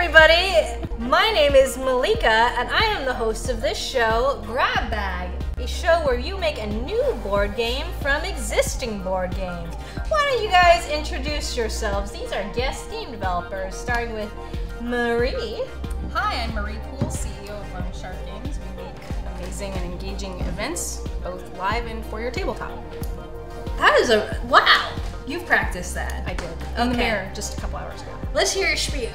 everybody! My name is Malika, and I am the host of this show, Grab Bag, a show where you make a new board game from existing board games. Why don't you guys introduce yourselves? These are guest game developers, starting with Marie. Hi, I'm Marie Poole, CEO of Lone Shark Games. We make amazing and engaging events, both live and for your tabletop. That is a wow! You've practiced that. I did. In the Okay. mirror just a couple hours ago. Let's hear your spiel.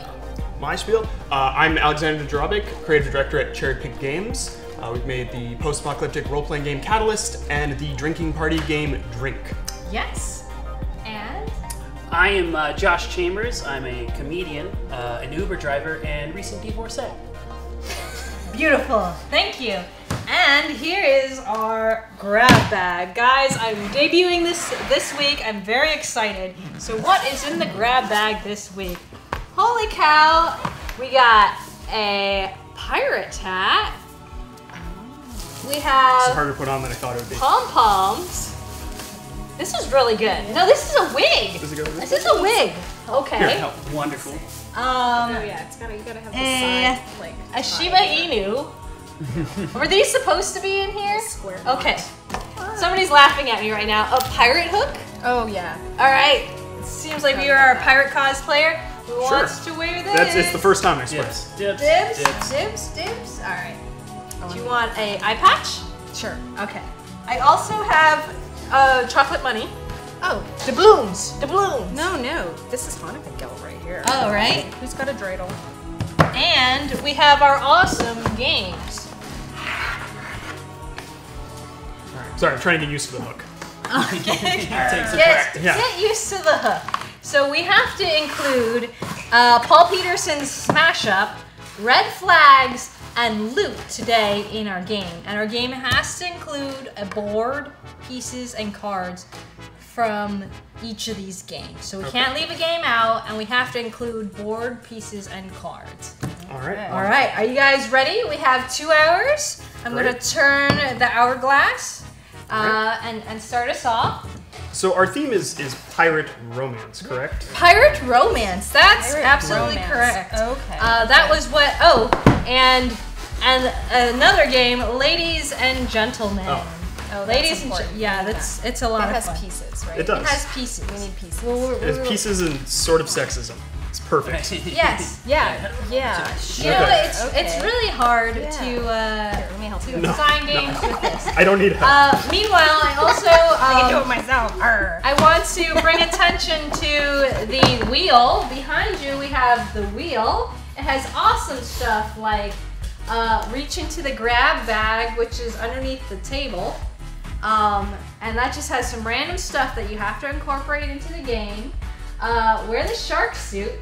My spiel. Uh, I'm Alexander Jerabek, creative director at Cherry Pick Games. Uh, we've made the post-apocalyptic role-playing game Catalyst and the drinking party game Drink. Yes. And I am uh, Josh Chambers. I'm a comedian, uh, an Uber driver, and recent divorcee. Beautiful. Thank you. And here is our grab bag. Guys, I'm debuting this this week. I'm very excited. So what is in the grab bag this week? Holy cow. We got a pirate hat. We have. It's have harder to put on than I thought it would be. pom poms. This is really good. No, this is a wig. Does it go with This this? is a wig. Okay. Oh, wonderful. Um, Oh yeah, it's gotta you gotta have the Eh, side like a Shiba Inu. Were these supposed to be in here? Square Okay. Somebody's laughing at me right now. A pirate hook? Oh yeah. All right. Seems like you are a pirate cosplayer. Who wants to wear this? That's it's the first time I swear. Dibs. Dibs. Dibs, Dibs. dibs, dibs. All right. Do you want a eye patch? Sure. Okay. I also have uh, chocolate money. Oh Doubloons. Doubloons. no no, this is Hanukkah gelt right here. All right. Who's got a dreidel? And we have our awesome games. Sorry, I'm trying to get used to the hook. Takes some Get. Yeah. get used to the hook. So we have to include uh, Paul Peterson's Smash Up, Red Flags, and Loot today in our game. And our game has to include a board, pieces, and cards from each of these games. So we can't leave a game out, and we have to include board, pieces, and cards. All right. All right, are you guys ready? We have two hours. I'm Great. gonna turn the hourglass uh, and, and start us off. So our theme is is pirate romance, correct? Pirate romance. That's Pirate absolutely romance. correct. Okay. Uh, that was what. Oh, and and another game, ladies and gentlemen. Oh. Oh, ladies and important. gen- yeah, that's it's a lot It of has pieces, right? It does. It has pieces. We need pieces. Well, we're- It has pieces and sort of sexism. It's perfect. Yes. Yeah, yeah. You know, Okay. it's Okay. it's really hard Yeah. to uh, Here, let me help you. to No, design no. games with this. I don't need help. Uh, meanwhile, I also I can do um, it myself. Arr. I want to bring attention to the wheel. Behind you, we have the wheel. It has awesome stuff like uh, reach into the grab bag, which is underneath the table. Um, and that just has some random stuff that you have to incorporate into the game. Uh, wear the shark suit.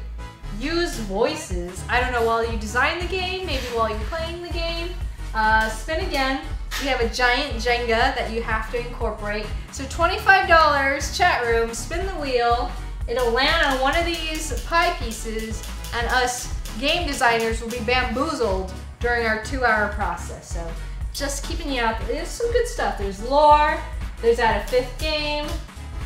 Use voices. I don't know while you design the game, maybe while you're playing the game. Uh, spin again. We have a giant Jenga that you have to incorporate. So $25 chat room, spin the wheel. It'll land on one of these pie pieces, and us game designers will be bamboozled during our two hour process. So just keeping you out there. There's some good stuff. There's lore, there's at a fifth game.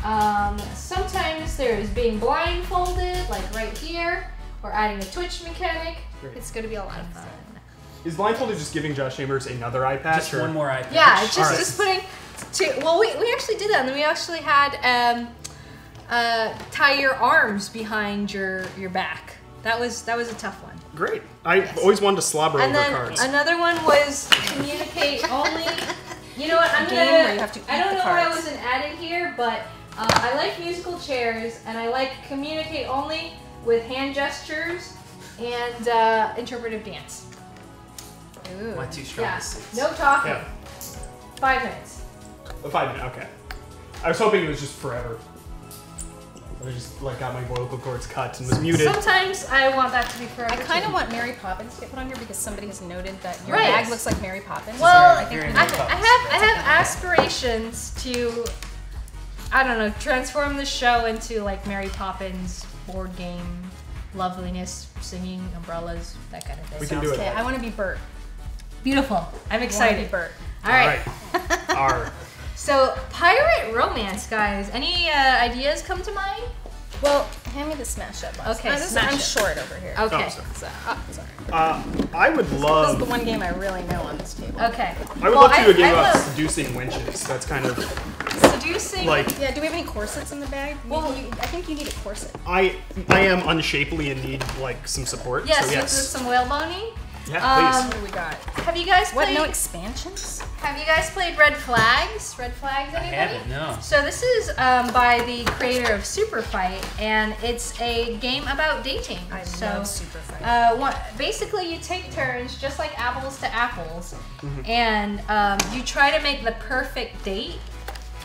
Um, sometimes there's being blindfolded, like right here, or adding a twitch mechanic. Great. It's gonna be a lot of fun. Is blindfolded just giving Josh Chambers another eye patch? Just or- one more eye patch. Yeah, it's just, Alright. just putting. Two, well, we, we actually did that, and then we actually had um, uh, tie your arms behind your your back. That was that was a tough one. Great. I always wanted to slobber And over then cards. another one was communicate only. You know what? I'm gonna. where you have to I don't the know why I wasn't added here, but uh, I like musical chairs and I like communicate only with hand gestures and uh, interpretive dance. Ooh. My two strong Yeah. No talking. yeah. Five minutes. A five minute. Okay. I was hoping it was just forever. I just like got my vocal cords cut and was muted. Sometimes I want that to be forever. I kind of want Mary Poppins to get put on here because somebody has noted that your Right. bag looks like Mary Poppins. Well, I think very I, need I have I have aspirations to I don't know transform the show into like Mary Poppins board game loveliness singing umbrellas that kind of thing. We can do it. Okay, I want to be Bert. Beautiful. I'm I be excited. Bert. All right. R. So pirate romance, guys. Any uh, ideas come to mind? Well, Hand me the smash up box. Okay, this- smash I'm short over here. Okay. Oh, sorry. So, uh, sorry. Uh, I would love. This is the one game I really know on this table. Okay. I would Well, love to do a game I about love seducing wenches. That's kind of seducing. like Yeah, do we have any corsets in the bag? Well- you, I think you need a corset. I I am unshapely and need like some support. yes, so with, with yes. some whale boning. Yeah, um, What do we got? Have you guys What? played? No expansions? have you guys played Red Flags? Red Flags, I anybody? haven't, no. So this is um, by the creator of Super Fight, and it's a game about dating. I so, love Super Fight. Uh, one, basically, you take turns, just like apples to apples, and um, you try to make the perfect date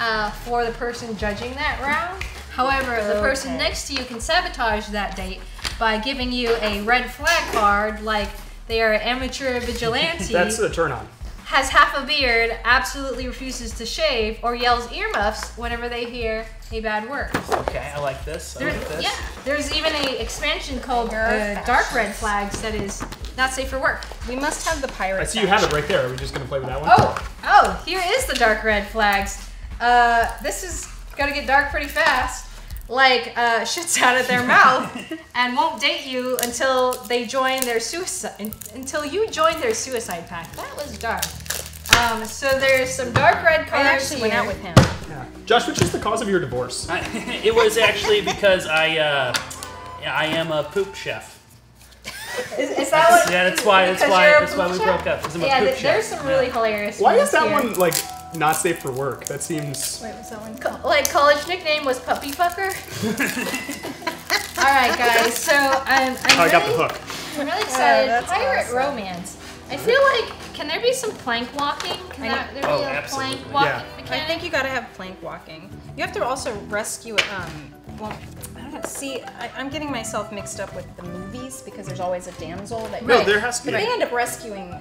uh, for the person judging that round. However, the person next to you can sabotage that date by giving you a red flag card, like they are amateur vigilante That's a turn on. has half a beard, absolutely refuses to shave, or yells earmuffs whenever they hear a bad word. Okay, I like this. I There- like this. yeah, there's even a expansion called Your uh, Dark. Red Flags that is not safe for work. we must have the pirate. I see you have it right there. Are we just gonna play with that one? Oh, oh, here is the Dark Red Flags. Uh, this is gonna get dark pretty fast. Like uh, shits out of their mouth and won't date you until they join their suicide until you join their suicide pact. That was dark. Um, so there's some dark red cards. I cards actually went out with him. Yeah. Josh, which is the cause of your divorce? I, it was actually because I, uh, I am a poop chef. Is, is that what? Yeah, that's why. That's why. That's why we poop broke up. I'm a Yeah, poop th- there's chef. some really hilarious. Why ones is that here. one like not safe for work? That seems. Wait, was that one? Co- Like college nickname was Puppy Fucker. All right, guys. So I'm. I'm Oh, I got the really- hook. I'm really excited. that's Pirate awesome. romance. I feel like can there be some plank walking? Can that, know- there be Oh, a absolutely. plank walking Yeah. I think you gotta have plank walking. You have to also rescue. Um, well, I don't know. See, I, I'm getting myself mixed up with the movies because there's always a damsel that. No, Right. there has to be. they end up rescuing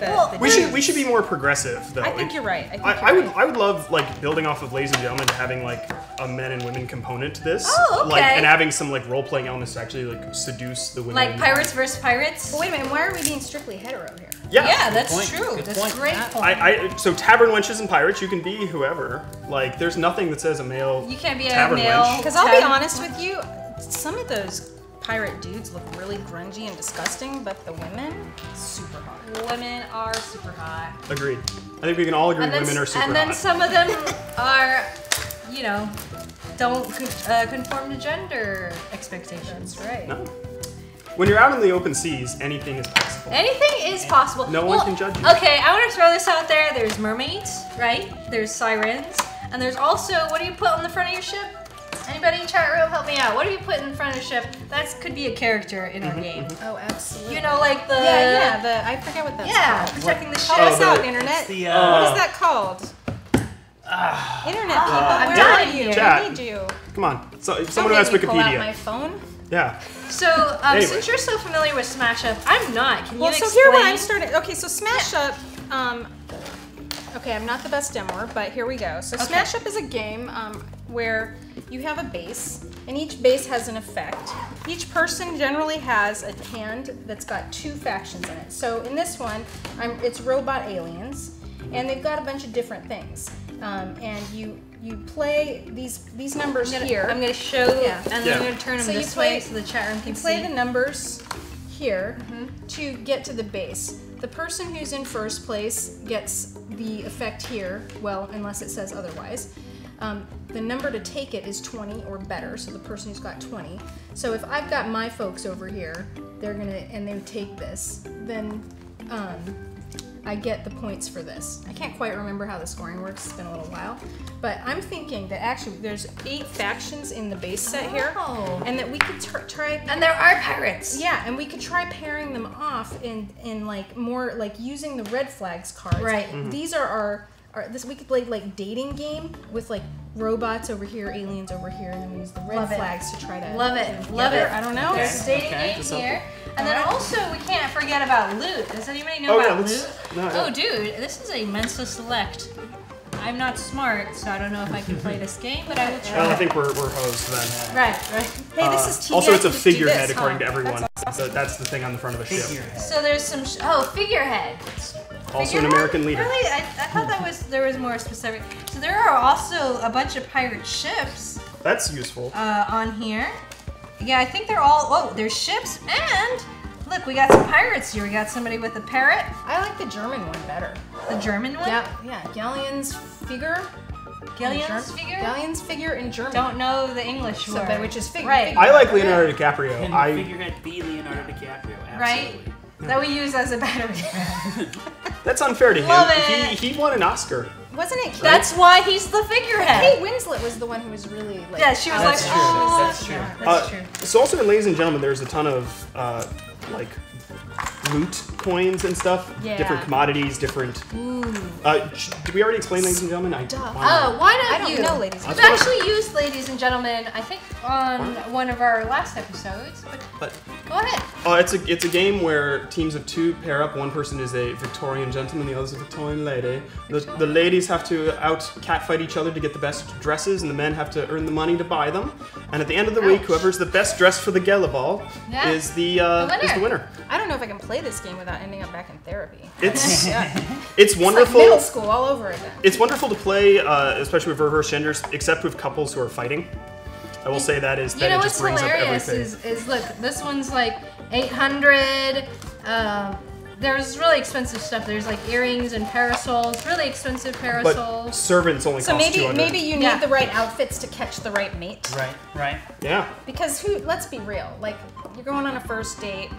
the. Well, the We should we should be more progressive though. I think you're right. I think I, you're I would right. I would love like building off of Ladies and Gentlemen having like a men and women component to this. Oh, Like okay. and having some like role playing elements to actually like seduce the women. like pirates versus pirates. But wait a minute. Why are we being strictly hetero here? Yeah. yeah, that's point, true. good That's point. great Yeah. point. I, I so tavern wenches and pirates you can be whoever. Like there's nothing that says a male. you can't be a Tavern male. Because I'll be honest with you, some of those pirate dudes look really grungy and disgusting, but the women, super hot. Women are super hot. Agreed. I think we can all agree then, women are super hot. and then hot. some of them are, you know, don't con- uh, conform to gender expectations. right. no. When you're out in the open seas, anything is possible. Anything is possible. No one can judge you. Okay, I want to throw this out there. There's mermaids, right? There's sirens, and there's also what do you put on the front of your ship? Anybody in chat room, help me out. What do you put in front of your ship? That could be a character in Mm-hmm, our game. Oh, absolutely. You know, like the yeah, yeah. The I forget what that's yeah, called. protecting the Help ship. us out, internet. It's the, what uh, is that called? internet people, I'm where telling are you. you? Chat. I need you. Come on. So, Don't someone who make has me pull out my phone. Yeah. So, um, Anyway. since you're so familiar with Smash Up, I'm not. Can you explain? Well, so here what I'm starting. Okay, so Smash Up. Um, okay, I'm not the best demoer, but here we go. So Okay. Smash Up is a game um, where you have a base, and each base has an effect. Each person generally has a hand that's got two factions in it. So in this one, I'm, it's robot aliens, and they've got a bunch of different things. Um, and you you play these these numbers I'm gonna, here. I'm gonna show, Yeah. and then Yeah. I'm gonna turn them So this play- way so the chat room can You play see. the numbers here Mm-hmm. to get to the base. The person who's in first place gets the effect here, well, unless it says otherwise. Um, the number to take it is 20 or better, so the person who's got 20. So if I've got my folks over here, they're gonna, and they take this, then um, I get the points for this. I can't quite remember how the scoring works, it's been a little while. But I'm thinking that actually there's eight factions in the base set here, Oh. and that we could tr- try and there are pirates. yeah, and we could try pairing them off in in like more like using the red flags cards. Right. Mm-hmm. These are our, our this we could play like dating game with like robots over here, aliens over here, and then we use the red Love it. flags to try to Love it. put them Love it. I don't know. There's a dating Okay. game Just here. And then Alright. also, we can't forget about loot. Does anybody know Oh, yeah, about let's- loot? no, yeah. Oh, dude, this is a Mensa Select. I'm not smart, so I don't know if I can play this game, but I will try. I don't think we're, we're hosed then. Right, right. Hey, this Uh, is TV. also, it's a can just do figurehead according huh? to everyone. That's So that's the thing on the front of a ship. Figurehead. So there's some. Sh- oh, figurehead. Also an Figurehead? American leader. Really? I, I thought that was there was more specific. So there are also a bunch of pirate ships That's useful. uh, on here. yeah, I think they're all. Oh, there's ships and look, we got some pirates here. We got somebody with a parrot, I like the German one better. the German one. Yeah, yeah. Galleon's figure. Gillian's Germ- figure. Galleon's figure in German. Don't know the English So, word, which is fig- right? figure. I like Leonardo DiCaprio. Can I figurehead be Leonardo DiCaprio? Right? Absolutely. That we use as a battery. that's unfair to him. Love He it. he won an Oscar. Wasn't it? Kate? That's why he's the figurehead. Kate Winslet was the one who was really like. Yeah, she was out like, That's true. oh, That's true. yeah, Uh, that's true. So also, ladies and gentlemen, there's a ton of uh, like loot coins and stuff. Yeah. Different commodities, different. Uh, sh- did we already explain, ladies and gentlemen? I, Duh. Oh, why don't I don't you? know, ladies and We've gentlemen. actually used ladies and gentlemen, I think, on one of our last episodes. But But go ahead. Uh, it's a it's a game where teams of two pair up. One person is a Victorian gentleman, the other is a Victorian lady. The, the ladies have to out catfight each other to get the best dresses, and the men have to earn the money to buy them. And at the end of the week, whoever's the best dressed for the gala ball Yeah. is the uh, The is the winner. I don't know if I can play this game without ending up back in therapy. It's Yeah. it's It's like wonderful. middle school all over again. It's wonderful to play, uh, especially with reverse genders, except with couples who are fighting. I will say that is You that know it what's just brings up hilarious everything. is, is look, this one's like 800. Um, there's really expensive stuff. There's like earrings and parasols, really expensive but parasols. servants only So cost maybe 200. maybe you need Yeah. the right outfits to catch the right mate. Right, right. Yeah. Because who? Let's be real. Like you're going on a first date.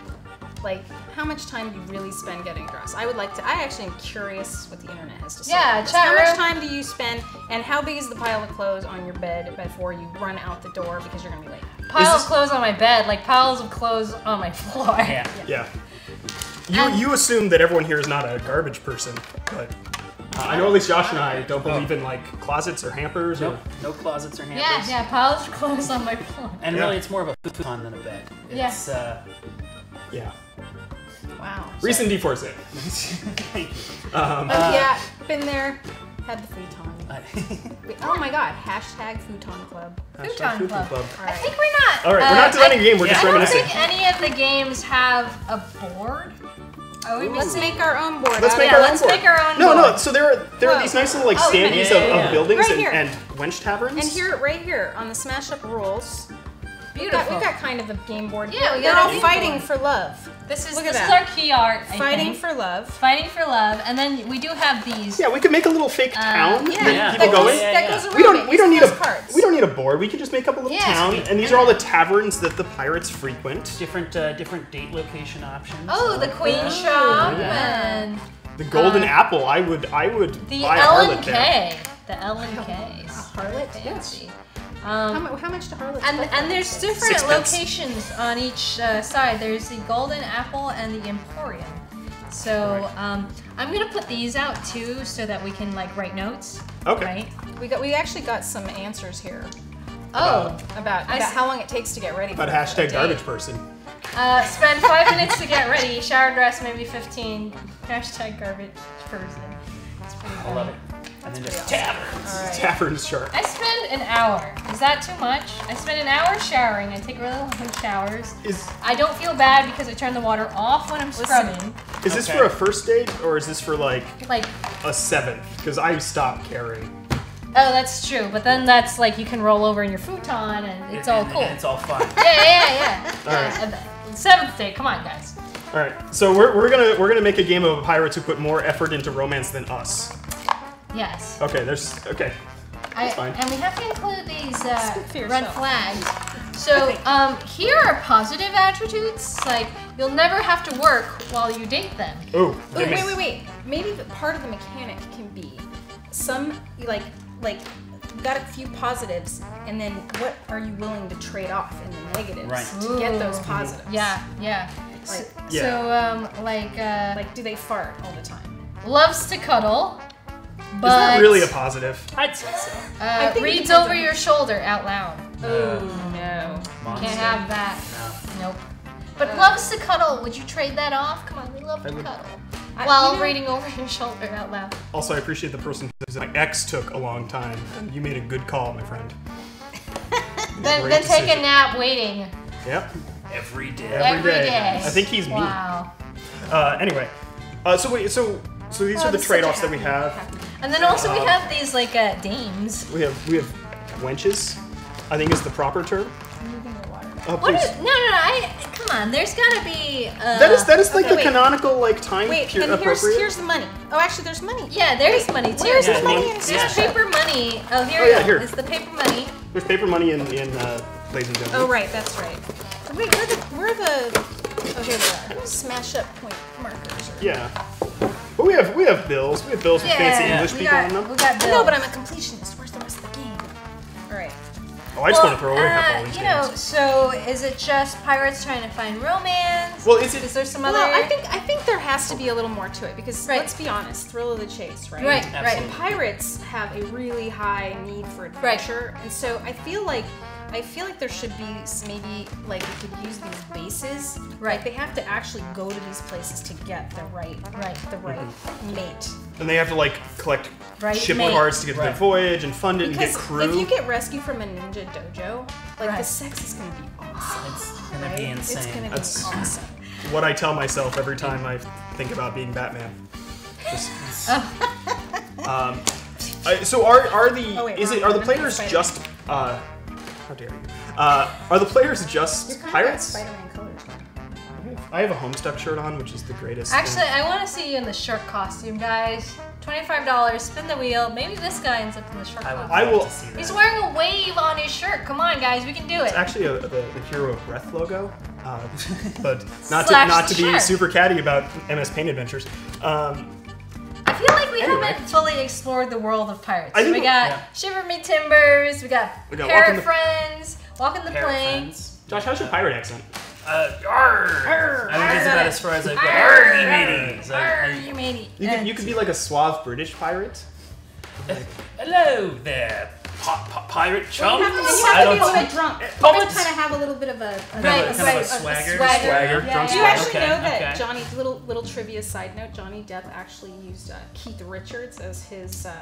Like how much time do you really spend getting dressed? I would like to. I actually am curious what the internet has to say. Yeah, chat How much time do you spend, and how big is the pile of clothes on your bed before you run out the door because you're gonna be late? Pile Is of clothes on my bed, like piles of clothes on my floor. Yeah. Yeah. You And- you assume that everyone here is not a garbage person, but uh, I know at least Josh and I don't believe in like closets or hampers Nope. or. No closets or Yeah, hampers. yeah, yeah, piles of clothes on my floor. And Yeah. really, it's more of a futon than a bed. Yeah. Uh, Yeah. Wow. Recent D4 save. thank you. Um, Oh, yeah, been there. Had the futon. Uh, Wait, Oh my god. Hashtag futon club. hashtag Futon Futon Club. All I think we're not. All right, uh, we're not designing I- a game. We're just reminiscing. I don't think any of the games have a board. Are we Let's missing? make our own board. Let's make of- our own let's board. make our own No, no. board. So there are there are these nice little like Oh, standees yeah, of, yeah, of yeah. buildings Right and, here. and wench taverns. And here, right here, on the Smash Up rules, we've Beautiful. got, we've got kind of a game board. Here. Yeah, we They're got all game fighting board. for love. This is Look at this is our key art. I Fighting think. for love. fighting for love, and then we do have these. yeah, we could make a little fake town Yeah, that Yeah. people that go goes, in. That goes around We don't. it. We don't need a. cards. We don't need a board. We can just make up a little Yeah. town, and these are all the taverns that the pirates frequent. different, uh, different date location options. Oh, the Uh, Queen uh, shop yeah. and The Golden Uh, Apple. I would. I would the buy a L and. K. The L and K's. A harlot? Fancy. How, Um, mu- how much do harlots and cost? and there's different Sixpence. locations on each uh, side. There's the Golden Apple and the Emporium. So um, I'm gonna put these out too, so that we can like write notes. Okay. Right. we got we actually got some answers here Oh. about I about how long it takes to get ready. About for a hashtag date. garbage person. Uh, spend five minutes to get ready. Shower dress maybe 15. Hashtag garbage person. It's pretty I love it. And then just pretty taverns. All right. Taverns shark. I spend an hour. Is that too much? I spend an hour showering. I take really long showers. Is I don't feel bad because I turn the water off when I'm scrubbing. is this Okay. for a first date or is this for like Like, a seventh? Because I stopped caring. oh, that's true. But then that's like you can roll over in your futon and it's all And- cool. And it's all fun. Yeah, yeah, yeah. All yeah. right. Seventh date. Come on, guys. All right, so we're, we're gonna we're gonna make a game of pirates who put more effort into romance than us. Yes. Okay, there's okay. I, fine. and we have to include these uh, red flags. So um, here are positive attributes. Like you'll never have to work while you date them. Oh, Wait, wait, wait, wait. Maybe the part of the mechanic can be some like like got a few positives, and then what are you willing to trade off in the negatives Right. to get those positives? Yeah, yeah. So, Like- Yeah. so um, like uh, Like, do they fart all the time? loves to cuddle, but Is that really a positive? I'd say so. uh, think it reads over on- your shoulder out loud. Oh no. Monster. Can't have that. No. Nope. But loves to cuddle. Would you trade that off? Come on, we love to would- cuddle. I- While you know- reading over your shoulder out loud. Also, I appreciate the person who my ex took a long time. You made a good call, my friend. Then, Great then take a nap waiting Yep. Every day. Every every day. day. I think he's me. Wow. Uh, anyway, uh, so wait, so so these Oh, are the that's such a trade-offs that we have. happy- And then also we Um, have these like uh, dames. We have we have wenches. I think is the proper term. I'm moving the water back. Oh, What please. is, no, no, no, I, come on, there's gotta be, uh, that is that is like okay, the wait. canonical like time Wait, pure, and here's appropriate. here's the money. Oh, actually, there's money. yeah, there's money too. Where's Yeah, the money? yeah. There's Yeah. Paper money. Oh, here Oh, we yeah, go. here. It's the paper money. There's paper money in in uh, ladies and gentlemen. Oh, right, that's right. Wait, where the where the? Oh, here they are. Smash up point markers. Or... Yeah. But we have we have bills. We have bills with fancy Yeah, English we people got, on them. we got No, bills. but I'm a completionist. Where's the rest of the game? All right. Oh, I just Well, want to throw away half uh, all these you games. know, so is it just pirates trying to find romance? Well, is it- Is there some Well, other? I think I think there has to be a little more to it because Right. let's be honest, thrill of the chase, right? Right, Absolutely. And pirates have a really high need for adventure, and so I feel like I feel like there should be maybe like we could use these bases. Right. Like they have to actually go to these places to get the right, right, the right Mm-hmm. mate. And they have to like collect Right, ship mate. cards to get Right. the voyage and fund it and Because get crew. if you get rescued from a ninja dojo, like the sex is gonna be awesome. It's gonna right? be It's insane. gonna be That's- awesome. what I tell myself every time I think about being Batman. Just- um, I- so are are the Oh, wait, is it are the button. players just uh how dare you uh are the players just You're kind pirates? of Spider-Man colors. I have a Homestuck shirt on, which is the greatest. thing. Actually, I want to see you in the shark costume, guys. Twenty-five dollars. Spin the wheel. Maybe this guy ends up in the shark I costume. I will- to see that. He's wearing a wave on his shirt. Come on, guys, we can do it. It's actually a, the, the Hero of Breath logo, uh, but not to not to be super catty about MS Paint Adventures. Um, I feel like we Anyway. haven't fully explored the world of pirates. I think we we- got yeah. Shiver Me Timbers. We got, We got Parrot Walking the- Friends. Walking the Parrot Plank. friends. Josh, how's your pirate accent? Uh, arr. I think that's about as far as I go. Arr. Arr, you mateys. I- Arr, I- you matey. You could, you could be like a suave British pirate. Hello there, pi- pi- pirate chums. You have to, you I have to don't be a little bit drunk. You Public- want to kind of have a little bit of a. a Kind of a- Right, kind right, a a swagger. swagger. Swagger, Yeah, drunk yeah. Do you actually Okay, know that okay. Johnny? Little little trivia side note: Johnny Depp actually used uh, Keith Richards as his uh,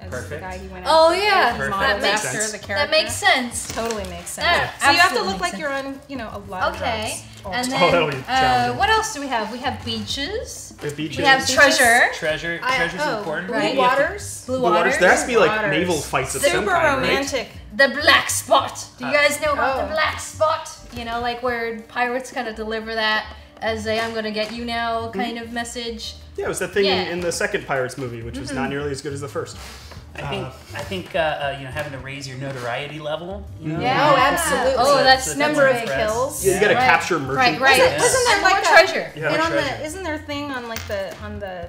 as the guy he went. Oh, yeah. Perfect. That makes sense. the character. That makes sense. Totally makes sense. Yeah, so you have to look makes like you're on, you know, a lot of Okay. drugs. all And then. Oh, uh, what else do we have? We have beaches. We have beaches. We have treasure. Treasure, I- treasure's oh, important. Blue Right. You have to- waters. Blue Blue waters. waters. There has to be like Waters. naval fights of some Super kind, right? romantic. The black spot. Do you Uh, guys know about oh. the black spot? You know, like where pirates kind of deliver that as a "I'm gonna get you now" kind of message. Yeah, it was that thing Yeah. Mm-hmm. in, in the second Pirates movie, which was not nearly as good as the first. I think I think uh, uh, you know having to raise your notoriety level. You know, Yeah. Oh, absolutely. Oh, that's So number of kills. Yeah, you gotta Right. capture merchant. Right, right. Isn't- isn't there like more a- treasure? Yeah, and on treasure. the isn't there a thing on like the on the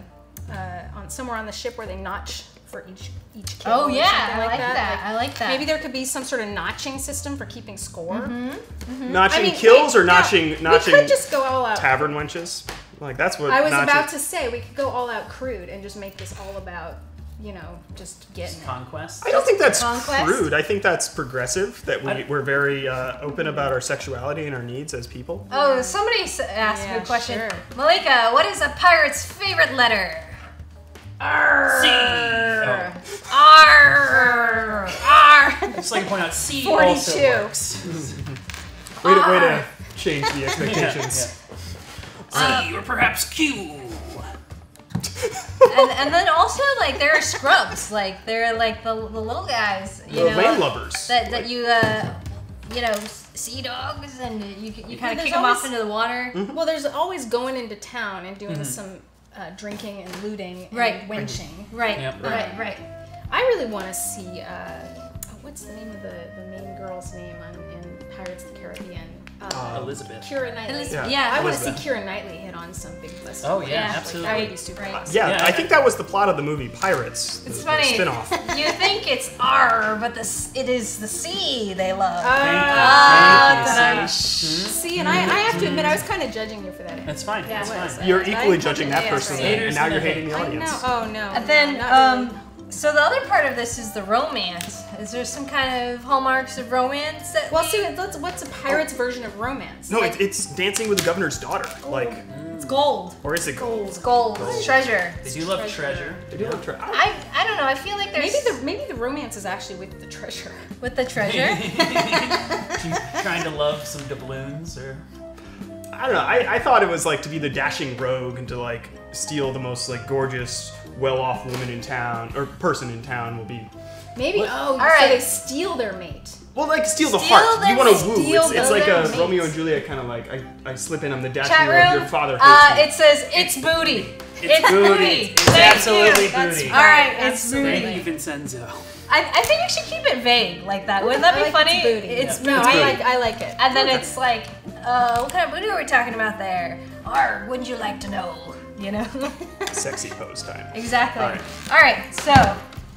uh, on somewhere on the ship where they notch for each each kill? Oh yeah, something I like that. Like, I like that. Maybe there could be some sort of notching system for keeping score. Notching I mean, kills wait, or now, notching notching We could just go all out. tavern wenches? Like that's what I was notching- about to say we could go all out crude and just make this all about you know just getting it. conquest. I don't think that's Conquest? crude. I think that's progressive. That we, we're very uh, open about our sexuality and our needs as people. Oh, somebody s- asked me Yeah, a question. sure. Malika, what is a pirate's favorite letter? Arr. C. Oh. Arr. Arr. Just like to point out, C 42. also works. Way to, way to change the expectations. C or perhaps Q. and, and then also like there are scrubs, like they're like the, the little guys, you The know, landlubbers. that that you uh, you know, sea dogs, and you you kind of there's kick them off into the water. Mm-hmm. Well, there's always going into town and doing some uh, drinking and looting and Right. wenching. Right, Yep. right, right. I really want to see. Uh, oh, what's the name of the, the main girl's name on, in Pirates of the Caribbean? Uh, Elizabeth. Keira Knightley. Elizabeth- Yeah, yeah, I want to see Elizabeth. Keira Knightley hit on some big list. Oh, yeah, Yeah, absolutely. That would be super Right. awesome. Yeah, Yeah, I I- think that was the plot of the movie Pirates. It's the, funny. The spin-off. You think it's R, but the it is the sea they love. Thank you. Ah, Thank you. ta-da. See? See, and I, I have to admit, I was kind of judging you for that. That's fine. Yeah, That's fine. You're equally judging that person, and now you're hating the audience. know. Oh no. And then, no, not really. so the other part of this is the romance. Is there some kind of hallmarks of romance that? Well, we- see, let's, what's a pirate's oh. version of romance? No, Like, it's, it's Dancing with the Governor's Daughter. Oh. Like, it's gold. or is it gold? It's gold. It's treasure. They do love treasure. They do have tre- I- I I don't know. I feel like there's maybe the maybe the romance is actually with the treasure. with the treasure. Do you trying to love some doubloons or? I don't know. I, I thought it was like to be the dashing rogue and to like steal the most like gorgeous, well-off woman in town or person in town will be. Maybe. What- Oh, so right. they steal their mate. Well, like steal the Steal heart. the- you want to woo. It's, it's like a mates. Romeo and Juliet kind of like I, I slip in. I'm the dash Chat hero of room. your father. Uh, me. it says it's booty. It's booty. It's Thank absolutely you. That's booty. All right, it's Absolutely. Thank you, Vincenzo. I, I think we should keep it vague like that. Wouldn't that I be like funny? it's booty. It's no, booty. I like I like it. And then it's like, uh, what kind of booty are we talking about there? Or wouldn't you like to know? You know? Sexy pose time. exactly. All right. All right, so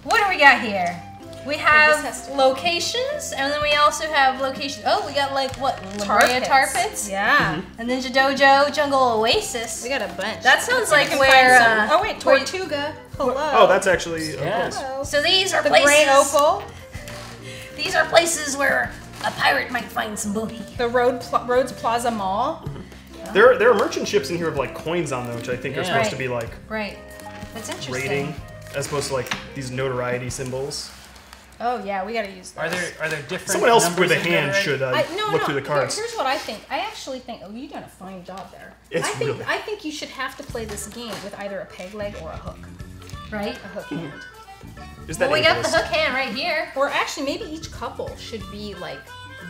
what do we got here? We have locations, and then we also have locations. Oh, we got like what? La Brea tar pits? Yeah. Mm-hmm. And Ninja Dojo, Jungle Oasis. We got a bunch. That sounds like where. Uh, oh wait, where- Tortuga. Hello. Oh, that's actually. a Yeah. place. So these are the places. gray opal. These are places where a pirate might find some booty. The Road Pla- Rhodes Plaza Mall. There, there are merchant ships in here with like coins on them, which I think are supposed Right. to be like Right. That's interesting. rating, as opposed to like these notoriety symbols. Oh yeah, we gotta use those. Are there are there different? Someone else with a hand notoriety? should uh, I, no, look no. through the here- cards. here's what I think. I actually think. Oh, you're doing a fine job there. It's I think really- I think you should have to play this game with either a peg leg or a hook. Right? A hook hand. Is that Well, we got the hook hand right here. Or actually, maybe each couple should be like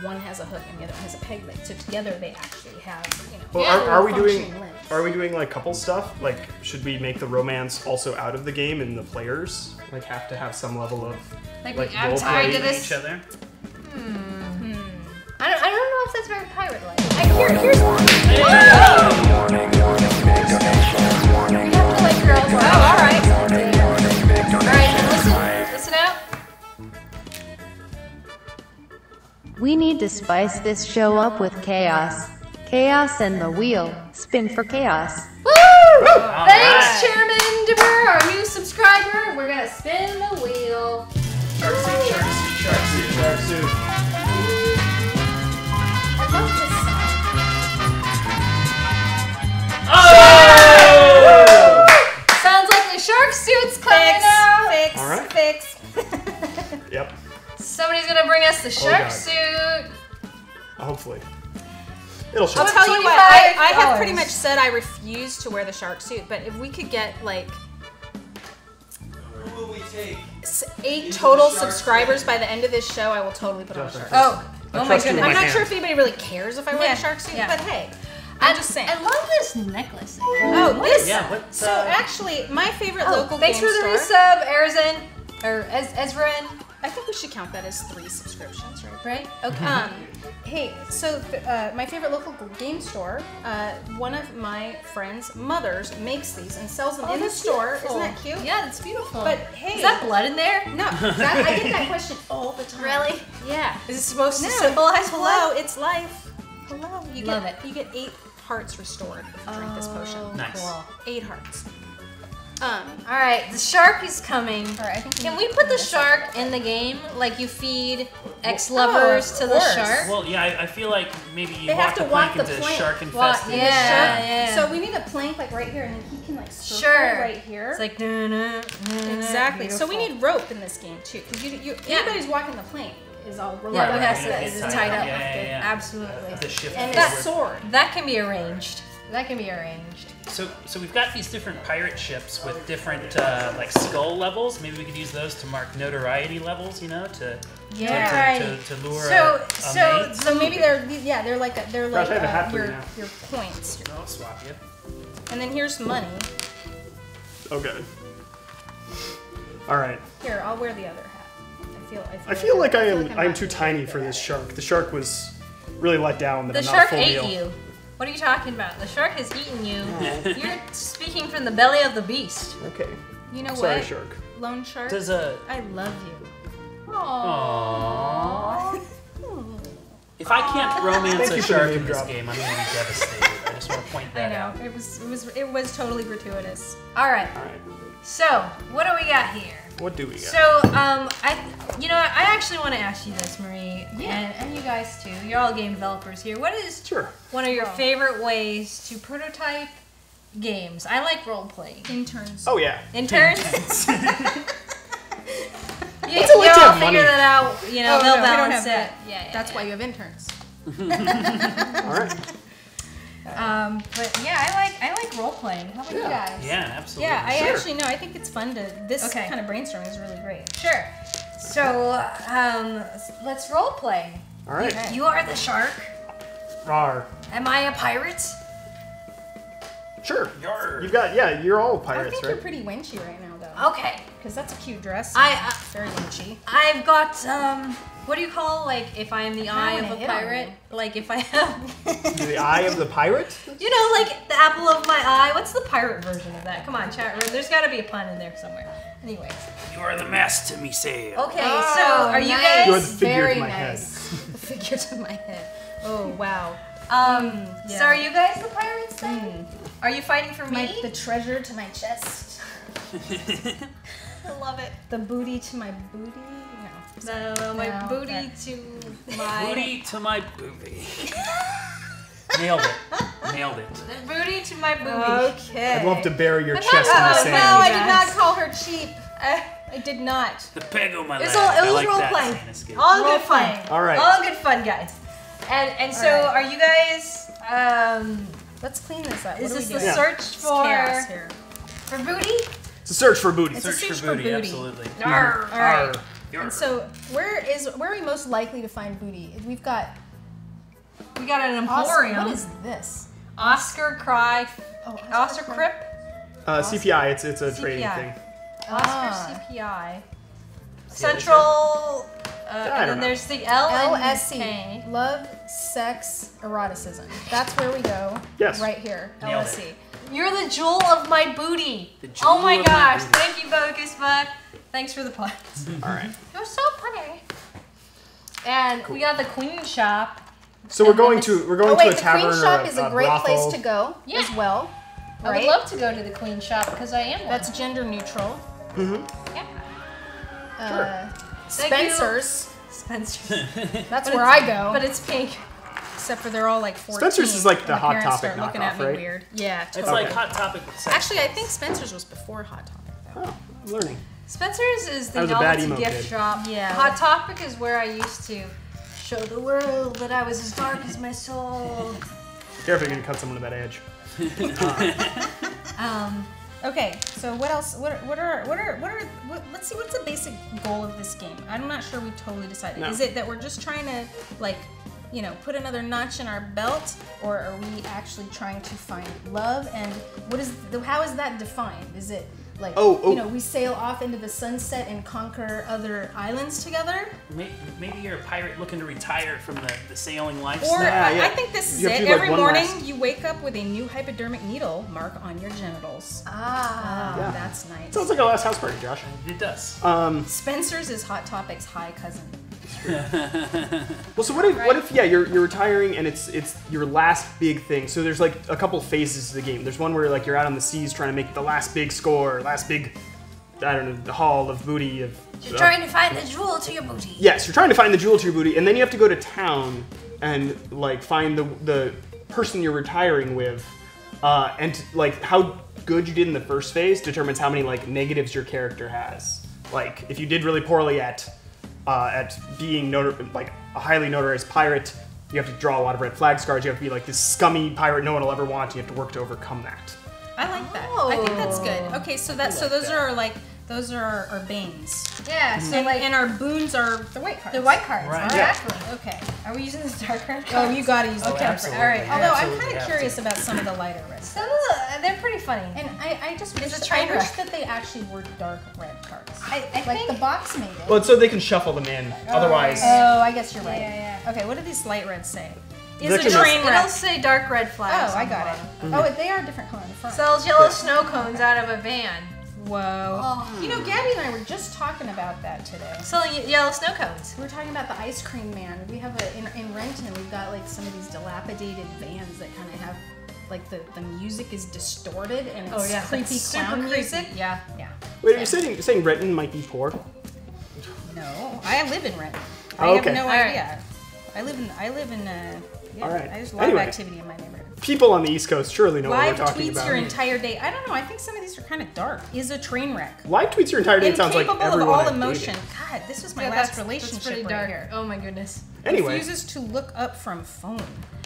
one has a hook and the other has a peg leg. So together they actually have, you know. Well, Yeah, are, are we doing? limbs. Are we doing like couple stuff? Like, should we make the romance also out of the game, and the players like have to have some level of Like, like I'm role tied play? to this. each other. Hmm. I don't, I don't know if that's very pirate like. I, here, here's one. You oh! have to like girls. Oh, all right. We need to spice this show up with chaos. Chaos and the wheel. Spin for chaos. Woo! All Thanks, right. Chairman Debur, our new subscriber. We're gonna spin the wheel. Shark suit, shark suit, shark suit, shark suit. I love this song. Oh! Sounds like the shark suit's coming Fix, out. fix, All right. fix. Yep. Somebody's gonna bring us the shark God. suit. Hopefully, it'll show. I'll tell you what. I, I have pretty much said I refuse to wear the shark suit, but if we could get like Who will we take? eight Into total shark subscribers by the end of this show, I will totally put on a shark like suit. Oh, I oh my trust you with goodness. my I'm not sure if anybody really cares if I wear Yeah, a shark suit, yeah. but hey, I'm just saying. I love this necklace. Oh, this. Yeah, what, So uh, actually, my favorite Oh, local thanks game for the store. resub, Erzin, or Ez- Ezrain, I think we should count that as three subscriptions, right? right? Okay. Um, hey, so uh, my favorite local game store, uh, one of my friends' mothers makes these and sells them Oh, in the store. beautiful. Isn't that cute? Yeah, that's beautiful. But hey, is that blood in there? no, that, I get that question all the time. Really? Yeah. Is it supposed No, to symbolize hello, blood? it's life. Hello, you Love get it. you get eight hearts restored if you drink this potion. Nice. Cool. Eight hearts. Um, All right, the shark is coming. all right, I think Can we put the shark in the game? Like you feed ex-lovers Oh, to the shark? Well, yeah, I, I feel like maybe you They walk have to the walk plank the into plank. shark Walk- infested. yeah. Sure. yeah. So we need a plank like right here, and then he can like circle Sure. right here. It's like no, no, no, exactly. So we need rope in this game too, because you, you Yeah. anybody's walking the plank is all rope. Yeah, Right, we right, to. it's It's tied tied up. up. Yeah, yeah, yeah. Absolutely. The shift and forward. it's sword. That can be arranged. That can be arranged. So, so we've got these different pirate ships with different uh, like skull levels. Maybe we could use those to mark notoriety levels. You know, to Yeah. to, to, to lure So, a, a so, mate. So maybe they're yeah they're like a, they're like I have a hat uh, your now. your points. I'll swap you. And then here's money. Okay. All right. Here, I'll wear the other hat. I feel I feel, I feel like I am. I'm I'm not too tiny for this shark. The shark was really let down that The I'm not a shark full ate meal. you. What are you talking about? The shark has eaten you. You're speaking from the belly of the beast. Okay. You know Sorry, what? shark. Lone shark. Does a I love you. Aww. If I can't romance Thank a you for the shark in this drop. game, I'm gonna be devastated. I just want to point that out. I that know out. it was it was it was totally gratuitous. All right. All right. So, what do we got here? What do we got? So, um, I, you know, I actually want to ask you this, Marie, and, and you guys too. You're all game developers here. What is sure. one of your favorite ways to prototype games? I like role playing. Interns. Oh yeah. Interns. you What's you it like to all figure money? that out. You know, Oh, they'll no, we don't balance it. that. Yeah, yeah. That's yeah. why you have interns. All right. Um, but yeah, I like I like role playing. How about you guys? Yeah, absolutely. Yeah, I Sure. actually no. I think it's fun to. This Okay. kind of brainstorming is really great. Sure. So, um, let's role play. All right. You are the shark. Rar. Am I a pirate? Sure. Yarr. You've got yeah. You're all pirates, I think right? you're pretty winchy right now, though. Okay. Because that's a cute dress. I- uh, very winchy. I've got um, what do you call like if I am the eye of a pirate? Like if I have, the eye of the pirate. you know, like the apple of my eye. What's the pirate version of that? Come on, chat room. There's got to be a pun in there somewhere. Anyways. You are the mast to me sail. Okay, Oh, so are you nice. guys? You're the figure Very to my nice. the figure to my head. Oh wow. Um, so yeah. are you guys the pirates then? Are you fighting for My, me? the treasure to my chest. I love it. The booty to my booty. No. No, my No, booty that- to my Booty to my booty. Nailed it. Nailed it. the booty to my booty. Okay. I'd love to bury your But chest in the sand. No, I did not call her cheap. Uh, I did not. The peg on my It was all- it was like role that playing. All Role good fun. All right. All good fun, guys. And and so All are you guys? Um, Let's clean this up. is what this are the we doing? Yeah. search It's for chaos here. for booty? It's a search for booty. It's a Search search for for booty, booty. absolutely. Arr. All right. Yarr. And so, where is where are we most likely to find booty? We've got We got an Oscar. emporium. What is this? Oscar Cry. Oh, Oscar Cry- Crip. Uh, CPI. It's it's a trading thing. Oscar Ah. CPI. Central. Uh, and then know. there's the L LSC. and Love, sex, eroticism. That's where we go. Yes. Right here. Nailed LSC. it. You're the jewel of my booty. The jewel oh my of my gosh! booty. Thank you, Bogus Buck. Thanks for the puns. All right. You're so funny. And we got the Queen Shop. So we're going to we're going Oh wait, to a the tavern Queen or Shop a, is a a great brothel. place to go Yeah. as well. I would love to go to the Queen Shop because I am one. That's gender neutral. Hmm. yeah. Uh, Thank you. Spencer's. Spencer. That's But where I go. But it's pink. Except for they're all like 14. Spencer's is like the and Hot parents Topic start looking at me right? weird. Yeah, It's totally. like Hot Topic sex. Actually, I think Spencer's was before Hot Topic. Though. Oh, I'm learning. Spencer's is the I was a bad novelty gift kid. shop. Yeah. Hot Topic is where I used to show the world that I was as dark as my soul. Careful, you're gonna cut someone to that edge. Um, Okay, so what else? What are, what are what are what are? What, let's see. What's the basic goal of this game? I'm not sure we've totally decided. No. Is it that we're just trying to like, you know, put another notch in our belt, or are we actually trying to find love? And what is the, how is that defined? Is it like Oh, oh. you know we sail off into the sunset and conquer other islands together, May- Maybe you're a pirate looking to retire from the, the sailing or lifestyle. Yeah, I, yeah. I think this is You it. to do, like, Every one morning last- you wake up with a new hypodermic needle mark on your genitals. ah. Ah, Yeah. that's nice. Sounds like a last house party, Josh. It does. Um, Spencer's is Hot Topic's high cousin. well, so what if, what if yeah, you're, you're retiring and it's it's your last big thing. So there's like a couple phases to the game. There's one where like you're out on the seas trying to make the last big score, last big, I don't know, the haul of booty of. You're of- trying to find the jewel to your booty. Yes, you're trying to find the jewel to your booty, and then you have to go to town and like find the the person you're retiring with, uh, and like how good you did in the first phase determines how many like negatives your character has. Like if you did really poorly at uh, at being notar- like a highly notarized pirate, you have to draw a lot of red flag scars. You have to be like this scummy pirate no one will ever want. You have to work to overcome that. I like that. I think that's good. Oh. Okay, so that so those that. are like those are our, our banes, Yeah, so and, like and our boons are the white cards. the white cards. Right. Exactly. Okay. Are we using the dark red Oh, you gotta use the Oh, dark red. All right. You Although I'm kind of curious to. about some of the lighter reds. Some of the, they're pretty funny. And I, I just wish, It's a train I wish that they actually were dark red cards. I, I like think the box made it. Well, so they can shuffle them in. Oh. Otherwise, oh, I guess you're right. Yeah, yeah. Okay, what do these light reds say? Is a can- it'll, train it'll wreck. say dark red flags. Oh, I got the it. bottom. Oh, they are different color in the front. Sells yellow snow cones out of a van. Whoa. Oh. You know, Gabby and I were just talking about that today. Selling y- yellow snow cones. We were talking about the ice cream man. We have a in, in Renton. We've got like some of these dilapidated vans that kind of have like the, the music is distorted and it's Oh, yeah, creepy that's super clown creepy. music. Yeah, yeah. wait, are you saying saying Renton might be poor? No, I live in Renton. I Oh, okay. have no All right. idea. I live in I live in uh, yeah, All right. There's a lot Anyway. of activity in my neighborhood. People on the East Coast surely know Live what we're talking tweets about. your entire day. I don't know. I think some of these are kind of dark. Is a train wreck. Live tweets your entire day. It sounds like Incapable of all emotion. God, this was my Yeah, last that's- that's relationship pretty right dark. here. Oh my goodness. Anyway, Refuses to look up from phone.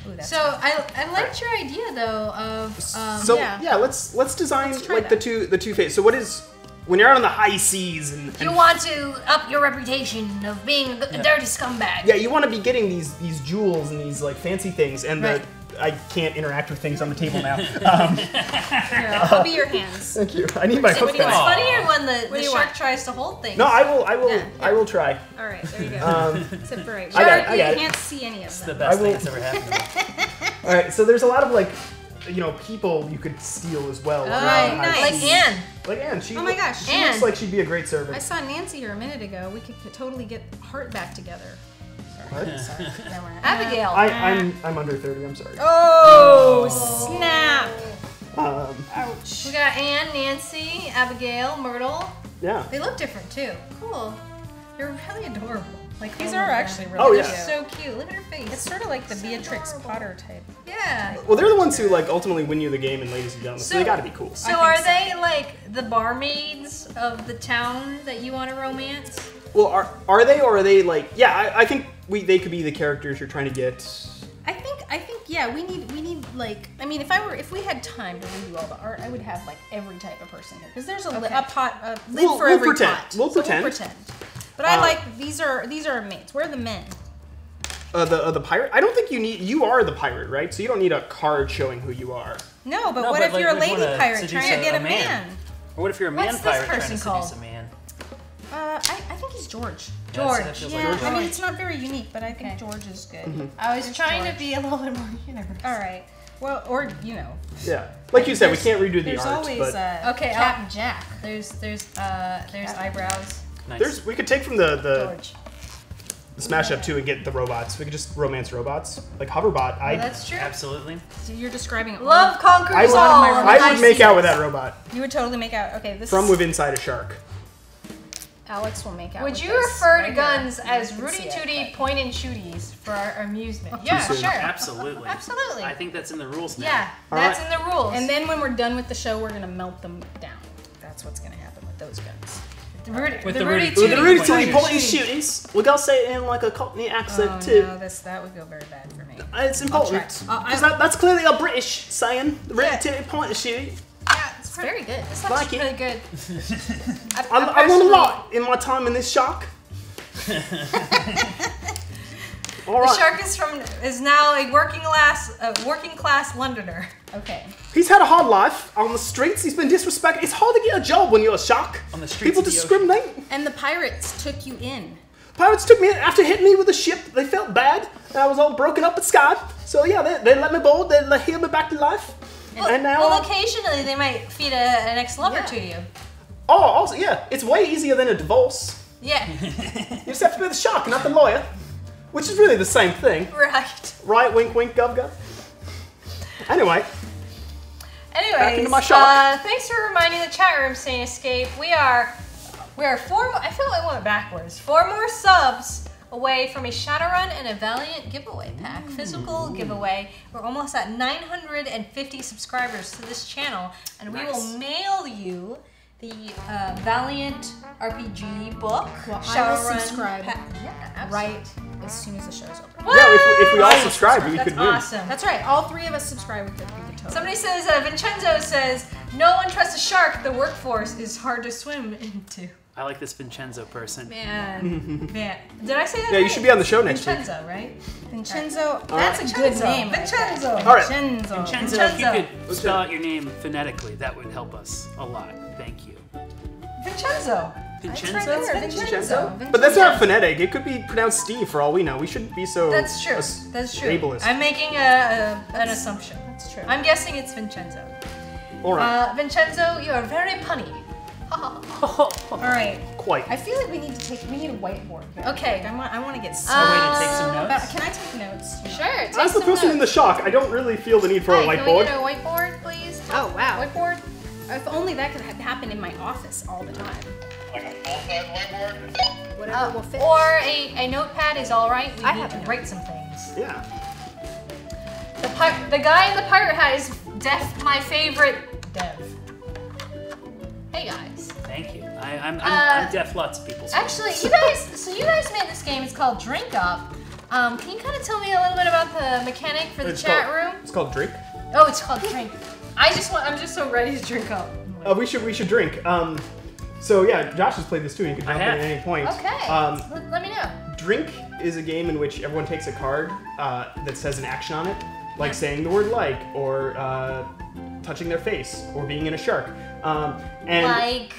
Ooh, that's So I, I liked your idea though of um, so yeah. yeah. let's let's design Let's try like the two the two phases. So what is when you're out on the high seas and, and You want to up your reputation of being a g- dirty scumbag. yeah, you want to be getting these these jewels and these like fancy things, and Right. the I can't interact with things on the table now. Um, Here, I'll be your hands. thank you. I need my So hook it's funnier when the, the shark want? tries to hold things. No, I will. I will. Yeah, I will try. All right, there you go. Um, Except for right. I got it, I got it. can't see any of It's the best I thing that's ever happened to me. all right. So there's a lot of like, you know, people you could steal as well. Oh, around nice. Like. Anne. Like Anne. She Oh my gosh, She Anne. looks like she'd be a great servant. I saw Nancy here a minute ago. We could, could totally get Heart back together. What? Sorry. Never mind. Abigail. I, I'm I'm under 30. I'm sorry. Oh, snap! Um, Ouch. we got Anne, Nancy, Abigail, Myrtle. yeah. They look different too. Cool. They're really adorable. Like These all are actually really Oh, cute. yeah. so cute. Look at her face. It's sort of like the Beatrix Potter type. yeah. Well, they're the ones who like ultimately win you the game in Ladies and Gentlemen, so, So- they got to be cool. So are so. they like the barmaids of the town that you want to romance? Well, are are they or are they like? Yeah, I, I think we they could be the characters you're trying to get. I think I think yeah, we need we need like I mean if I were if we had time to redo all the art, I would have like every type of person here because there's a, li- Okay. a pot a lid We'll- for we'll every pretend. pot. We'll So pretend. pretend. But I Uh, like these are these are mates. Where are the men? Uh, the uh, the pirate. I don't think you need. You are the pirate, right? So you don't need a card showing who you are. No, but No, what but, if like, you're a lady pirate trying to get a a man? man. Or what if you're a man this pirate trying person to called? seduce a man? Uh, I, I think he's George. Yeah, so that George. feels Yeah, like I mean it's not very unique, but I think Okay. George is good. Mm-hmm. I was trying George. to be a little bit more universe. All right. Well, or you know, Yeah, like you said, we can't redo the there's art, always but uh, Okay, Cat I'll- and Jack. There's there's uh there's eyebrows. Nice. there's we could take from the the, George. the smash up too and get the robots. We could just romance robots like Hoverbot. I That's true. Absolutely. So you're describing all- Love conquers I would, all. my and I would make out with that robot You would totally make out. Okay, this from is, within inside a shark. Alex will make out. Would with you this refer right to guns You as can Rudy see Tooty point and shooties for our amusement? Yeah, sure. Absolutely. Absolutely. I think that's in the rules now. Yeah, All that's right. in the rules. And then when we're done with the show, we're gonna melt them down. That's what's gonna happen with those guns. the Rudy, With the the Rudy Rudy Tooty Tooty Rudy point Tooty and point and shooting. shootings. We gotta say it in like a Cockney accent Oh too. no, this that would go very bad for me. It's I'll important Uh, because that, that's clearly a British saying. The Rudy Yeah. Tooty point and shoot. Yeah, it's It's very good. It's Like actually it. really good. I, I, I learned a lot in my time in this shark. All The shark is from is now a working class a working class Londoner. Okay. He's had a hard life on the streets. He's been disrespected. It's hard to get a job when you're a shark. On the streets People discriminate. And the pirates took you in. Pirates took me after hitting me with a ship. They felt bad, and I was all broken up at sky. So yeah, they, they let me board. They let heal me back to life. And now, well, occasionally they might feed a, an ex-lover Yeah. to you. oh, also yeah, it's way easier than a divorce. Yeah, You just have to be the shark, not the lawyer, which is really the same thing, right. right? Wink, wink, gov, gov. Anyway, Anyways, into my shark. uh, thanks for reminding the chat room, Saint Escape. We are we are four. I feel like I went backwards. Four more subs away from a Shadowrun and a Valiant giveaway pack, physical giveaway. We're almost at 950 subscribers to this channel, and we will mail you the uh, Valiant RPG book. Well, I Shadowrun subscribe pack. Yeah, right as soon as the show's over. yeah, if, we- if we all Wow. subscribe, we That's could win. awesome. That's right. All three of us subscribe with the, with the total. Somebody says, uh, Vincenzo says, no one trusts a shark. The workforce is hard to swim into. I like this Vincenzo person. Man, man. Did I say that Yeah, you should be on the show next week. Vincenzo, right? Vincenzo. All That's right. a good Vincenzo. name. Vincenzo. All right. Vincenzo. Vincenzo, if you Vincenzo. could spell out your name phonetically, that would help us a lot. Thank you. Vincenzo. Vincenzo? It's right there, Vincenzo. Vincenzo. But that's not phonetic. It could be pronounced Steve for all we know. We shouldn't be so. That's true. as- That's true. ableist. I'm making a, a, an assumption. That's true. I'm guessing it's Vincenzo. All right. Uh, Vincenzo, you are very punny. All right. Quite. I feel like we need to take. We need a whiteboard. here. Okay. I want. I want to get. So A way to take some Uh, But notes. can I take notes? Sure. Take As the some person in the shock, I don't really feel the need for a Hi, Can we whiteboard. get a whiteboard, please? Oh wow. Whiteboard. If only that could ha- happen in my office all the time. Like a full-size whiteboard? Whatever Uh, will fit. or a, a notepad is all right. We I need have to a notepad. write some things. Yeah. The the guy in the pirate hat is def my favorite dev. Hey guys. Thank you. I, I'm, I'm, Uh, I'm deaf lots of people's Actually, you guys. So you guys made this game. It's called Drink Up. Um, can you kind of tell me a little bit about the mechanic for the It's chat called, room? It's called drink. Oh, it's called Drink. I just want. I'm just so ready to drink up. Uh, we should we should drink. Um, So yeah, Josh has played this too. You can jump in at any point. Okay. Um, let, let me know. Drink is a game in which everyone takes a card uh, that says an action on it, like saying the word like, or uh, touching their face, or being in a shark. Um, and Like.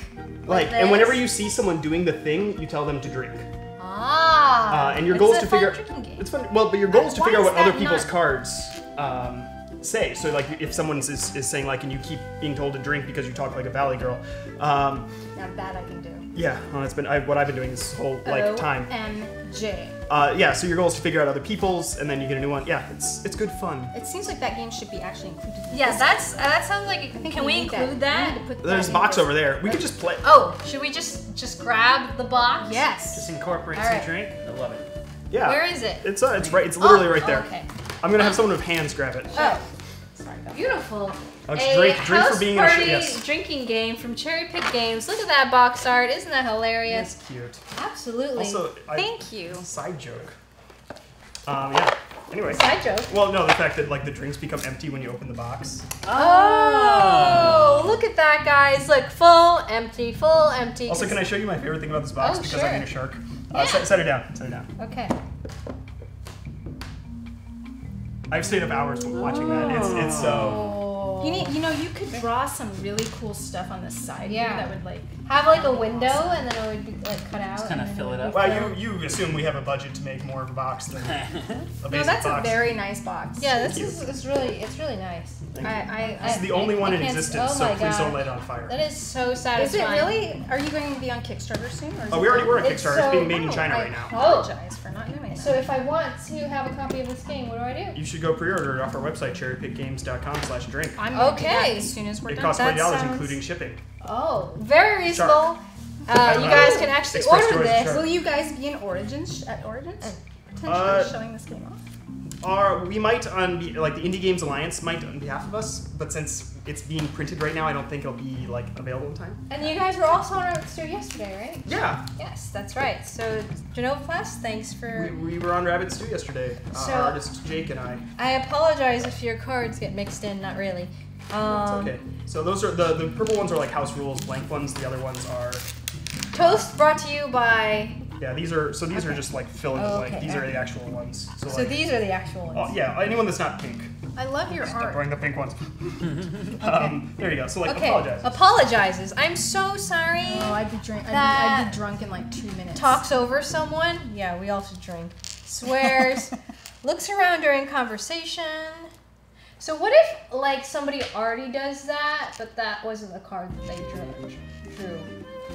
like, this. and whenever you see someone doing the thing, you tell them to drink. Ah. Uh, and your goal is to figure. game. It's fun. Well, but your goal is to figure out what other people's not- cards um, say. So like, if someone is, is saying like, and you keep being told to drink because you talk like a valley girl. Um, Not bad I can do. yeah, well, that's been I, what I've been doing this whole like time. M J. Uh, yeah, so your goal is to figure out other people's, and then you get a new one. Yeah, it's it's good fun. It seems like that game should be actually included. in Yeah, this. that's uh, that sounds like. I think Can we need include We that? need to put There's that a box over there. We could just play. Oh, should we just just grab the box? Yes. Just incorporate All some drink. I love it. Yeah. Where is it? It's uh, it's right. It's literally Oh, right there. Okay. I'm gonna have someone with hands grab it. Oh, Sorry about beautiful. Oh, a drink- drink house being in a party yes. drinking game from Cherry Picked Games. Look at that box art. Isn't that hilarious? That's cute. Absolutely. Also, I, Thank you. side joke. Um, yeah. Anyway. Side joke. Well, no, the fact that like the drinks become empty when you open the box. Oh, look at that, guys. Look, full, empty, full, empty. Also, can I show you my favorite thing about this box? Oh, because sure. I'm in a shark. Uh, Yeah. set, set it down. Set it down. Okay. I've stayed up hours watching that. It's it's so. You need, you know, you could draw some really cool stuff on the side. Yeah. That would like. Have like a window, and then it would be like cut out. Just kinda fill it up. be Well, you you assume we have a budget to make more of a box than a basic No, that's box. a very nice box. Yeah, this you. is it's really it's really nice. Thank I, you. I, I This is the only one I in existence, oh so my please don't light on fire. That is so satisfying. Is it really? Are you going to be on Kickstarter soon? Or Oh, we already were on It's Kickstarter. so- it's being made in China I right now. I apologize for not knowing that. So if I want to have a copy of this game, what do I do? You should go pre-order it off our website, cherrypickgames.com/drink. I'm gonna do that Okay. as soon as we're It done. costs that twenty dollars, sounds- including shipping. Oh, very reasonable. Uh, you Uh, guys can actually Express order Stories this. Shark. Will you guys be in Origins at Origins? Potentially Uh, showing this game off. Or we might on be, like the Indie Games Alliance might on behalf of us, but since it's being printed right now, I don't think it'll be like available in time. And you guys were also on our studio yesterday, right? Yeah, Yes, that's right. So Genova Plus, thanks for. we, we were on Rabbit Stew yesterday. Uh, So- our artist Jake and I. I apologize if your cards get mixed in. Not really. It's Um, okay. So those are the the purple ones are like house rules. Blank ones. The other ones are Toast brought to you by. yeah. These are so these are just like fill in the Oh, blank. okay, These are the actual ones. So, So like, these are the actual ones. oh, yeah, anyone that's not pink. I love your Stop art. wearing the pink ones. um, there you go. So like Okay. apologize. Apologizes. I'm so sorry. Oh, I'd be drink. I'd, be, I'd be drunk in like two minutes. Talks over someone. Yeah, we also drink. Swears. looks around during conversation. So what if like somebody already does that, but that wasn't the card that they drew? drew?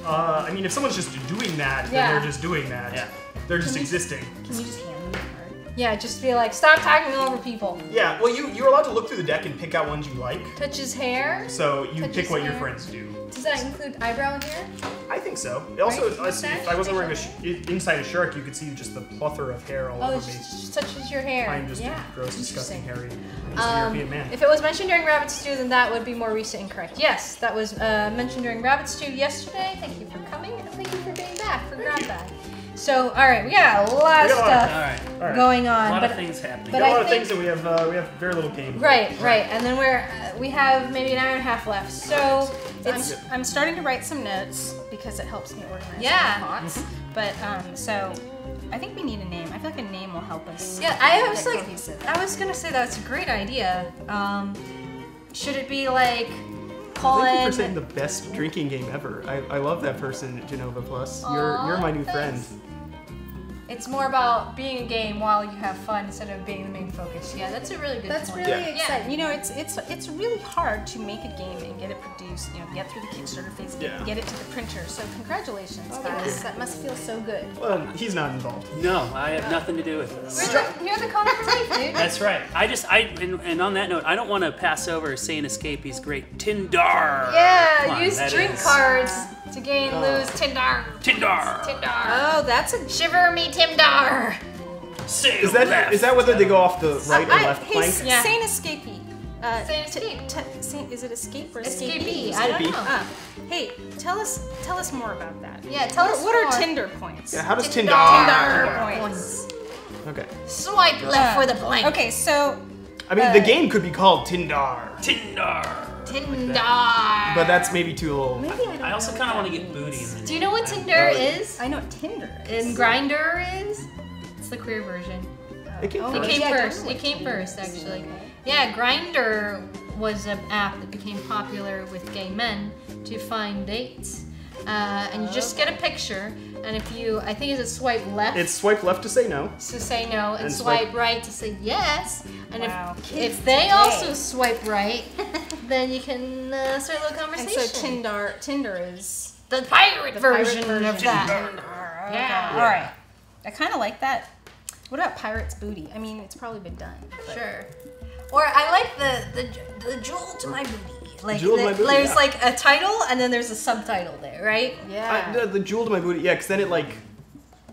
Uh, I mean, if someone's just doing that, then they're just doing that. Yeah. They're just existing. Can you just hand me the card? Yeah, just be like, stop talking all over people. Yeah. Well, you you're allowed to look through the deck and pick out ones you like. Touch his hair. So you Touch pick what your friends do. Does that include eyebrow in here? I think so. It also, Right? I see, if I wasn't wearing a sh- inside a shark, you could see just the plethora of hair all Oh, over it me. just, just touches your hair. I'm just yeah. a gross, disgusting, hairy Um, European man. if it was mentioned during Rabbit Stew, then that would be more recent and correct. Yes, that was uh, mentioned during Rabbit Stew yesterday. Thank you for coming and thank you for being back for Grab. Bag. So, all right, we got a lot of We got a lot of- stuff All right. All right. going A lot but of things happening. we but got a I lot of things, and we have uh, we have very little game. right, right, and then we're uh, we have maybe an hour and a half left. So it's I'm, I'm starting to write some notes because it helps me organize Yeah. my thoughts. But um, so I think we need a name. I feel like a name will help us. yeah. I was like, cohesive. I was gonna say that's a great idea. Um, should it be like Thank you for saying the best drinking game ever. I, I love that person, Genova Plus. You're you're my new thanks. friend. It's more about being a game while you have fun instead of being the main focus. Yeah, that's a really good That's point. really Yeah. exciting. You know, it's it's it's really hard to make a game and get it produced. You know, get through the Kickstarter phase, get, Yeah. get it to the printer. So congratulations, Oh, guys. That must feel so good. Well, he's not involved. No, I have nothing to do with We're this. the, you're the Colin for life, dude. That's right. I just I and, and on that note, I don't want to pass over Sane Escape. He's great. Tindar. Yeah, on, use drink is- cards to gain lose Tindar. Tindar. Tindar. Oh, that's a Shiver me Timdar. Sail Is that left. is that whether they go off the right or I- left hey, plank? Yeah. Saint Escapee. Uh, Saint t- Escape. t- Saint, is it escape or Escapee. escapee? I don't know. Ah, hey, tell us tell us more about that. Yeah, tell what, us what are. Tinder points? Yeah, how does Tinder Tindar? Tinder points. Okay. Swipe left Uh, for the blank. Okay, so I mean, the Uh, game could be called Tindar. Tindar. Tinder. But that's maybe too old. Maybe I don't I also kind of want to get booty Do you know what. Tinder Oh, is? I know what Tinder is. And Grindr is? It's the queer version. It came Oh, It first. came oh, yeah, first. It came first, actually. Yeah, Grindr was an app that became popular with gay men to find dates. Uh, and you just get a picture, and if you, I think, is it swipe left It's swipe left to say no. to say no, and, And swipe, swipe- right to say yes. And Wow, if kids if they today. also swipe right, then you can uh, start a little conversation. And conversation. so Tinder, Tinder is the pirate the pirate version, of that. Yeah. Yeah. All right. I kind of like that. What about Pirate's Booty? I mean, it's probably been done. but- Sure. Or I like the the, the jewel to my booty. Like the- booty, there's yeah. like a title and then there's a subtitle there, right? Yeah. I, the, the jewel to my booty, yeah, because then it like,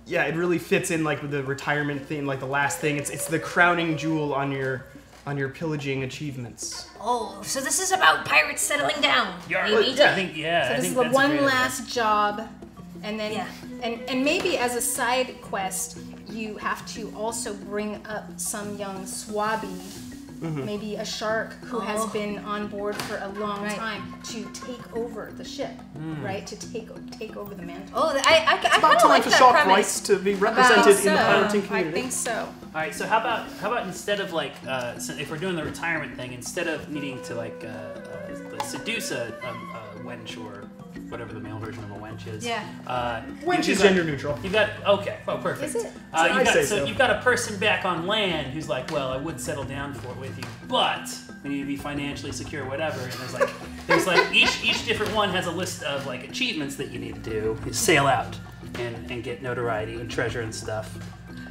yeah, it really fits in like with the retirement theme, like the last thing. It's it's the crowning jewel on your on your pillaging achievements. Oh, so this is about pirates settling down. You're, maybe? I think yeah. So I this think is the one great idea. last job, and then Yeah. and and maybe as a side quest, you have to also bring up some young swabby, maybe a shark who has Oh. been on board for a long Right. time to take over the ship, right? To take take over the mantle. Oh, I I, I kind About of time like for shark premise. rights to be represented think in the so. community. I think so. All right, so how about how about instead of like uh, so if we're doing the retirement thing, instead of needing to like uh, uh, seduce a, a, a wench or whatever the male version of a wench is. Yeah. Uh, Wench you've is got- gender neutral. You've got okay. Oh, perfect. Is it? Uh, So you've I'd got, say so, so. you've got a person back on land who's like, well, I would settle down for it with you, but we need to be financially secure, whatever. And there's like, there's like each each different one has a list of like achievements that you need to do. You sail out and and get notoriety and treasure and stuff.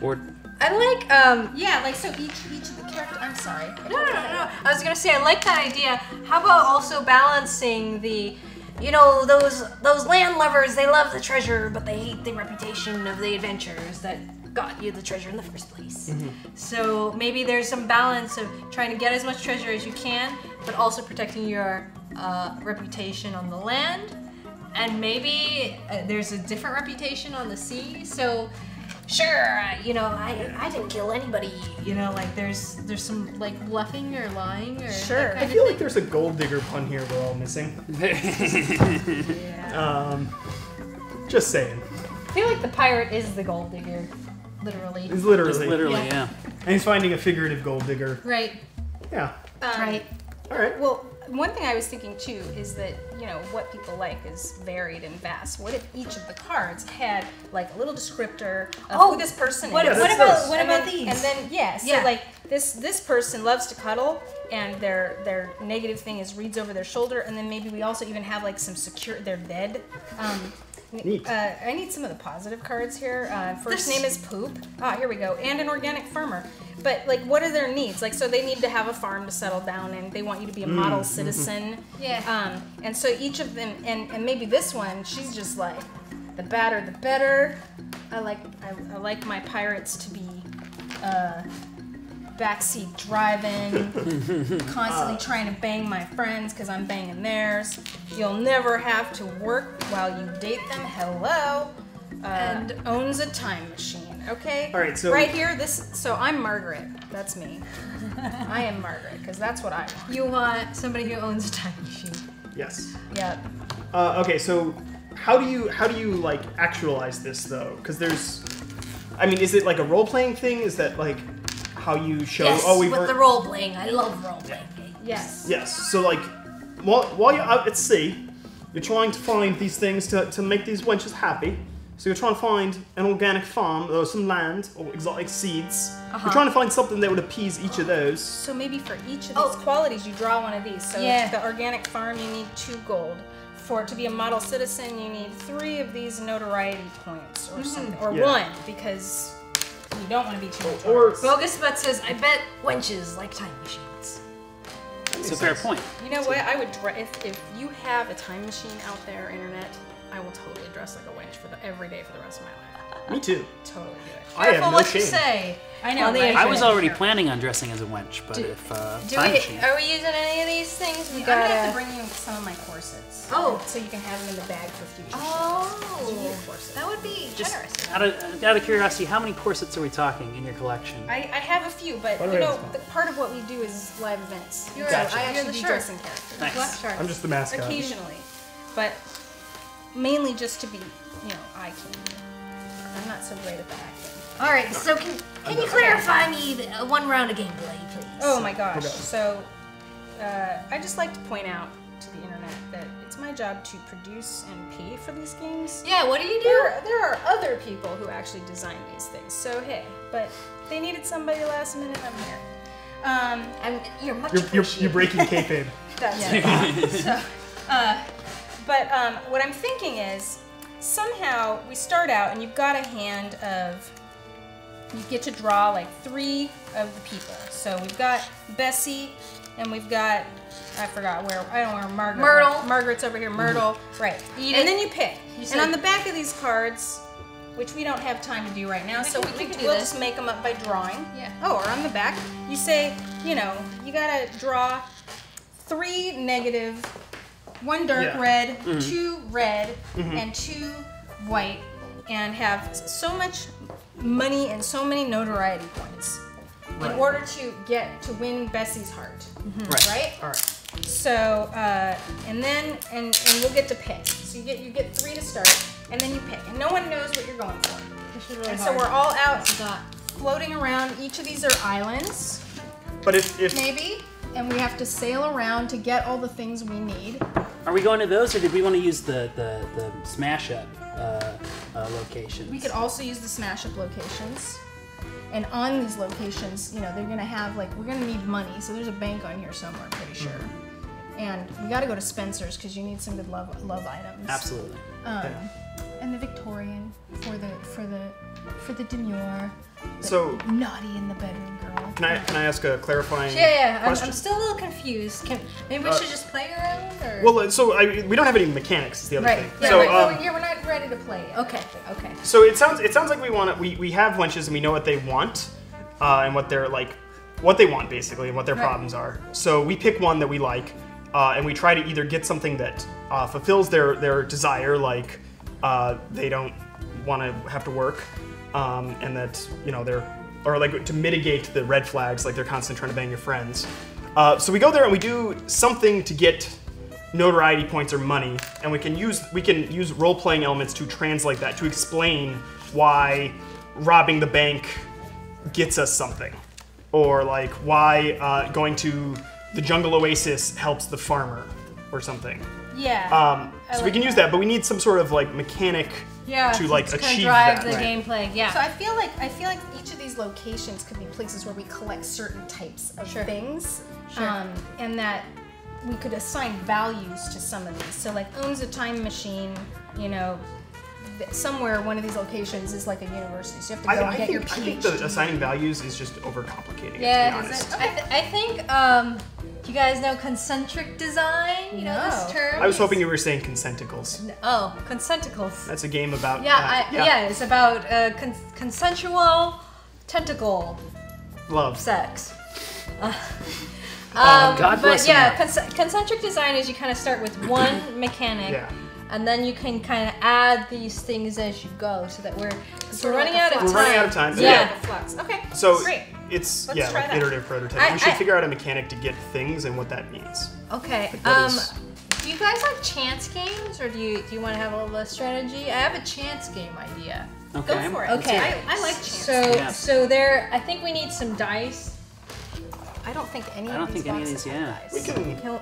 Or I like um Yeah, like so each each of the characters. I'm sorry. No, no, no, no. I was gonna say I like that idea. How about also balancing the, you know, those those land lovers. They love the treasure, but they hate the reputation of the adventures that got you the treasure in the first place. So maybe there's some balance of trying to get as much treasure as you can, but also protecting your uh, reputation on the land. And maybe uh, there's a different reputation on the sea. So sure, you know, I, I didn't kill anybody. You know, like there's there's some like bluffing or lying or Sure. I feel like there's a gold digger pun here we're all missing. yeah. Um, just saying. I feel like the pirate is the gold digger, literally. He's literally. just literally, Yeah. yeah. And he's finding a figurative gold digger. Right. Yeah. Um, Right. All right. Well, one thing I was thinking too is that you know what people like is varied and vast. What if each of the cards had like a little descriptor of Oh, who this person What, is? Yeah, what that's about nice. what and about then, these? And then yeah, so Yeah. like this this person loves to cuddle, and their their negative thing is reads over their shoulder, and then maybe we also even have like some secure their bed. Um, Neat. Uh, I need some of the positive cards here. Uh, first This- name is Poop. Ah, here we go. And an organic farmer. But like, what are their needs? Like, so they need to have a farm to settle down, and they want you to be a model citizen. Yeah. Um, and so each of them, and and maybe this one, she's just like, the badder the better. I like I, I like my pirates to be uh, backseat driving, constantly trying to bang my friends because I'm banging theirs. You'll never have to work while you date them. Hello. Uh, and owns a time machine. Okay. All right, so- right here, this. So I'm Margaret. That's me. I am Margaret because that's what I want. you want somebody who owns a time machine. Yes. Yep. Uh, okay, so how do you how do you like actualize this though? Because there's, I mean, is it like a role playing thing? Is that like how you show? yes, oh, we with were. the role playing. I love role playing games. Yes. yes. So like, while while you're out at sea, you're trying to find these things to to make these wenches happy. So you're trying to find an organic farm or some land or exotic seeds. You're uh-huh. trying to find something that would appease each of those. So maybe for each of oh. these Oh. qualities, you draw one of these. So Yeah. the organic farm, you need two gold. For to be a model citizen, you need three of these notoriety points or mm-hmm. something, or Yeah. one because you don't want to be too Or notorious. Bogus Butt says, I bet wenches like time machines. It's a fair point. You know what? I would dress if if you have a time machine out there, internet, I will totally dress like a wench for the every day for the rest of my life. Me too. Totally do it. I have Careful no what shame. you say. I know. On right? I was already planning on dressing as a wench, but Do- if uh, Do time we, machine. are we using any of these things? We I'm gonna have gotta. bring you some of my corsets. Oh. so you can have them in the bag for future. Oh, You need a corset. that would be Just generous. out of, out of curiosity, how many corsets are we talking in your collection? I, I have a few, but What you know, the, part of what we do is live events. You're- so Gotcha. I you're actually the do shark. dressing characters. Nice. I'm just the mascot. Occasionally, but mainly just to be, you know, eye candy. I'm not so great at the acting. All right. So can can you clarify me the, uh, one round of gameplay, please? Oh my gosh. So, uh, I just like to point out to the internet that it's my job to produce and pay for these games. Yeah. What do you do? There, there are other people who actually design these things. So hey, but they needed somebody last minute. I'm here. Um, I'm, you're much You're, you're, you're breaking kayfabe. That's it. so, uh, but um, what I'm thinking is somehow we start out and you've got a hand of you get to draw like three of the people. So we've got Bessie and we've got I forgot where I don't know where Margaret. Myrtle. Margaret's over here. Myrtle. Mm-hmm. Right. Eat and it. then you pick. You and on the back of these cards, which we don't have time to do right now, so can- we we can, can do we'll this. just make them up by drawing. Yeah. Oh, or on the back, you say, you know, you gotta draw three negative, one dark Yeah. red, mm-hmm. two red, mm-hmm. and two white, and have so much money and so many notoriety points Right. in order to get to win Bessie's heart. Right. Right? All right. So, uh, and then, and, and we'll get to pick. So you get you get three to start, and then you pick, and no one knows what you're going for. This is really And so we're all out floating around. Each of these are islands, But if, if maybe, and we have to sail around to get all the things we need. Are we going to those, or did we want to use the the, the smash up uh, uh, locations? We could also use the smash up locations. And on these locations, you know, they're gonna have like we're gonna need money, so there's a bank on here somewhere, I'm pretty sure. And we gotta go to Spencer's because you need some good love love items. Absolutely. Um, and the Victorian for the for the for the demure. The So- naughty in the bedroom girl. can I can I ask a clarifying Yeah, yeah. I'm. I'm still a little confused. Can maybe we Uh, should just play around, or Well, uh, so I, we don't have any mechanics. Is the other Right. thing. Yeah, so right. um, we're, yeah, we're not ready to play yet. okay, okay. So it sounds it sounds like we want to we, we have wenches and we know what they want, uh, and what they're like, what they want basically, and what their Right. problems are. So we pick one that we like, uh, and we try to either get something that uh, fulfills their their desire, like uh, they don't want to have to work, um, and that you know they're or like to mitigate the red flags, like they're constantly trying to bang your friends. Uh, so we go there and we do something to get notoriety points or money, and we can use we can use role playing elements to translate that to explain why robbing the bank gets us something, or like why uh, going to the jungle oasis helps the farmer, or something. Yeah. Um, so we like can use that. that, but we need some sort of like mechanic Yeah, to like kinda achieve drive that. the gameplay. Yeah. So I feel like I feel like each of these locations could be places where we collect certain types of Sure. things, Sure. um, and that we could assign values to some of these. So like owns a time machine, you know, somewhere one of these locations is like a university, so you have to I, go I and get think, your I think the assigning values is just overcomplicating yeah, it, to be honest. I, th- I think um, do you guys know concentric design? You know this term. I was hoping you were saying consenticles. Oh, consenticles. That's a game about. Yeah, uh, I, yeah. it's about uh, con- consensual tentacle Love. sex. Uh, Um, God but bless yeah, America. cons- concentric design is you kind of start with one mechanic, Yeah. and then you can kind of add these things as you go, so that we're 'cause Sort we're running like out a of We're time. running out of time. Yeah. The. Okay. So great. It's Let's yeah, like that. iterative prototype. I- we should I- figure out a mechanic to get things and what that means. Okay. what Um, is- do you guys have chance games, or do you do you want to have a little bit of strategy? I have a chance game idea. Okay. Go for it. let's Okay. I, I like chance. So Yeah. so there, I think we need some dice. I don't think any I of don't these think any of these, yeah. dice. We can. Can,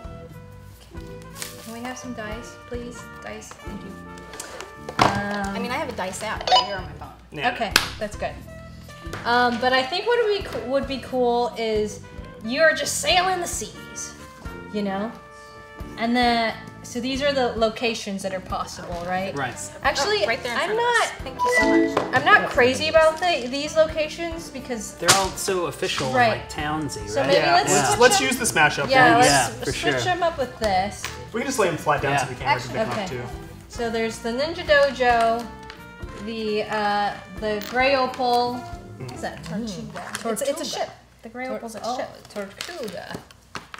can we have some dice, please? Dice, thank you. Um, I mean, I have a dice app right here on my phone. Yeah. Okay, that's good. Um, but I think what would be co- would be cool is you're just sailing the seas, you know, and then so these are the locations that are possible, right? Right. Actually, Oh, right there I'm not. Thank you so much. I'm not crazy about the, these locations because They're all so official Right. like townsy, So right? maybe Yeah, let's let's, let's them. use the smash up yeah, ones. let's Yeah, for switch sure. them up with this. We can just lay them flat down so Yeah. we can't really pick them up Okay. too. So there's the Ninja Dojo, the uh, the gray opal. Is that Tortuga. Tortuga. It's, it's a ship. The gray Tor- opal's a oh, ship. Tortuga.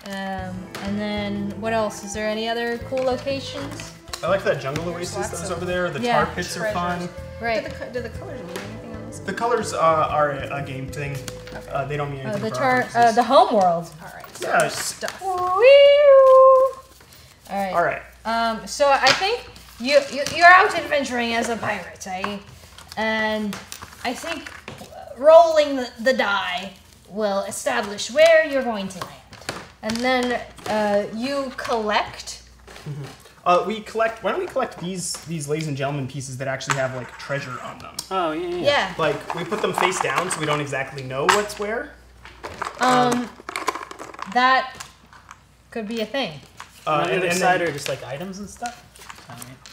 Um, and then what else? Is there any other cool locations? I like that jungle oasis lots that was over there. The Yeah. tar pits are fun. Right. Do the, do the colors mean anything on this? The colors uh, are a, a game thing. Uh, they don't mean Uh, anything the tar- uh, the home world. All right. So Yeah, there's s- stuff. All right. All right. Um, so I think you, you you're out adventuring as a pirate, eh? And I think rolling the, the die will establish where you're going to land, and then uh, you collect. Uh, we collect. Why don't we collect these these ladies and gentlemen pieces that actually have like treasure on them? Oh yeah, yeah. Yeah. Like we put them face down so we don't exactly know what's where. Um, that could be a thing. Uh, on the and, other and side then are just like items and stuff.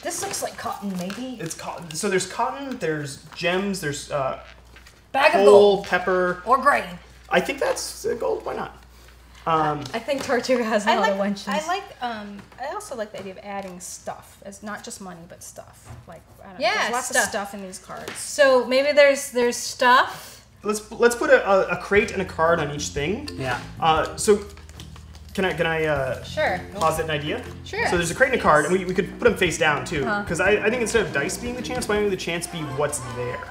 This looks like cotton, maybe. it's cotton. So there's cotton. There's gems. There's uh, Bag of gold pepper. or grain. I think that's uh, gold. Why not? Um, I think Tortuga has I all like. the wenches. I like. Um. I also like the idea of adding stuff, It's not just money, but stuff. Like I don't know, Yeah, there's lots stuff. of stuff in these cards. So maybe there's there's stuff. let's let's put a, a, a crate and a card on each thing. Yeah. Uh, so can I can I uh, Sure. posit an idea? Sure. So there's a crate and a card, and we, we could put them face down too. Because I, I think instead of dice being the chance, why don't the chance be what's there?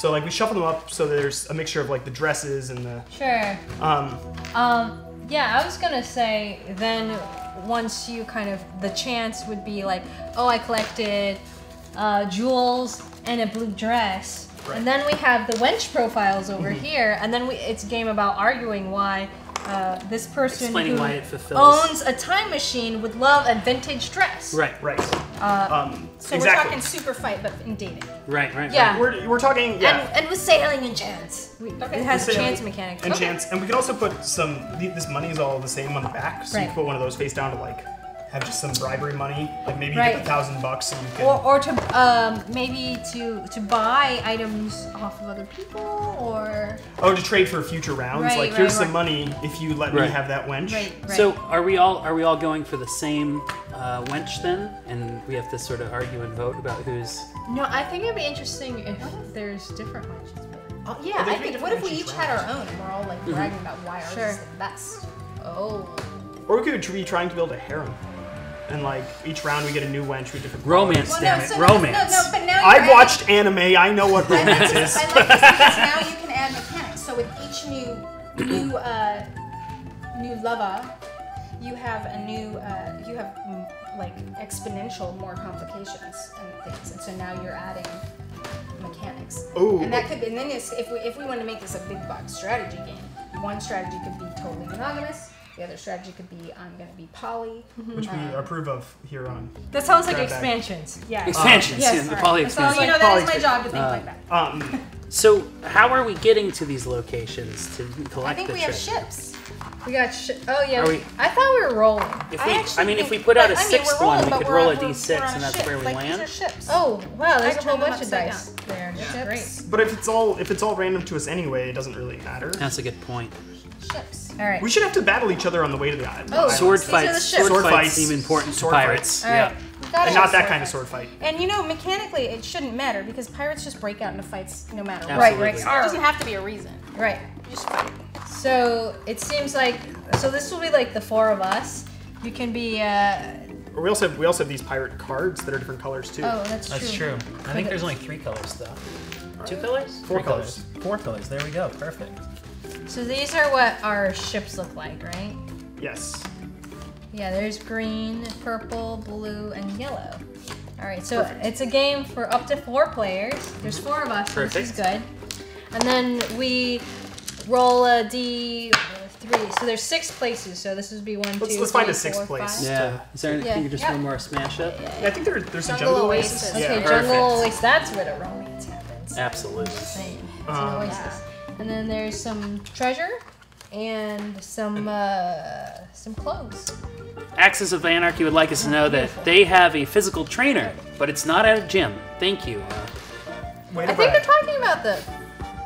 So like we shuffle them up so there's a mixture of like the dresses and the Sure. um Um, yeah, I was gonna say then once you kind of the chance would be like, oh, I collected uh, jewels and a blue dress, Right. and then we have the wench profiles over here, and then we it's game about arguing why. Uh, this person Explaining who why it fulfills- owns a time machine would love a vintage dress. Right. right. Uh, um So exactly. we're talking Superfight, but in dating. Right. Right. Yeah. We're, we're talking yeah. And, and with sailing and chance. We, It has Sailing chance mechanics. and Okay. chance, and we can also put some. This money is all the same on the back, so you Right. can put one of those face down to like have just some bribery money, like maybe you Right. get a thousand bucks and you can. Or, or to um, maybe to to buy items off of other people or oh, to trade for future rounds. Right, like right, here's some money if you let me have that wench. right right. So are we all are we all going for the same uh, wench then? And we have to sort of argue and vote about who's. no, I think it'd be interesting if there's different wenches. Oh, yeah, I think. What if we each each had our own and we're all like bragging about why ours Sure. is the best? Oh, Or we could be trying to build a harem. And like each round we get a new wench with different Romance, Well, damn no, it, so romance. No, no, but now you're I've adding- watched anime. I know what I romance like is. I like this because now you can add mechanics. So with each new new uh, new lover, you have a new uh, you have mm, like exponential more complications and things, and so now you're adding mechanics. Ooh. And that could be, and then it's, if we if we want to make this a big box strategy game, one strategy could be totally monogamous. The other strategy could be I'm going to be poly. which we approve of here on. that sounds like Grab bag. expansions. Yeah. Expansions, yes, yeah, the alright. poly So you know that is Poly my job to think Uh, like that. Um, So how are we getting to these locations to collect I think the we have ships. We got sh- oh yeah. Are we- I thought we were rolling. If I we, I, actually mean, if we put out but, a I sixth we're rolling, one, we could roll on- a we're- d6, and that's ship. where we like, These land. are ships. Oh wow, there's I a whole bunch of upside dice there. Yeah. Great. but if it's all if it's all random to us anyway, it doesn't really matter. That's a good point. ships. All right. We should have to battle each other on the way to the island. Oh, Sword These the fights. Sword, Sword fights fights. seem important Sword to pirates. fights. Yeah. right. And not that sword kind of sword fight. And you know, mechanically, it shouldn't matter because pirates just break out into fights no matter what. Right, right. Absolutely. It doesn't have to be a reason. Right. You just fight. So it seems like so this will be like the four of us. You can be uh we also have we also have these pirate cards that are different colors too. oh that's, true. That's true. I think there's only three colors though. Two colors? Four Three colors. Four colors. There we go. Perfect. So these are what our ships look like, right? Yes. Yeah, there's green, purple, blue, and yellow. All right, so it's a game for up to four players. There's four of us, so this is good. And then we roll a d three. So there's six places. So this would be one, Let's- two, let's find a sixth four, place. five. Yeah. Is there anything Yeah. you just Yeah. one more smash up? Yeah, I think there, there's a Jungle jungle Oasis. oasis. Okay, Yeah. perfect. jungle oasis. That's where the romance happens. Absolutely. It's Um, an oasis. And then there's some treasure and some uh, some clothes. Axis of Anarchy would like us to know that they have a physical trainer, but it's not at a gym. Thank you. Uh, Way I to think they're talking about the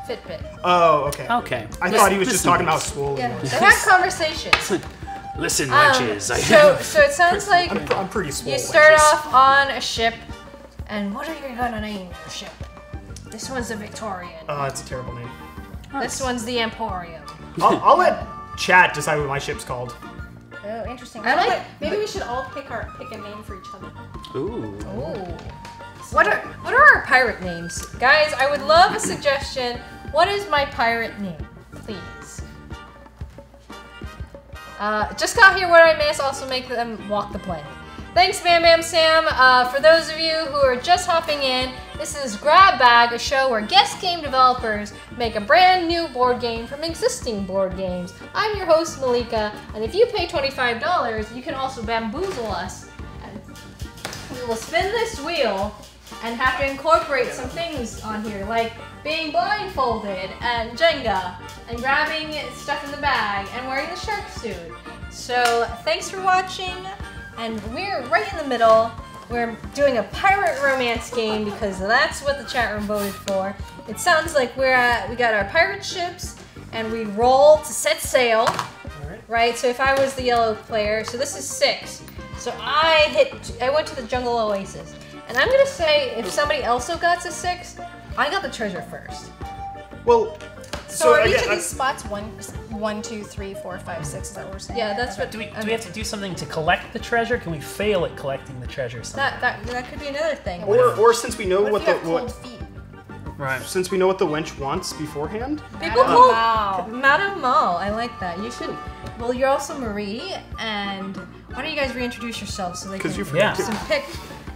Fitbit. Oh, okay. okay. I Listen- thought he was just listen, talking about swollen. Yeah, they have conversations. Listen, Um, wenches. I so, so it sounds like I'm, I'm pretty swollen. you start just- off on a ship, and what are you gonna name your ship? This one's a Victorian. Uh, it's a terrible name. This one's the Emporium. I'll, I'll let chat decide what my ship's called. Oh, interesting. I like- Maybe we should all pick our pick a name for each other. Ooh. Ooh. What are what are our pirate names? Guys, I would love a suggestion. What is my pirate name? Please. Uh, just got here what I miss, also make them walk the plank. Thanks, Bam Bam Sam. Uh, for those of you who are just hopping in, this is Grab Bag, a show where guest game developers make a brand new board game from existing board games. I'm your host, Malika, and if you pay $25, you can also bamboozle us. We will spin this wheel and have to incorporate some things on here, like being blindfolded and Jenga, and grabbing stuff in the bag, and wearing the shark suit. So, thanks for watching, and we're right in the middle. We're doing a pirate romance game because that's what the chat room voted for. It sounds like we're at, we got our pirate ships, and we roll to set sail. Right. So if I was the yellow player, so this is six. So I hit. I went to the jungle oasis, and I'm gonna say if somebody also got a six, I got the treasure first. Well, So, so, are again, each of I- these spots one, one, two, three, four, five, six? Is that what we're saying? Yeah, that's what. Do we, do we have to do something to collect the treasure? Can we fail at collecting the treasure somehow? That that that could be another thing. or, or since we know What, what, if the you have cold what, feet? right. since we know what the wench wants beforehand, People Madame call Mao. Madame Mao. I like that. You should. Well, you're also Marie, and why don't you guys reintroduce yourselves so they can you Yeah. some pick.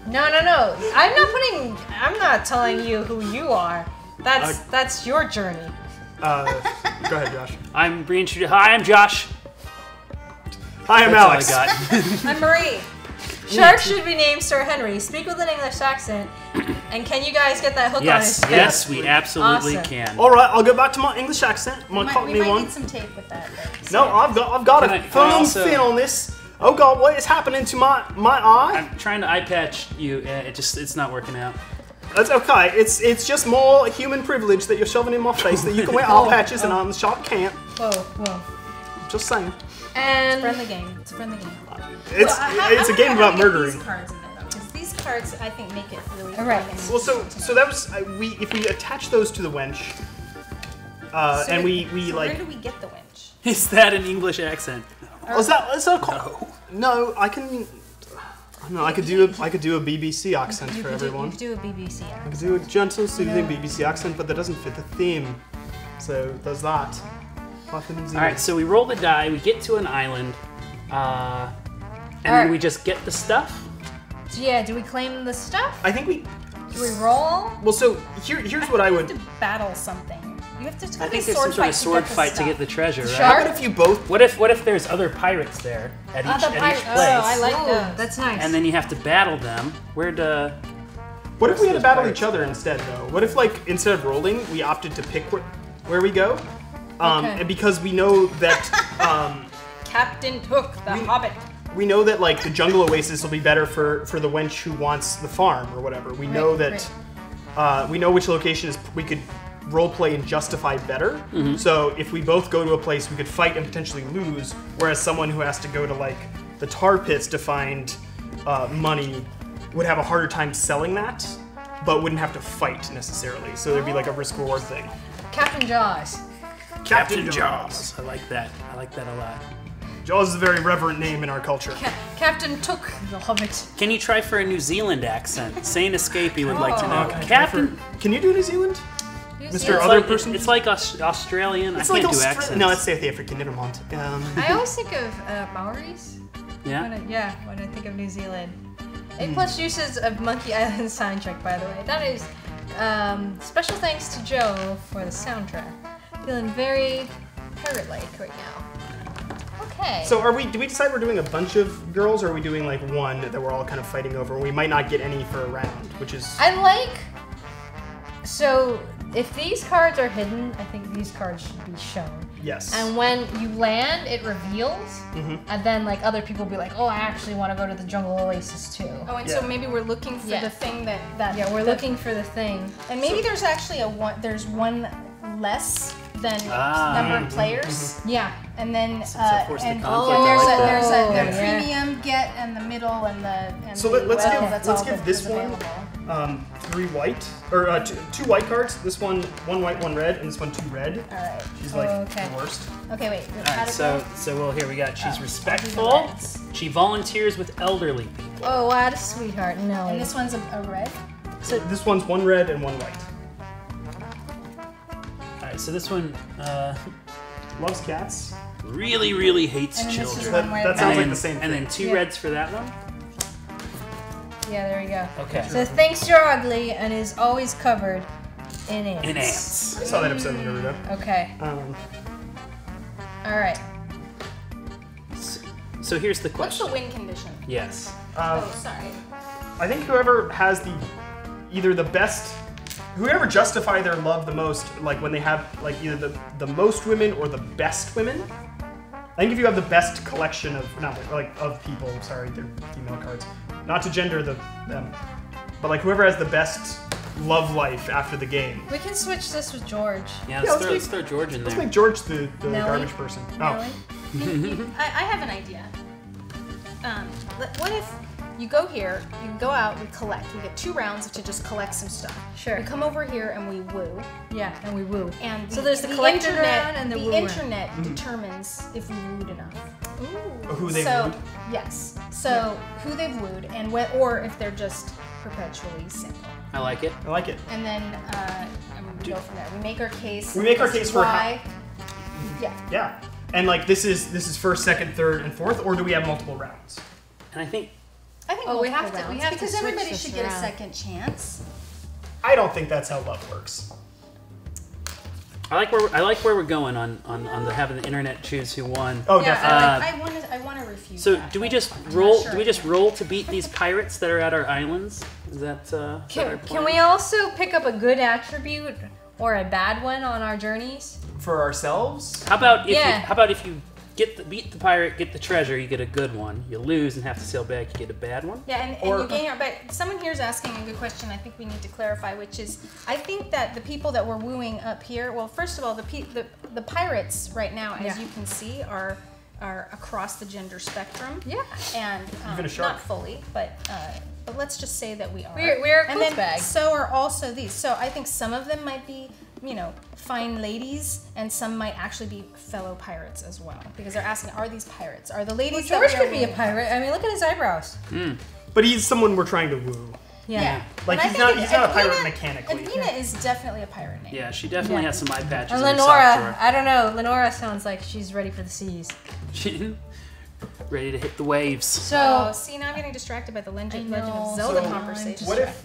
No, no, no. I'm not putting. I'm not telling you who you are. That's Uh, that's your journey. Uh, go ahead, Josh. I'm reintroduced. Hi, I'm Josh. Hi, I'm That's all Alex. I got. I'm Marie. Shark should be named Sir Henry. Speak with an English accent. And can you guys get that hook yes, on his yes, face? we absolutely Awesome. can. All right, I'll go back to my English accent. My We might, we Cockney might one. need some tape with that. though. No, I've got I've got Can a I- can firm also- fin on this. Oh God, what is happening to my my eye? I'm trying to eye patch you. and It just it's not working out. That's okay. It's it's just more human privilege that you're shoving in my face that you can wear eye patches and on the shop can't. Whoa, whoa. Just saying. And Friendly game. It's a friendly game. It's Well, I- I it's a game about murdering. Cards in there though, because these cards I think make it really. All right. Well, so so that was uh, we if we attach those to the wench, uh, So and we we so like Where do we get the wench? Is that an English accent? oh, is that is that no no I can I I could do a, I could do a BBC accent you for could, do, you everyone. could do a BBC accent. I could do a gentle soothing BBC accent, but that doesn't fit the theme. So there's that. Fucking New All Zealand. right, so we roll the die. We get to an island, uh, and Alright. then we just get the stuff. Yeah, do we claim the stuff? I think we Do we roll? well so here here's what I You would. have to battle something. You have to. I think there's some sort of sword fight to get the treasure, right? How about if you both What if what if there's other pirates there at each, Other at each place? Oh, I like Ooh, those. That's nice. and then you have to battle them. Where'd uh, What if we had to battle each other instead, though? What if, like, instead of rolling, we opted to pick wh- where we go? Um, Okay. And because we know that, um, Captain Hook, the Hobbit. we know that like the jungle oasis will be better for for the wench who wants the farm or whatever. We know Right, that, uh, we know which location is we could role play and justify better. So if we both go to a place, we could fight and potentially lose. Whereas someone who has to go to like the tar pits to find uh, money would have a harder time selling that, but wouldn't have to fight necessarily. So there'd be like a risk reward thing. Captain Jaws. Captain Jaws. I like that. I like that a lot. Jaws is a very reverent name in our culture. Ca- Captain Took, the Hobbit. Can you try for a New Zealand accent? Say an escape, you would like to Oh, know. Can Captain. for- Can you do New Zealand? Mr. It's Other like, person? It's like Aus- Australian. It's I like can't do Austra- accents. No, it's South African. Never mind. Um, I always think of uh, Maoris. When yeah. I, yeah, when I think of New Zealand. A plus uses of Monkey Island soundtrack, by the way. That is um, special thanks to Joe for the soundtrack. Feeling very pirate-like right now. Okay. so are we? Do we decide we're doing a bunch of girls, or are we doing like one that we're all kind of fighting over? We might not get any for a round, which is I like. So if these cards are hidden, I think these cards should be shown. yes. And when you land, it reveals, and then like other people will be like, "Oh, I actually want to go to the Jungle Oasis too." Oh, and Yeah. so maybe we're looking for Yeah. the thing that that. Yeah, we're that- looking for the thing. And maybe there's actually a one. There's one less than Ah. number of players. Yeah. And then Since uh, I forced the and, conflict, and there's like a that. there's a the Oh, yeah. premium get and the middle and the and So the let- let's well, give- that's let's all give this is one- available. Um, three white or uh, two, two white cards. This one, one white, one red, and this one two red. All right. She's like Oh, okay. the worst. Okay, wait. All how right, to so go? so well here we got. She's Oh, I'll do the respectful. She volunteers with elderly people. Oh, what a sweetheart. No. And this one's a, a red. So this one's one red and one white. All right, so this one uh, Loves cats. really really hates And then this is children. That, that sounds and like then, the same Thing. And then two Yeah. reds for that one. Yeah, there we go. Okay. So thinks you're ugly and is always covered in ants. In ants. I saw that episode of Naruto. Okay. Um, All right. So here's the question. What's the win condition? Yes. uh, Oh, sorry. I think whoever has the either the best whoever justify their love the most, like when they have like either the, the most women or the best women. I think if you have the best collection of not like of people, sorry, they're female cards. Not to gender the them. But like whoever has the best love life after the game. We can switch this with George. Yeah, Yeah, let's, let's throw, make- let's throw George in Let's there. make George the, the Nelly? garbage person. Nelly? Oh. I, I have an idea. Um, what if you go here, you go out, we collect. We get two rounds to just collect some stuff. Sure. We come over here and we woo. Yeah, and we woo. And So the- there's the collector internet, round and the the woo round. internet determines if we wooed enough. Who they so wooed? yes, so who they've wooed and what, or if they're just perpetually single. I like it. I like it. And then uh, and we go from there. We make our case. We make our case for how- why. Yeah. Yeah. And like this is this is first, second, third, and fourth, or do we have multiple rounds? And I think I think Oh, we multiple have to- we have because switch everybody should get a second chance. I don't think that's how love works. I like where I like where we're going on on, on the having the internet choose who won. Oh, yeah, definitely. I, like, I want to. I want to refuse. So that, do we just I'm roll? sure Do we just roll to beat these pirates that are at our islands? Is that, uh, is that our Can, can we also pick up a good attribute or a bad one on our journeys? For ourselves, How about if Yeah. you, how about if you get the, beat the pirate, get the treasure, you get a good one. You lose and have to sail back, you get a bad one. Yeah, and, and Or- you gain your. But someone here is asking a good question. I think we need to clarify, which is, I think that the people that we're wooing up here. Well, first of all, the pe- the, the pirates right now, as Yeah. you can see, are are across the gender spectrum. Yeah. And um, Even a shark. not fully, but uh, but let's just say that we are. We're- we're a and then bag. so are also these. So I think some of them might be, you know, fine ladies, and some might actually be fellow pirates as well, because they're asking, are these pirates? Are the ladies? that George we could be a pirate. I mean, look at his eyebrows. Hmm. but he's someone we're trying to woo. Yeah. Like, And he's not, he's not a pirate Edwina- mechanically. Edwina is definitely a pirate name. Yeah, she definitely Yeah. has some eye patches. And in her sock Lenora, drawer. I don't know. Lenora sounds like she's ready for the seas. She ready to hit the waves. So So see, now I'm getting distracted by the Legend, Legend of Zelda So, conversation. what if-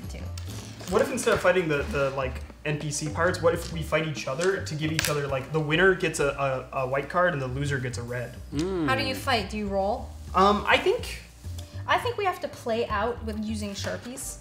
What if instead of fighting the, the like NPC parts, what if we fight each other to give each other like the winner gets a, a, a white card and the loser gets a red? how do you fight? Do you roll? Um, I think I think we have to play out with using sharpies.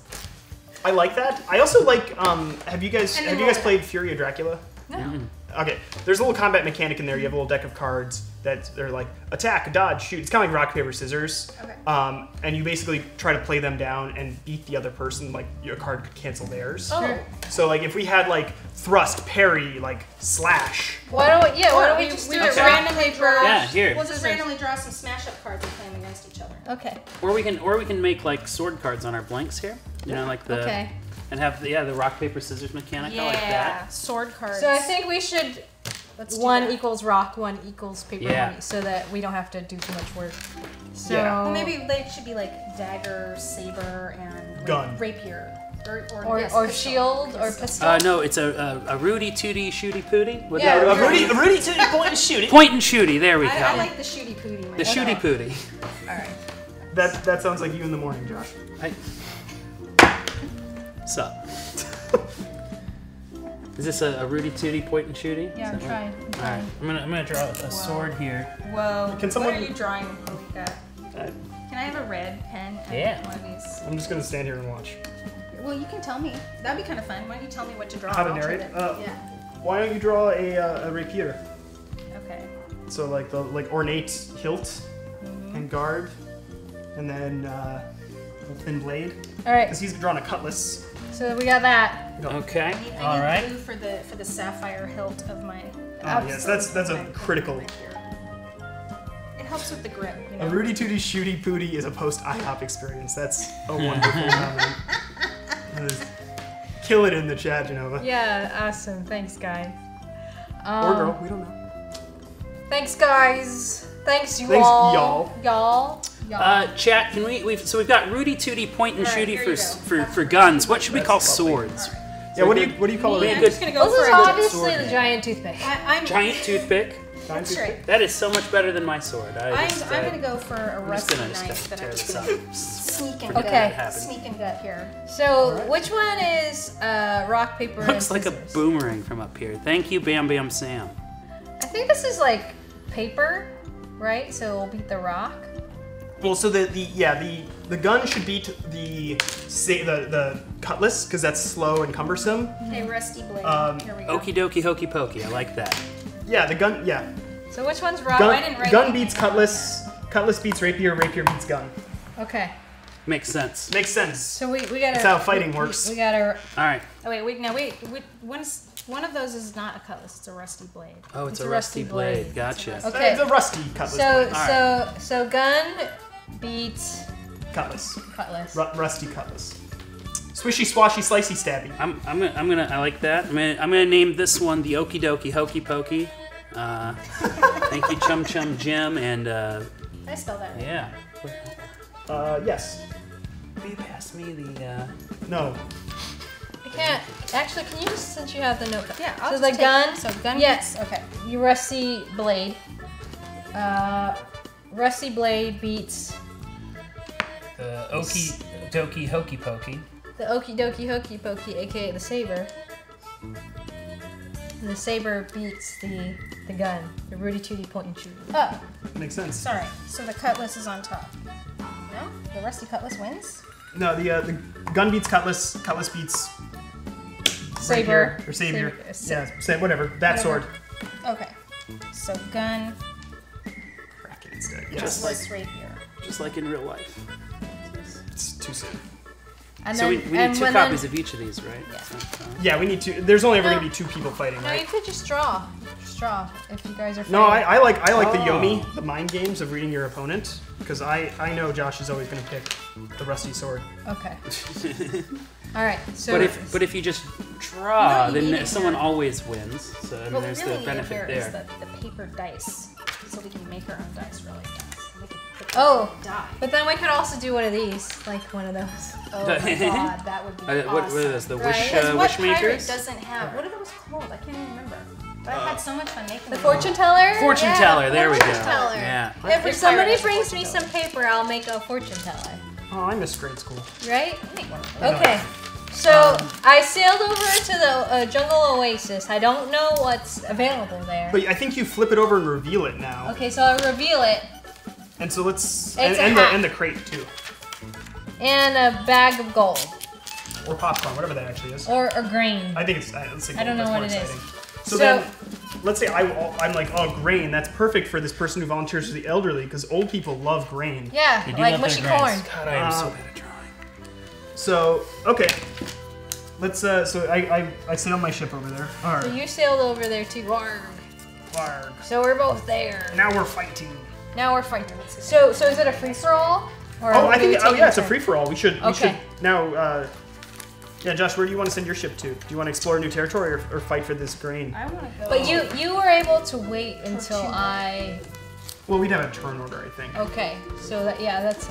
I like that. I also like. Um, have you guys have you guys played Fury of Dracula? No. Okay, there's a little combat mechanic in there. You have a little deck of cards that they're like attack, dodge, shoot. It's kind of like rock paper scissors. Okay. Um, and you basically try to play them down and beat the other person. Like your card could cancel theirs. Oh. So like if we had like thrust, parry, like slash. Why don't we, yeah, why don't we we- just we do just it randomly draw- Yeah, here. We'll just randomly draw some smash up cards and play them against each other. Okay. Or we can or we can make like sword cards on our blanks here. You know, like the Okay. And have the, yeah the rock paper scissors mechanic. I like that. Sword cards. So I think we should Let's do one that. equals rock, one equals paper Yeah. money, so that we don't have to do too much work. So Yeah. Well, maybe they should be like dagger, saber, and Gun. rapier, or or, or, yes, or pistol. shield or Pistol. pistol. Uh, no, it's a, a, a Rudy Tooty Shooty Pooty. What Yeah, Uh, Rudy, Rudy to the point and Shooty. Point and shooty. There we go. I, I like the shooty pooty. the myself. shooty pooty. All right. That that sounds like you in the morning, Josh. I... Sup? Is this a, a Rudy Tooty point and shooty? Yeah, I'm trying. I'm right? All right. I'm gonna I'm gonna draw a sword here. Whoa. Can someone- What are you drawing, Malika? Uh, Can I have a red pen? and Yeah. One of these. I'm just gonna stand here and watch. Well, you can tell me. That'd be kind of fun. Why don't you tell me what to draw? How to I'll try narrate? Uh, yeah. Why don't you draw a, uh, a rapier? Okay. So like the like ornate hilt and guard, and then uh, a thin blade. All right. Because he's drawn a cutlass. So we got that. Okay. I need, I All need right. blue for the for the sapphire hilt of my. Oh yes, that's that's a critical. It helps with the grip. You know? A Rudy Tooty Shooty Pooty is a post IHOP experience. That's a wonderful comment. Kill it in the chat, Genova. Yeah, awesome. Thanks, guys. Or Um, girl, we don't know. Thanks, guys. Thanks, you Thanks, all. y'all. Y'all. Y'all. Uh, chat, can we? We've, so we've got Rudy Tooty point and All right, shooty here for, you s- go. for for guns. What should we call swords? Yeah, what do you what do you call Me, it? I'm just gonna go This for is a good obviously sword the giant toothpick. I, I'm, Giant toothpick. That's right. That is so much better than my sword. I I'm, just, I'm uh, gonna go for a I'm just rusty gonna knife that tear I'm this just up. gonna sneak and Forget gut. that happened. Sneak and gut here. So, which one is uh, rock, paper, Looks and like a boomerang from up here. Thank you, Bam Bam Sam. I think this is like paper, right? So we'll beat the rock. Well, so the, the yeah the the gun should beat the say the the cutlass because that's slow and cumbersome. Okay, rusty blade. Um, here we go. Okie dokie hokey pokey. I like that. Yeah, the gun. Yeah, So which one's rock? I gun, didn't write gun beats down. cutlass. Cutlass beats rapier. Rapier beats gun. Okay. Makes sense. Makes sense. So we, we gotta. That's how fighting we- works. We, gotta. All right. Oh wait, wait, now wait. wait one's, one of those is not a cutlass. It's a rusty blade. Oh, it's, It's a a rusty, rusty blade. blade. Gotcha. Uh, Okay. It's a rusty cutlass. So blade. so so gun beats cutlass. cutlass. Ru- rusty cutlass. Swishy swashy slicey stabby. I'm, I'm gonna I'm gonna I like that. I'm gonna I'm gonna name this one the Okie Dokie Hokey Pokey. Uh, thank you, Chum Chum Jim, and uh, I spell that right. yeah. Uh, yes. Will you pass me the? Uh... No. I can't. Actually, can you just since you have the notebook? Yeah, I'll so just the take- gun. So gun Yes. Okay. You rusty blade. Uh, rusty blade beats The Okie Dokie Hokey Pokey. the Okie Dokie Hokey Pokey, aka the saber. And the saber beats the the gun, the Rudy Tooty point and shoot. Oh, Makes sense. sorry. So the cutlass is on top. No, the rusty cutlass wins. No, the uh, the gun beats cutlass. Cutlass beats Saber. rapier or savior. Saber- Yeah, say whatever. That sword. Okay. So gun, Crack it instead. Yes. Just like cutlass, rapier. just like in real life. it's too soon. And so we, then, we and need two copies then, of each of these, right? Yeah. So, uh, Yeah, we need to. There's only ever No. gonna be two people fighting, No, right? you could just draw. Just draw if you guys are. No, I. I like I like the Oh. Yomi, the mind games of reading your opponent, because I I know Josh is always gonna pick the rusty sword. Okay. All right. So. but if but if you just draw, No, you then someone here. always wins. So I mean, What there's really the benefit here is there. the, the paper dice, so we can make our own dice really fast. We can put the Oh. die. But then we could also do one of these, like one of those. Oh my god, that would be Uh, what, awesome. what are those? The Right. wish Because uh, what wish pirate makers? doesn't have? What are those called? I can't even remember. But I had so much fun making The them. fortune teller. Fortune Yeah, teller. There we go. fortune teller. Yeah. If Every somebody pirate has a brings me fortune some paper, I'll make a fortune teller. Oh, I miss grade school. Right? Make one of those. Okay. So I sailed over to the uh, jungle oasis. I don't know what's available there. But I think you flip it over and reveal it now. Okay, so I'll reveal it. And so let's It's and, and the hat. and the crate too, And a bag of gold. or popcorn, whatever that actually is. Or a grain. I think it's. Uh, let's say I don't know what more it is. exciting. So, So- then, let's say I, I'm like, oh, grain. That's perfect for this person who volunteers for the elderly because old people love grain. Yeah, They do like love their mushy corn. God, I am so Uh, bad at drawing. So okay, let's. Uh, so I I, I sail my ship over there. Alright. So you sailed over there too. Warg. Warg. So we're both there. Now we're fighting. Now we're fighting. So so is it a free for all? Or Oh, I think. Oh yeah, it's a free for all. We should. We Okay. should now. Uh, yeah, Josh, where do you want to send your ship to? Do you want to explore new territory or, or fight for this grain? I want to go. But you you were able to wait until I. Well, we'd have a turn order, I think. Okay, so that yeah, that's.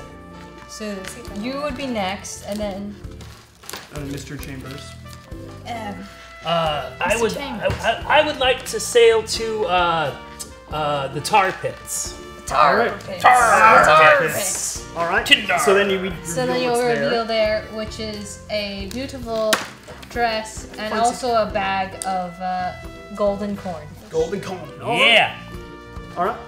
So you would be next, and then. Uh, Mr. Chambers. Um, Uh, I would I, Chambers. I, I would like to sail to uh, uh, the tar pits. Tar Alright. pits. Tar Tar pits. pits. All right. Tinder. So then you we So then you'll what's reveal there. there, which is a beautiful dress and Fancy. also a bag of uh, golden corn. golden corn. All right. Yeah. All right.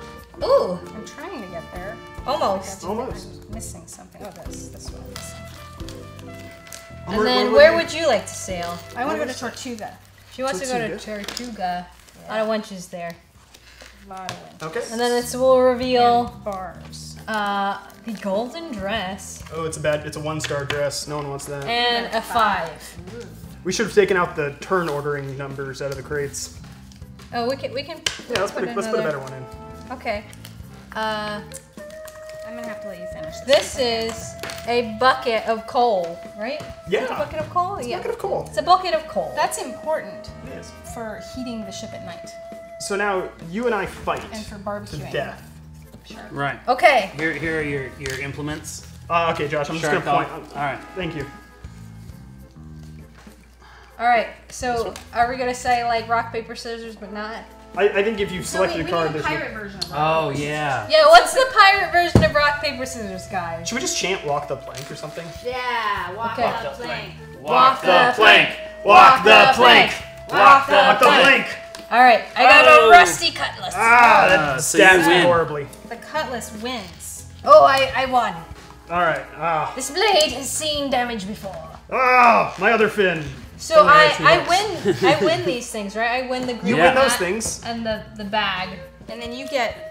Ooh, I'm trying to get there. Almost. Almost. Missing something. Oh, this this one. This one. And Where- then where where would would you like to sail? I want to go to Tortuga. She wants to go to Tortuga? Tortuga. A lot of wenches there. A lot of wind. Okay. And then it's we'll reveal And bars. uh, the golden dress Oh, it's a bad. It's a one-star dress. No one wants that. and a five. We should have taken out the turn ordering numbers out of the crates. Oh, we can we can. Yeah, let's, put, a, let's put a better one in. Okay. Uh, I'm gonna have to let you finish this. this is a bucket of coal, right? Yeah. It's a bucket of coal? yeah. Bucket of coal. It's a bucket of coal. That's important It is. for heating the ship at night So now you and I fight and for to barbecuing. death. Right. okay. Here, here are your, your implements. Uh, okay, Josh, I'm just gonna off. point. All right. Thank you. All right. So are we gonna say like rock paper scissors, but not? I, I think if you've So selected we, a card, need a there's no- version of that. Oh yeah. Yeah. What's the pirate version of rock paper scissors, guys? Should we just chant "Walk the plank" or something? Yeah, walk Okay. the plank. Walk the plank. Walk the plank. Walk the Walk the plank. plank. All right. I got Oh. a rusty cutlass. Ah, that Ah, so you stabs me horribly. The cutlass wins. Oh, I I won. All right. Ah, This blade has seen damage before. ah, my other fin. So I, I win I win these things, right? I win the green You win those things. and the the bag. And then you get.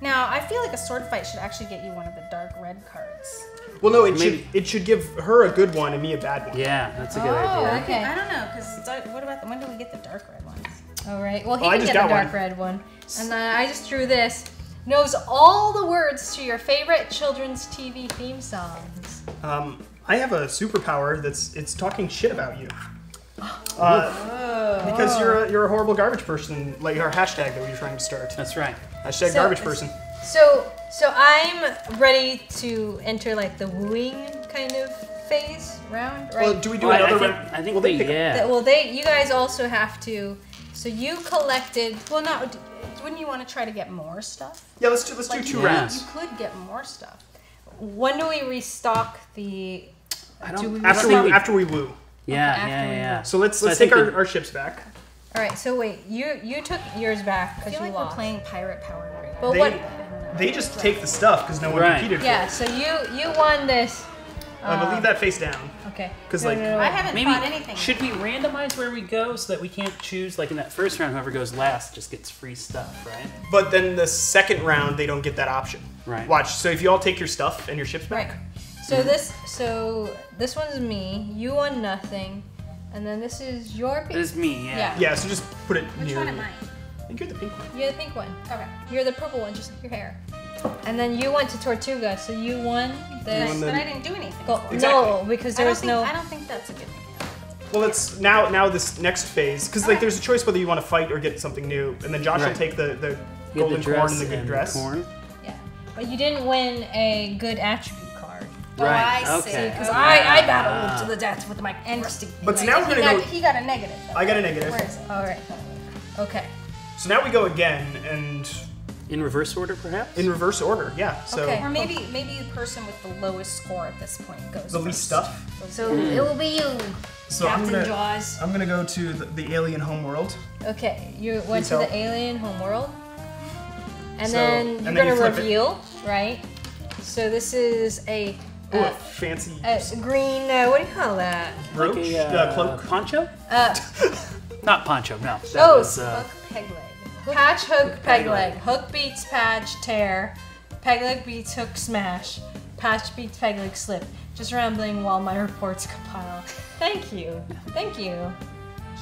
Now, I feel like a sword fight should actually get you one of the dark red cards. Well, no, it Maybe- should it should give her a good one and me a bad one. Yeah, that's a good Oh, idea. okay. I don't know, because what about the, when do we get the dark red ones? All right. Well, he Oh, I can just get the dark one. red one, and then I just drew this. Knows all the words to your favorite children's TV theme songs. Um, I have a superpower that's it's talking shit about you. Uh, because you're a, you're a horrible garbage person, like our hashtag that we were trying to start. That's right. Hashtag So- garbage person. So, so I'm ready to enter like the wooing kind of phase round, right? Well, do we do Well, I- I another think, round? I think Will they we, pick up- yeah. That- well, they, you guys also have to. So you collected. Well, no, d- wouldn't you want to try to get more stuff? Yeah, let's do let's do two you- rounds. You could get more stuff. When do we restock the? I don't. we- I After don't we think we- after we woo. Yeah, after yeah, yeah, yeah. So let's let's take our, we- our ships back. All right. So wait, you you took yours back because you like we're playing pirate power right. But They what? they just take the stuff because no one Right. competed. Yeah. So you you won this. For it. Uh, but leave that face down. Okay. 'Cause, No, like- no, no, I haven't Maybe fought anything. should we randomize where we go so that we can't choose like in that first round whoever goes last just gets free stuff, right? But then the second round they don't get that option. Right. Watch. So if you all take your stuff and your ships back. Right. So this so this one's me. You won nothing, and then this is your It piece. is me, yeah. Yeah. Yeah. So just put it Which near. one am I? I think you're the pink one. You're the pink one. Okay. You're the purple one, just like your hair. And then you went to Tortuga, so you won this. won But I didn't do anything. Go- Exactly. No, because there was think, no. I don't think that's a good thing. Well, it's now now this next phase because like there's a choice whether you want to fight or get something new, and then Josh will take the the You golden the corn and the good and dress. corn. Yeah, but you didn't win a good attribute card. Right. I see, okay. Because I, I Ah. battled to the death with my rusty. But so Like, now we're gonna got, go. He got a negative. Though. I got a negative. Where is it? All right. Okay. So now we go again and In reverse order, perhaps. in reverse order. Yeah. So Okay. Or maybe maybe the person with the lowest score at this point goes. the least first. stuff. So it will be you, So I'm Captain gonna Jaws. I'm gonna go to the, the alien homeworld. Okay, you went Please to help. the alien homeworld, and So- then and you're then gonna flip it. reveal, right? So this is a, Ooh, uh, a fancy a green. Uh, what do you call that? brooch, Like a uh, uh, cloak. poncho? Uh, Not poncho, no. That Oh, was, uh, Hook peg leg. patch, hook, peg peg leg. leg. Hook beats patch, tear. Peg leg beats hook, smash. Patch beats peg leg, slip. Just rambling while my reports compile. Thank you. Thank you.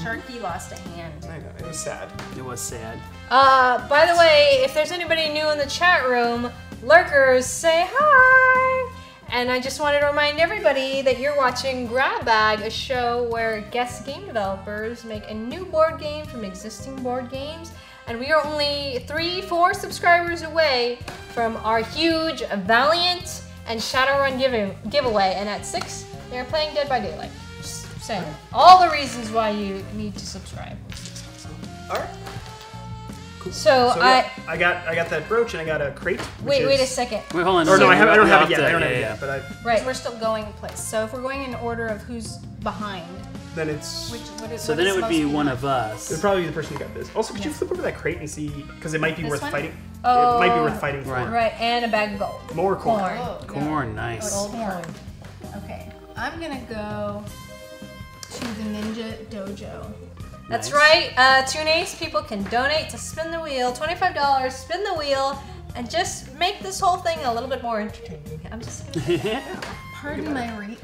Sharky lost a hand. I know it was sad. it was sad. Uh, by the way, if there's anybody new in the chat room, lurkers, say hi! And I just wanted to remind everybody that you're watching Grab Bag, a show where guest game developers make a new board game from existing board games. And we are only three, four subscribers away from our huge Valiant and Shadowrun give- giveaway. And at six, they're playing Dead by Daylight. Just saying. All the reasons why you need to subscribe. All right. So, So I. yeah, I got I got that brooch and I got a crate. which Wait, wait a second. Wait, hold on. Or no, I, have, I don't have have it yet. to- I don't have yeah, it yeah. yet. But I, Right. We're still going in place. So if we're going in order of who's behind, then it's which what is So what then is it would be one of us. It'd probably be the person who got this. Also, could you flip over that crate and see because it might be This worth one? fighting. Oh. it might be worth oh. fighting for. Right. Right, and a bag of gold. More corn. Corn. Oh, Corn, nice. Gold corn. Okay, I'm gonna go to the Ninja Dojo. That's Nice. right. Uh, Tunace people can donate to Spin the Wheel. Twenty-five dollars. Spin the wheel, and just make this whole thing a little bit more entertaining. I'm just. Gonna... Pardon my reach.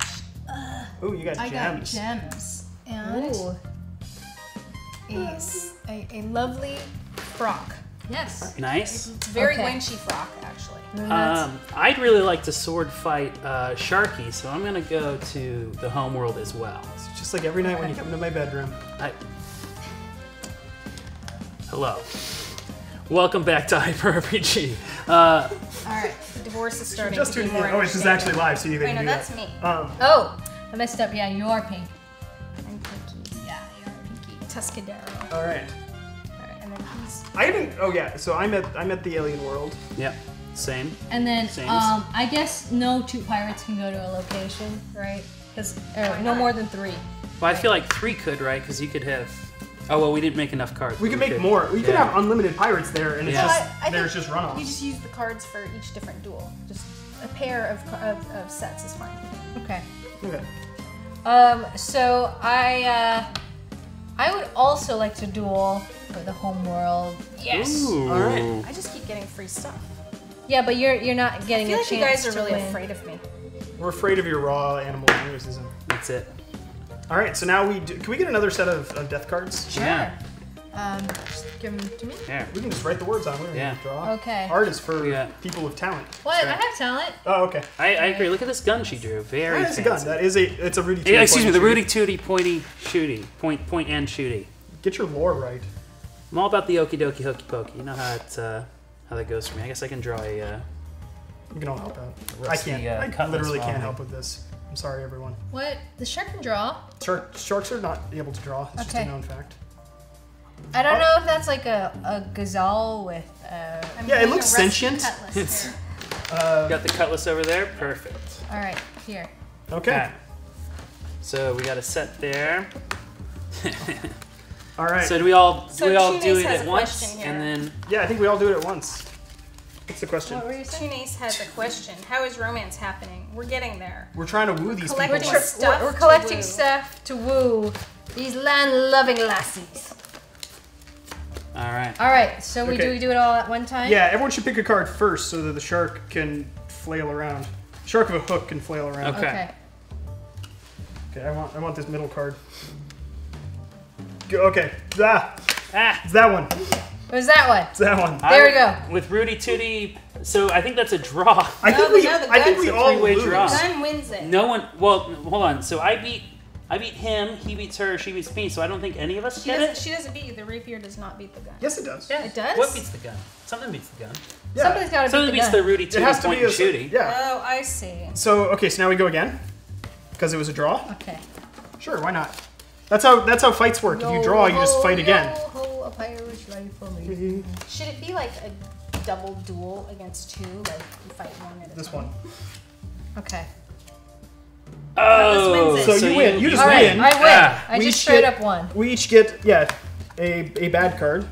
Oh, you got I gems. got gems and Ooh. a lovely frock. Yes. Nice. It's very Okay. winchy frock, actually. Um, I'd really like to sword fight uh, Sharky, so I'm gonna go to the home world as well. It's just like every night when you come to my bedroom. I... Hello. Welcome back to Hyper RPG. Uh, All right, the divorce is starting. Just to be tuning in. more Oh, this is actually live, so you can Wait, can no, do that's that. me. Um, Oh, I messed up. Yeah, you are pink. I'm Pinky. Yeah, you're Pinky. Tuscadero. all right. All right, and then he's. I haven't. Oh yeah. So I'm at I'm at the alien world. yep, same. And then, Same. um, I guess no two pirates can go to a location, right? Because no more than three. Well, I feel like three could, right? Because you could have. Oh well, we didn't make enough cards. We could make more. We could yeah. have unlimited pirates there, and it's just I- I there's just runoffs. You just use the cards for each different duel. Just a pair of, of, of sets is fine. Okay. Okay. Um, so I, uh, I would also like to duel for the home world. Yes. Ooh. All right. I just keep getting free stuff. Yeah, but you're you're not getting. I getting feel a like chance you guys are really win. afraid of me. We're afraid of your raw animal racism. That's it. All right. So now we do, can we get another set of, of death cards? Yeah. Um, just give them to me. Yeah. We can just write the words on. We don't Yeah. draw. Okay. Art is for Yeah. people with talent. What? Sure. I have talent. Oh, okay. I, I agree. Look at this gun she drew. Very That is a gun. That is a. It's a Rudy. Yeah, Tooty excuse me, the Rudy shoot. Tooty pointy shooty. Point point and shooty. Get your lore right. I'm all about the okie dokie hokey pokey. You know how it uh, how that goes for me. I guess I can draw a uh, You can all help out. I can't. uh, I literally can't help with this. I'm sorry, everyone. What? The shark can draw. Shark, sharks are not able to draw. It's just Okay. a known fact. I don't Oh. know if that's like a, a gazelle with. Uh, I'm Yeah, it looks sentient. It's- Uh, got the cutlass over there. Perfect. all right, here. okay. Okay. So we got a set there. All right. So do we all do So we all do it has at a once question here. and then yeah, I think we all do it at once. What's the question? What were you saying? Tunis has a question. How is romance happening? We're getting there. We're trying to woo these Collect people. more We're, stuff we're collecting woo. stuff to woo these land-loving lassies. all right. All right, so we Okay. do we do it all at one time? Yeah, everyone should pick a card first so that the shark can flail around. Shark of a hook can flail around. Okay. Okay. Okay, I want I want this middle card. Go- Okay, ah, Ah, it's that one. What was that one? It's that one. There we go. With Rudy Tooty. So I think that's a draw. I think but we now the I think we a all lose. draw. Gun wins it. No one. Well, hold on. So I beat I beat him. He beats her. She beats me. So I don't think any of us She get it. she doesn't beat you. The rapier does not beat the gun. Yes, it does. Yeah. It does? What beats the gun? Something beats the gun. Yeah. Something's got to Something beat the beats gun. the Rudy it Tooty has to point be a and shooty. Yeah. Oh, I see. So okay, so now we go again because it was a draw. Okay. Sure, why not? That's how that's how fights work. If you draw, you just fight again. Yo-ho, a pirate's life for me. Should it be like a double duel against two? Like you fight one at a This time? one. Okay. Oh, wins it. So you win. You just All right, win. I win. Ah, I we just straight get- up won. We each get yeah a a bad card.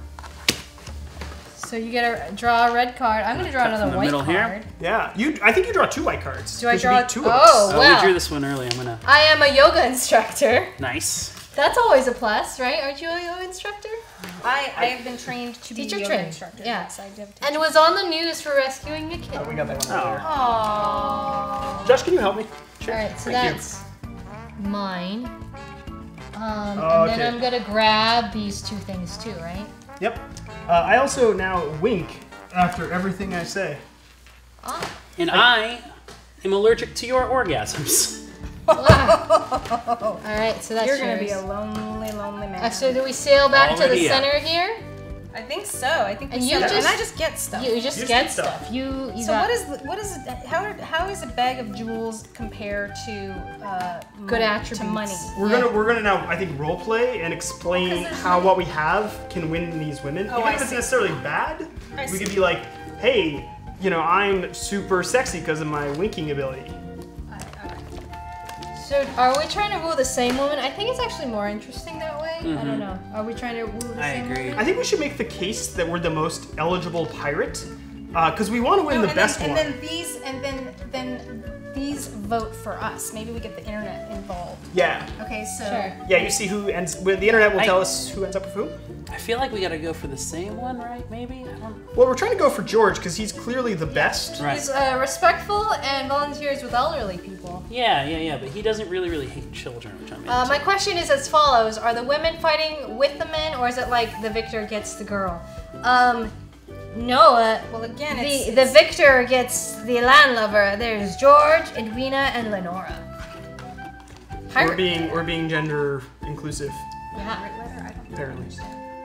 So you get to draw a red card. I'm gonna draw Cut from another the white middle here. card. Yeah, you. I think you draw two white cards. Do I draw two? two oh, of us. Oh, wow. we drew this one early. I'm gonna. I am a yoga instructor. Nice. That's always a plus, right? Aren't you a yoga instructor? I, I have been trained to be Teacher a yoga trained, instructor. yeah. Yes, I have. And was on the news for rescuing a kid. Oh, we got that one Oh. over Aww. Josh, can you help me? Sure. All right, so Thank you. that's mine. Um, Oh, and then okay. I'm gonna grab these two things too, right? Yep. Uh, I also now wink after everything I say. Oh, And I am allergic to your orgasms. All right, so that's You're gonna be a lonely, lonely man. Uh, so do we sail back to the out. center here? I think so. I think. And we you just- and I just get stuff. You, you just You just get get stuff. stuff. You, you so got what is what is it? How how is a bag of jewels compare to uh, Good mon- attributes. to money? We're Yeah. gonna we're gonna now I think role play and explain how what we have can win these women. Oh, Even I if it's see. necessarily bad, I we see. could be like, hey, you know, I'm super sexy because of my winking ability. So are we trying to woo the same woman? I think it's actually more interesting that way. I don't know. Are we trying to woo the Mm-hmm. I same agree. woman? I think we should make the case that we're the most eligible pirate, because we want to win No, the best then, one. And then these, and then then these vote for us. Maybe we get the internet involved. yeah, Okay, so Sure. yeah. You see who ends. With the internet will I- tell us who ends up with who. I feel like we gotta go for the same one, right? Maybe. I don't. Well, we're trying to go for George because he's clearly the best. Right. He's uh, respectful and volunteers with elderly people. Yeah, yeah, yeah. But he doesn't really, really hate children, which I'm into. Uh, my question is as follows: Are the women fighting with the men, or is it like the victor gets the girl? Um, No, uh, well again, The it's, the victor gets the landlubber. There's George, Edwina, and Lenora. We're pirate. being we're being gender inclusive Yeah. apparently.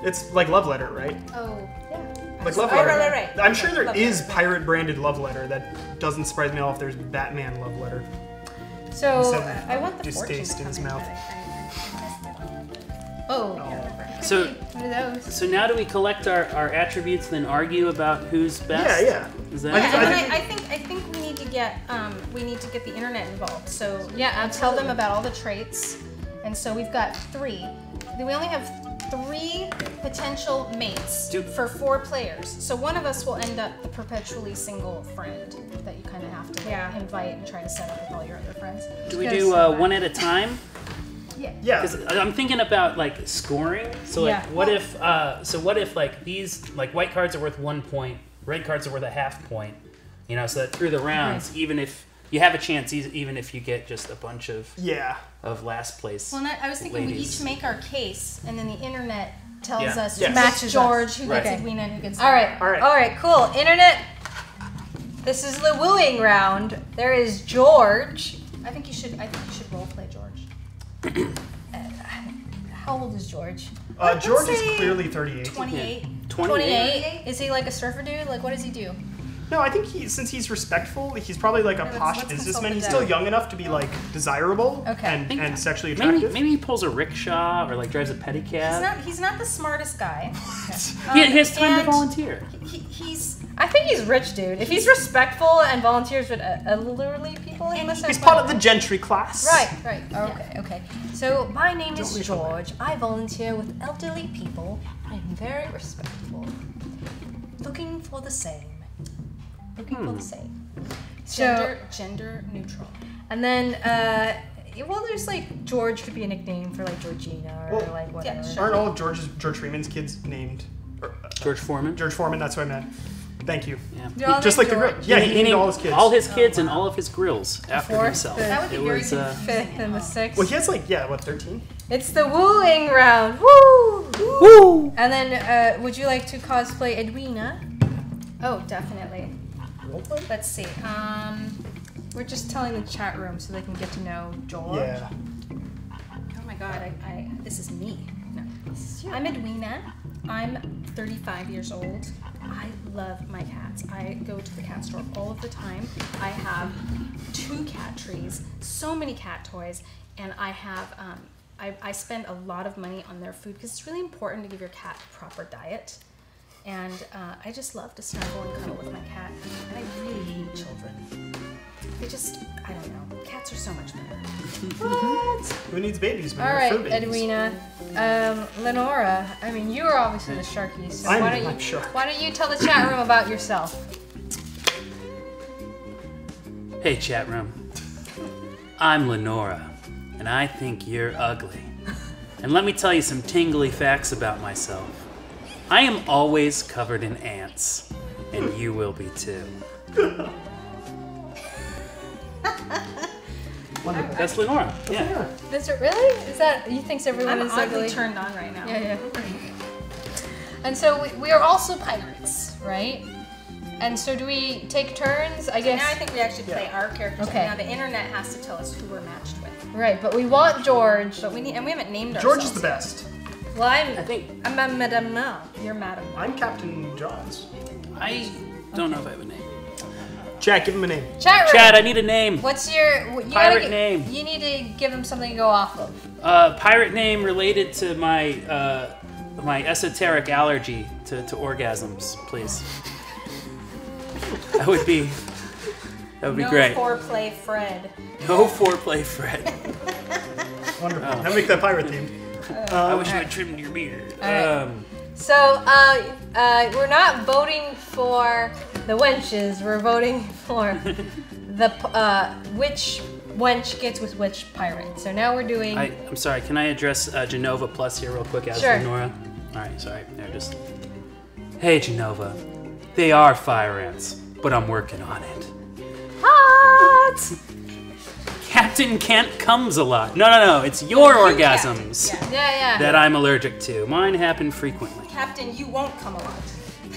It's like love letter, right? Oh, yeah. Like love Oh, letter. right, right, right. I'm sure there Love is letter. pirate branded love letter. That doesn't surprise me at all if there's Batman love letter. so Instead uh, I want the fortune distaste to in his come mouth. Oh, So, one of those. so now do we collect our, our attributes, and then argue about who's best? Yeah, yeah. Is that? I Yeah, think- and I then I, I think I think we need to get um we need to get the internet involved. So Yeah, I'll tell them about all the traits. And so we've got three. We only have three potential mates Do- for four players. So one of us will end up the perpetually single friend that you kind of have to like, Yeah. invite and try to set up with all your other friends. do we do uh, one at a time? Yeah. Because I'm thinking about like scoring. So like, Yeah. what if? Uh, so what if like these like white cards are worth one point, red cards are worth a half point. You know, so that through the rounds, even if you have a chance, even if you get just a bunch of Yeah. of last place. Well, and I I was thinking we each make our case, and then the internet tells Yeah. us Yes. who Matches George, us. who Right. gets Edwina, and who gets All right, All right. all right, cool. Internet. This is the wooing round. There is George. I think you should. I think you should role play George. How old is George? Uh, George is clearly 38. 28. 28. Is he like a surfer dude? Like, what does he do? No, I think he, since he's respectful, he's probably like a let's- posh let's consult businessman. with He's that. still young enough to be like desirable Okay. and, think- and sexually Maybe attractive. maybe he pulls a rickshaw or like drives a pedicab. He's not. He's not the smartest guy. he, he has time to and- volunteer. He, he's. I think he's rich, dude. If he's respectful and volunteers with uh, elderly people, he must have He's part of money. the gentry class. Right, right. Okay, okay. So my name is Don't leave. George. I volunteer with elderly people. I'm very respectful. Looking for the same. Looking for the same. So, Gender, gender neutral. and then, uh, well, there's like George could be a nickname for like Georgina or Well, like whatever. Aren't all George's George Freeman's kids named or, uh, George Foreman. George Foreman? That's what I meant. Thank you. Yeah. They're Just named like the grill. Yeah, he, named all his kids. All his kids and all of his grills after Fourth, himself. the- That would be it very was, uh, Fifth and the sixth. well, he has like yeah, what 13? It's the wooing round. Woo! Woo! And then, uh, would you like to cosplay Edwina? Oh, definitely. Let's see. Um, we're just telling the chat room so they can get to know George. Yeah. Oh my God. I. I this is me. No. Is I'm Edwina. I'm 35 years old. I love my cats. I go to the cat store all of the time. I have two cat trees, so many cat toys, and I have. Um, I, I spend a lot of money on their food because it's really important to give your cat a proper diet. And uh, I just love to snuggle and cuddle with my cat. And I really hate children. They just, I don't know. Cats are so much better. What? Who needs babies? when All they're right, fur babies? Edwina. Um, Lenora. I mean, you are obviously the Sharky, so I'm- why don't you Shark. why don't you tell the chat room about yourself? Hey, chat room. I'm Lenora, and I think you're ugly. And let me tell you some tingly facts about myself. I am always covered in ants, and you will be too. That's Lenora. Yeah. Is it really? Is that you think everyone I'm is oddly ugly? turned on right now. Yeah, yeah. And so we, we are also pirates, right? And so do we take turns? I guess. Now I think we actually play our characters. Okay. Now the internet has to tell us who we're matched with. right, but we want George. But we need, and we haven't named George ourselves. is the best. Well, I'm. I think I'm a Madame Mel. You're Madame. I'm Captain Johns. I don't know if I have a name. Jack, give him a name. Chat room. Chad, I need a name. What's your you gotta Pirate gi- name. You need to give him something to go off of. Uh, pirate name related to my uh, my esoteric allergy to, to orgasms, please. that would be that would be great. no foreplay, Fred. no foreplay, Fred. Wonderful. Oh. Now make that pirate theme. I wish you had trimmed your beard. right. Um, So uh, uh, we're not voting for the wenches. We're voting for the uh, which wench gets with which pirate. So now we're doing. I, I'm sorry. Can I address uh, Genova Plus here real quick as Sure. Lenora? All right. Sorry. They're just. Hey, Genova. They are fire ants, but I'm working on it. Hot. Captain Kent comes a lot. No, no, no. It's your orgasms Yeah. Yeah, yeah. that I'm allergic to. Mine happen frequently. Captain, you won't come a lot.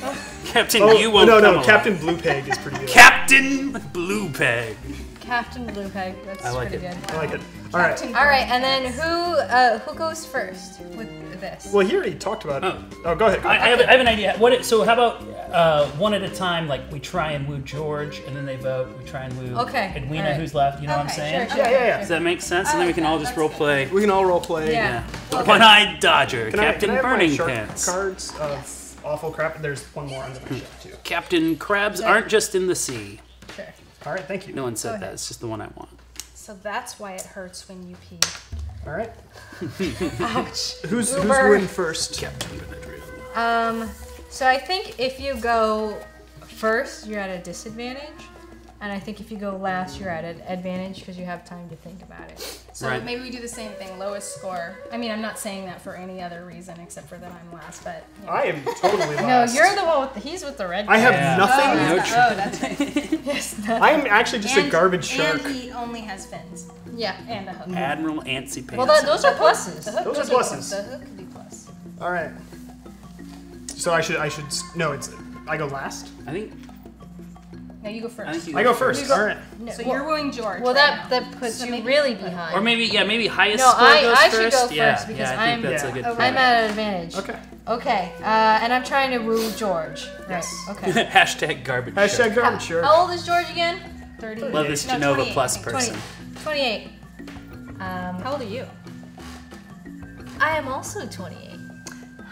Captain, Oh, you won't no, come no, along. Captain Blue Peg is pretty good. Captain Blue Peg. Captain Blue Peg. That's I like pretty it. good. I like it. All right. All right, and then who uh, who goes first with this? Well, he already talked about it. Oh. Oh, go ahead. Go I, I, have, I have an idea. What? It, so how about uh, one at a time? Like we try and woo George, and then they vote. We try and woo Okay, Edwina, alright. who's left. You know what I'm saying? sure, yeah, yeah, yeah. Does that make sense? And then we can all just That's role good. play. We can all role play. Yeah. Yeah. One-eyed Dodger, Can Captain can I Burning Pants. Cards of awful crap. There's one more under my shelf too. Captain Crabs aren't just in the sea. Sure. All right, thank you. No one said that. It's just the one I want. So that's why it hurts when you pee. All right. Ouch. Who's who's Uber. going first? Captain Benadryl. Um, so I think if you go first, you're at a disadvantage. And I think if you go last, you're at an advantage because you have time to think about it. So Right. maybe we do the same thing. Lowest score. I mean, I'm not saying that for any other reason except for that I'm last, but. you know. I am totally No, you're the one with the, he's with the red. I have Yeah. nothing. Oh, No that's, oh, that's right. yes, no. I am actually just a garbage shark. And he only has fins Yeah. and a hook. Admiral Antsy Pants. Well, that, those are pluses. The hook Those are could be pluses. The hook could be plus. All right. So I should I should no. It's I go last. I think. Now you go first. think you I go first. go- All right. No, so well, you're wooing George. well, right that now. that puts So you really behind. Or maybe yeah, maybe highest No, score I- goes I should first. go first yeah, because yeah, I think I'm- that's Yeah. a good Okay. I'm at an advantage. Okay. Okay, uh, and I'm trying to woo George. Right. Yes. Okay. Hashtag garbage. Hashtag shark. garbage Sure. How old is George again? 30. Love this Genova 28, Plus I think. person. 28. Um, How old are you? I am also 28.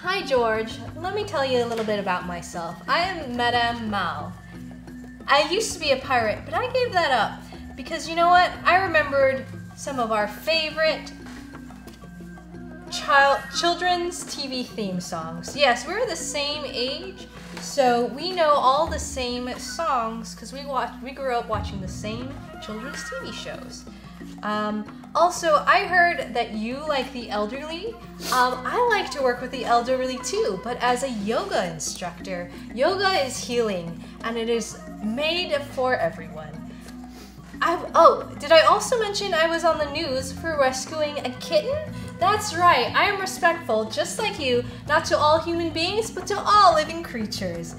Hi, George. Let me tell you a little bit about myself. I am Madame Mao. I used to be a pirate, but I gave that up because you know what? I remembered some of our favorite child children's TV theme songs. Yes, we're the same age, so we know all the same songs because we watch we grew up watching the same children's TV shows. Um, also, I heard that you like the elderly. Um, I like to work with the elderly too, but as a yoga instructor, yoga is healing and it is made for everyone. I, oh, did I also mention I was on the news for rescuing a kitten? That's right, I am respectful, just like you, not to all human beings, but to all living creatures.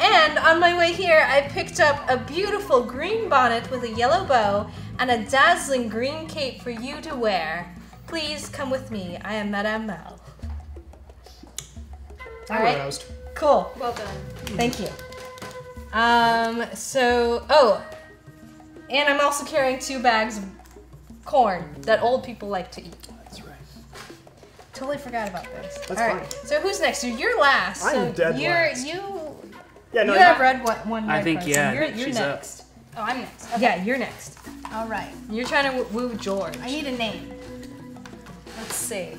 And on my way here, I picked up a beautiful green bonnet with a yellow bow and a dazzling green cape for you to wear. Please come with me. I am Madame Mao. I'm All right. aroused. Cool. Well done. Thank you. Um, so, oh, and I'm also carrying two bags of corn that old people like to eat. That's right. Totally forgot about this. That's All right. So who's next? So you're last. I'm so dead you're, last. You Yeah, no. you I- have red one. one I think, card, so yeah, You're, you're she's up. next. Oh, I'm next. Okay. Yeah, you're next. All right. You're trying to woo, woo George. I need a name. Let's see.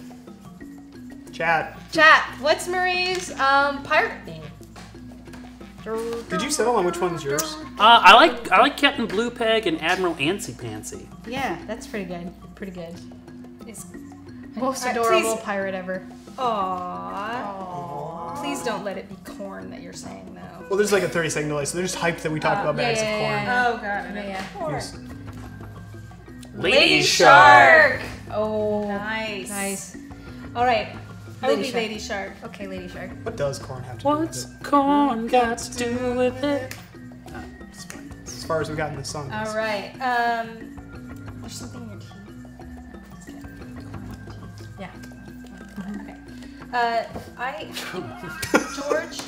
Chat. Chat. What's Marie's um pirate name? Did you settle on which one's yours? Uh, I like I like Captain Blue Peg and Admiral Antsy Pantsy. Yeah, that's pretty good. Pretty good. It's, Most adorable please- pirate ever. Aww. Please don't let it be corn that you're saying though. Well, there's like a 30 second delay, so they're just hyped that we talked about bags yeah, of corn. yeah, Oh god. I know. Yeah. Yes. Lady, Shark. Oh, Nice. nice. All right. I will Lady be Shark. Lady Shark. Okay, Lady Shark. What does corn have to do with it? What's corn got to do with it? it? As far as we got in this song. All goes. right. Um, there's something in your teeth. Yeah. Okay. Uh, I, George,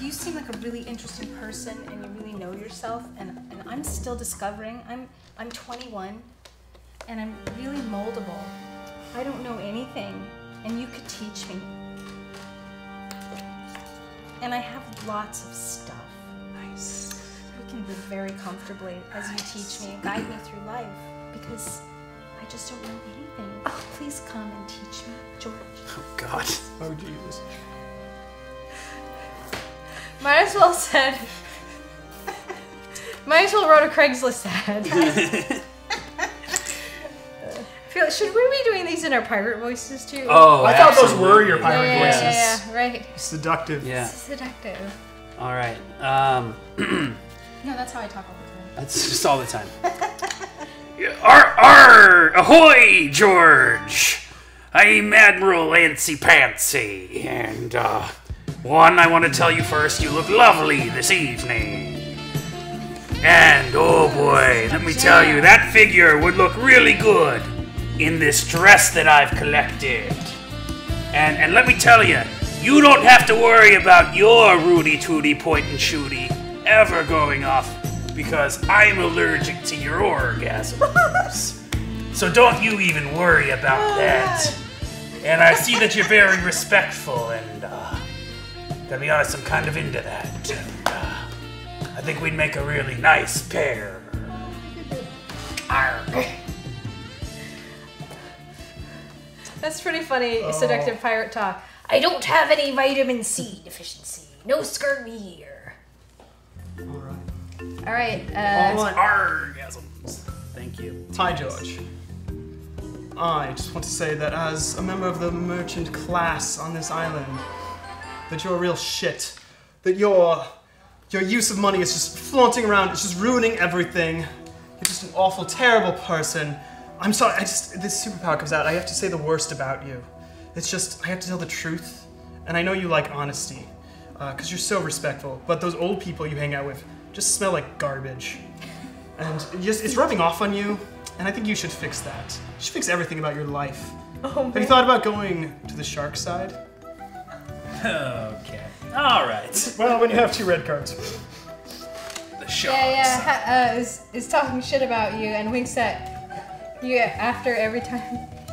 you seem like a really interesting person, and you really know yourself. And, and I'm still discovering. I'm I'm 21, and I'm really moldable. I don't know anything, and you could teach me. And I have lots of stuff. Nice. We can live very comfortably as you teach me and guide me through life, because I just don't know anything. Oh, please come and teach me, George. Oh God. Oh, Jesus. Might as well said. Might as well wrote a Craigslist ad. Feel, should we be doing these in our pirate voices too? Oh, I thought those were your pirate yeah, voices. yeah, yeah, right. Seductive. Yeah. Seductive. All right. Um, No, that's how I talk all the time. that's just all the time. Ar, ar, ahoy, George! I'm Admiral Antsy Pantsy, and uh, One, I want to tell you first, you look lovely this evening. And oh boy, let me tell you, that figure would look really good in this dress that I've collected. And and let me tell you, you don't have to worry about your Rudy Tooty point and shooty ever going off because I'm allergic to your orgasms. so don't you even worry about that. And I see that you're very respectful, and uh, to be honest, I'm kind of into that. And, uh, I think we'd make a really nice pair. Arg. That's pretty funny, Oh. seductive pirate talk. I don't have any vitamin C deficiency. No scurvy here. All right. All right. Uh, All right. Orgasms. Thank you. Ty George. I just want to say that as a member of the merchant class on this island, that you're a real shit. That your your use of money is just flaunting around, it's just ruining everything. You're just an awful, terrible person. I'm sorry, I just this superpower comes out. I have to say the worst about you. It's just I have to tell the truth. And I know you like honesty. Because you're so respectful. But those old people you hang out with just smell like garbage and it just it's rubbing off on you and i think you should fix that you should fix everything about your life have you thought about going to the shark side Okay. All right. well when you have two red cards The sharks. yeah, yeah. Ha- uh, is, is talking shit about you and winks at you after every time,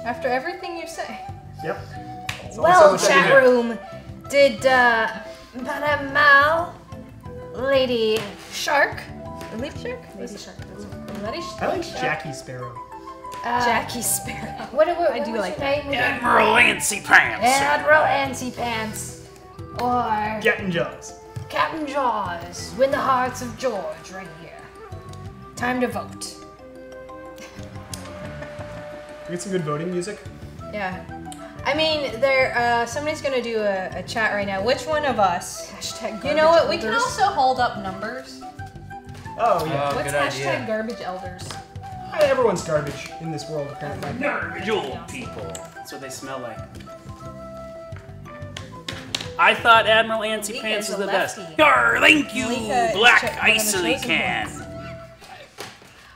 after everything you say. yep It's so Well, much I can chat room, did uh, Madame Mal, Lady Shark, Lady Shark, Lady Shark, Lady Shark, i like jackie sparrow Jackie Sparrow. What, what, I do what was like your that. name again? Admiral Lancy Pants. Admiral Antsy Pants, or Captain jaws Captain Jaws. Win the hearts of George right here. Time to vote. We get some good voting music Yeah. I mean, there. Uh, somebody's gonna do a, a chat right now. Which one of us? Hashtag You know what? We can also hold up numbers. oh yeah Oh, What's good hashtag idea. garbage elders? Hi, everyone's garbage in this world apparently Garbage old people. That's what they smell like. I thought Admiral Antsy Mika's Pants was a the best. lefty. Yar, thank you, Mika is Black check- one of the Icily Can. ones.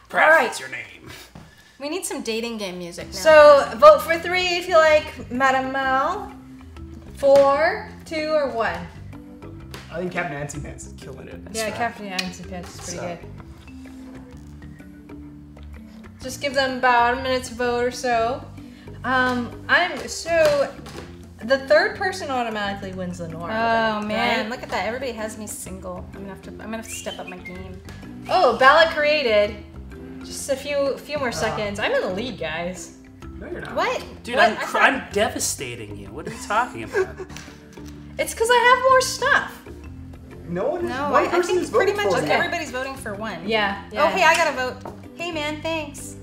Perhaps All right. that's your name. We need some dating game music now. So vote for three if you like Madame Mal. Four, two, or one. i think captain nancy pants is killing it yeah, Captain Antsy Pants is pretty So- good. Just give them about a minute to vote or so. Um, I'm so. The third person automatically wins the norm. Oh vote, man, right? look at that! Everybody has me single. I'm gonna have to. I'm gonna have to step up my game. Oh, ballot created. Just a few few more uh. seconds. I'm in the lead, guys. no you're not What? Dude, What? I'm, cr- thought- I'm devastating you. What are you talking about? It's because I have more stuff. no one No, one I, I person think is pretty voting much for you. everybody's voting for one. Yeah. Oh, hey, I gotta vote. Hey, man, thanks.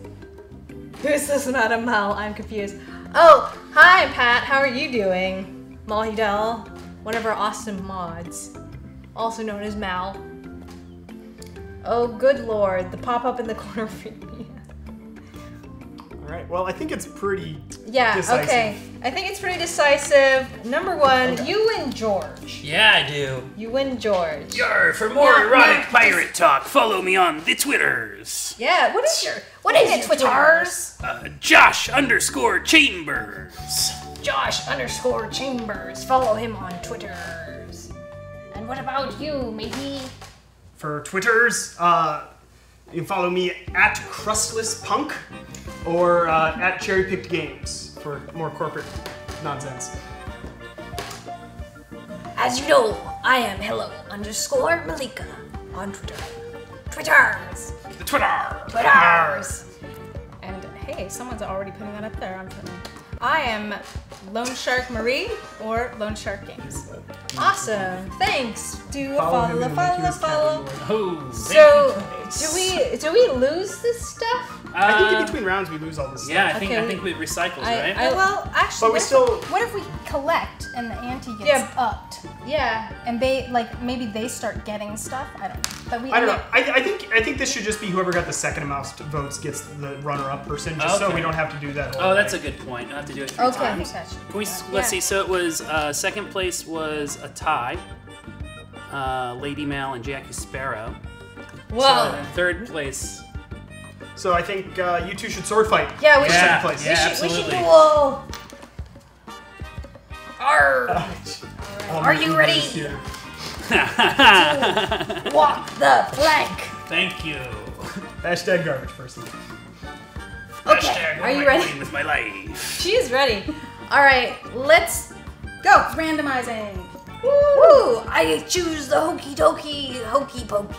Who's this Madam Mal? I'm confused. Oh, hi, Pat. How are you doing? Molly Dell, one of our awesome mods, also known as Mal. Oh, good lord, the pop up in the corner freaked me all right well i think it's pretty Yeah, Decisive. okay. I think it's pretty decisive. Number one, you win George. yeah, I do. You win George. Yar, for more Yeah, erotic yeah. pirate talk, follow me on the Twitters. Yeah, what is your what is it, Twitters? Uh, Josh underscore Chambers. Josh underscore Chambers. Follow him on Twitters. And what about you, matey? For Twitters, uh, you can follow me at Crustless Punk or uh, at Cherry Picked Games for more corporate nonsense. As you know, I am hello underscore Malika on Twitter. Twitters. The Twitter. Twitters. And hey, someone's already putting that up there. I'm putting. I am Lone Shark Marie or Lone Shark Games. Awesome. Thanks. Do a Follow him follow, and follow, his follow. captain. Oh, So, do we do we lose this stuff? I think in Uh, between rounds we lose all this Yeah, I think Okay, I we- think it recycles, I- right? I- well, actually, But we what, if still- what if we collect and the ante gets Yeah. upped, Yeah. and they like maybe they start getting stuff? I don't know. But we I don't know. I, I think I think this should just be whoever got the second most votes gets the runner-up person, just so we don't have to do that. oh, that's a good point. I have to do it three Okay. times. Gotcha. Can we, s- let's see. So it was uh, second place was a tie. Uh, Lady Mal and Jackie Sparrow. So Whoa. then third place. So I think uh, you two should sword fight. Yeah, we for should. second place. yeah. we should, we should absolutely. Duel. Arr. Oh, are you ready? Here. Walk the plank. Thank you. Hashtag garbage person. Okay. Hashtag, what Are you ready? doing with my life? She is ready. All right, let's Go randomizing. Woo! I choose the hokey dokey hokey pokey.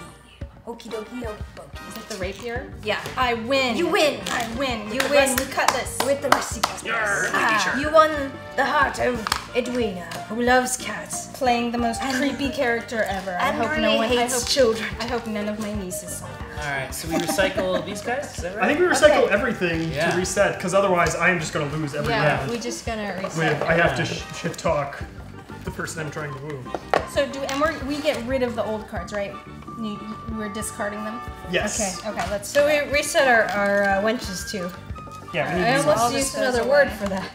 Hokey dokey hokey pokey. Is it the rapier? Yeah. I win. You win. I win. You The win. rusty cutlass. With the rusty cutlass. Yarr, Ah, lady you won the heart of Edwina, who loves cats. Playing the most And- creepy character ever. I hope really no one. I hates hope, children. I hope none of my nieces saw that. All right. So we recycle these guys. Is that right? I think we recycle Okay. everything Yeah. to reset, because otherwise I am just going to lose every Yeah, round. we just gonna With, reset. I have to sh- shit talk the person I'm trying to woo. So do and we're, we get rid of the old cards, right? You, you, we're discarding them. Yes. Okay. Okay. Let's. So we reset our, our uh, wenches too. Yeah, we I need all almost this used another away. word for that.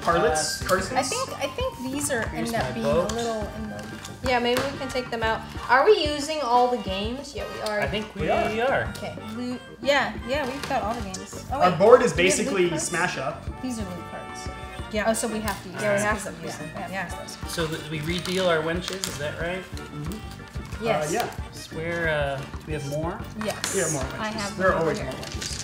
Harlots? Partisans? I think I think these are Here's end up being boat. a little in the. Yeah, maybe we can take them out. Are we using all the games? Yeah, we are. I think we, We are. are. Okay. Loot. Yeah. Yeah. We've got all the games. Oh Our board is Do we have loot basically? Smash Up. These are loot cards. Yeah. Oh, so we have to use. Yeah, we have to Yeah, use them. we have to Yeah. So we redeal our wenches. Is that right? Yes. Uh, yeah. Swear. Uh, do we have more? Yes. We have more I have there are them always here. more wenches.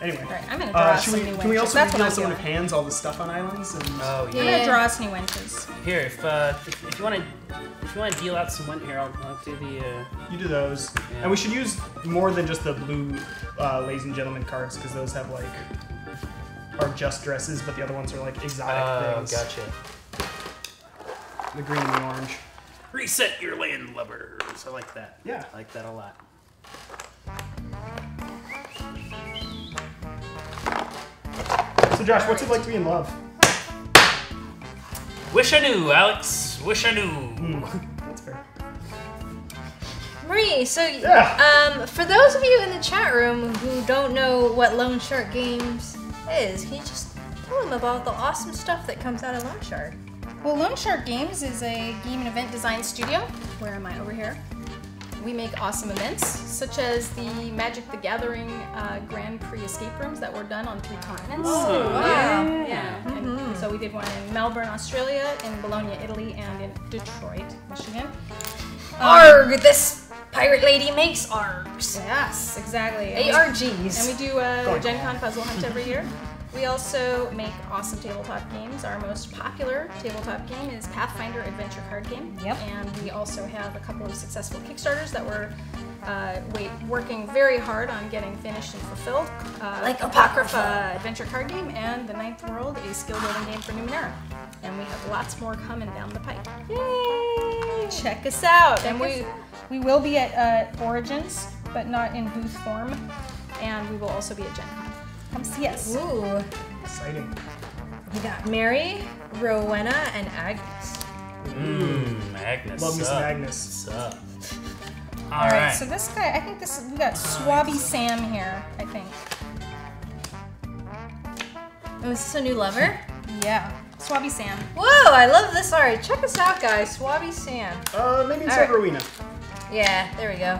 Anyway. All right, I'm gonna draw Uh, some we, new can we also That's what reveal someone doing. who hands all the stuff on islands? And Oh I'm gonna draw us new wenches. Here, if uh, if, if you want to, if you want to deal out some went here, I'll, I'll do the. Uh, you do those. Yeah. And we should use more than just the blue uh, ladies and gentlemen cards because those have like are just dresses, but the other ones are like exotic things. oh, things. gotcha. The green and the orange. Reset your land lubbers. I like that. Yeah. I like that a lot. So Josh, what's it like to be in love? Wish I knew, Alex. Wish I knew. That's fair. Marie, so Yeah. um, for those of you in the chat room who don't know what Lone Shark Games is, can you just tell them about the awesome stuff that comes out of Lone Shark? Well, Lone Shark Games is a game and event design studio. Where am I? Over here. We make awesome events, such as the Magic the Gathering uh, Grand Prix escape rooms that were done on three continents. Oh, yeah. yeah. yeah. And so we did one in Melbourne, Australia, in Bologna, Italy, and in Detroit, Michigan. Arg! This pirate lady makes args. Yes, exactly. And ARGs. And we do a Going Gen Con puzzle hunt every year. We also make awesome tabletop games. Our most popular tabletop game is Pathfinder Adventure Card Game. Yep. And we also have a couple of successful Kickstarters that we're uh, wait, working very hard on getting finished and fulfilled. Uh, Like Apocrypha Apocrypha. Adventure Card Game and The Ninth World, a skill building game for Numenera. And we have lots more coming down the pipe. Yay! Check us out. and us we we will be at uh, Origins, but not in booth form. And we will also be at Gen Con. Come see us. Ooh, Exciting. we got Mary, Rowena, and Agnes. Mmm, Agnes. Love me some sup. Agnes. Sup. All right. So this guy, I think this we got Swabby Sam here. I think. Oh, is this a new lover? Yeah. Swabby Sam. Whoa, I love this art. Check us out, guys. Swabby Sam. Uh, maybe inside Alright. Rowena. Yeah, there we go.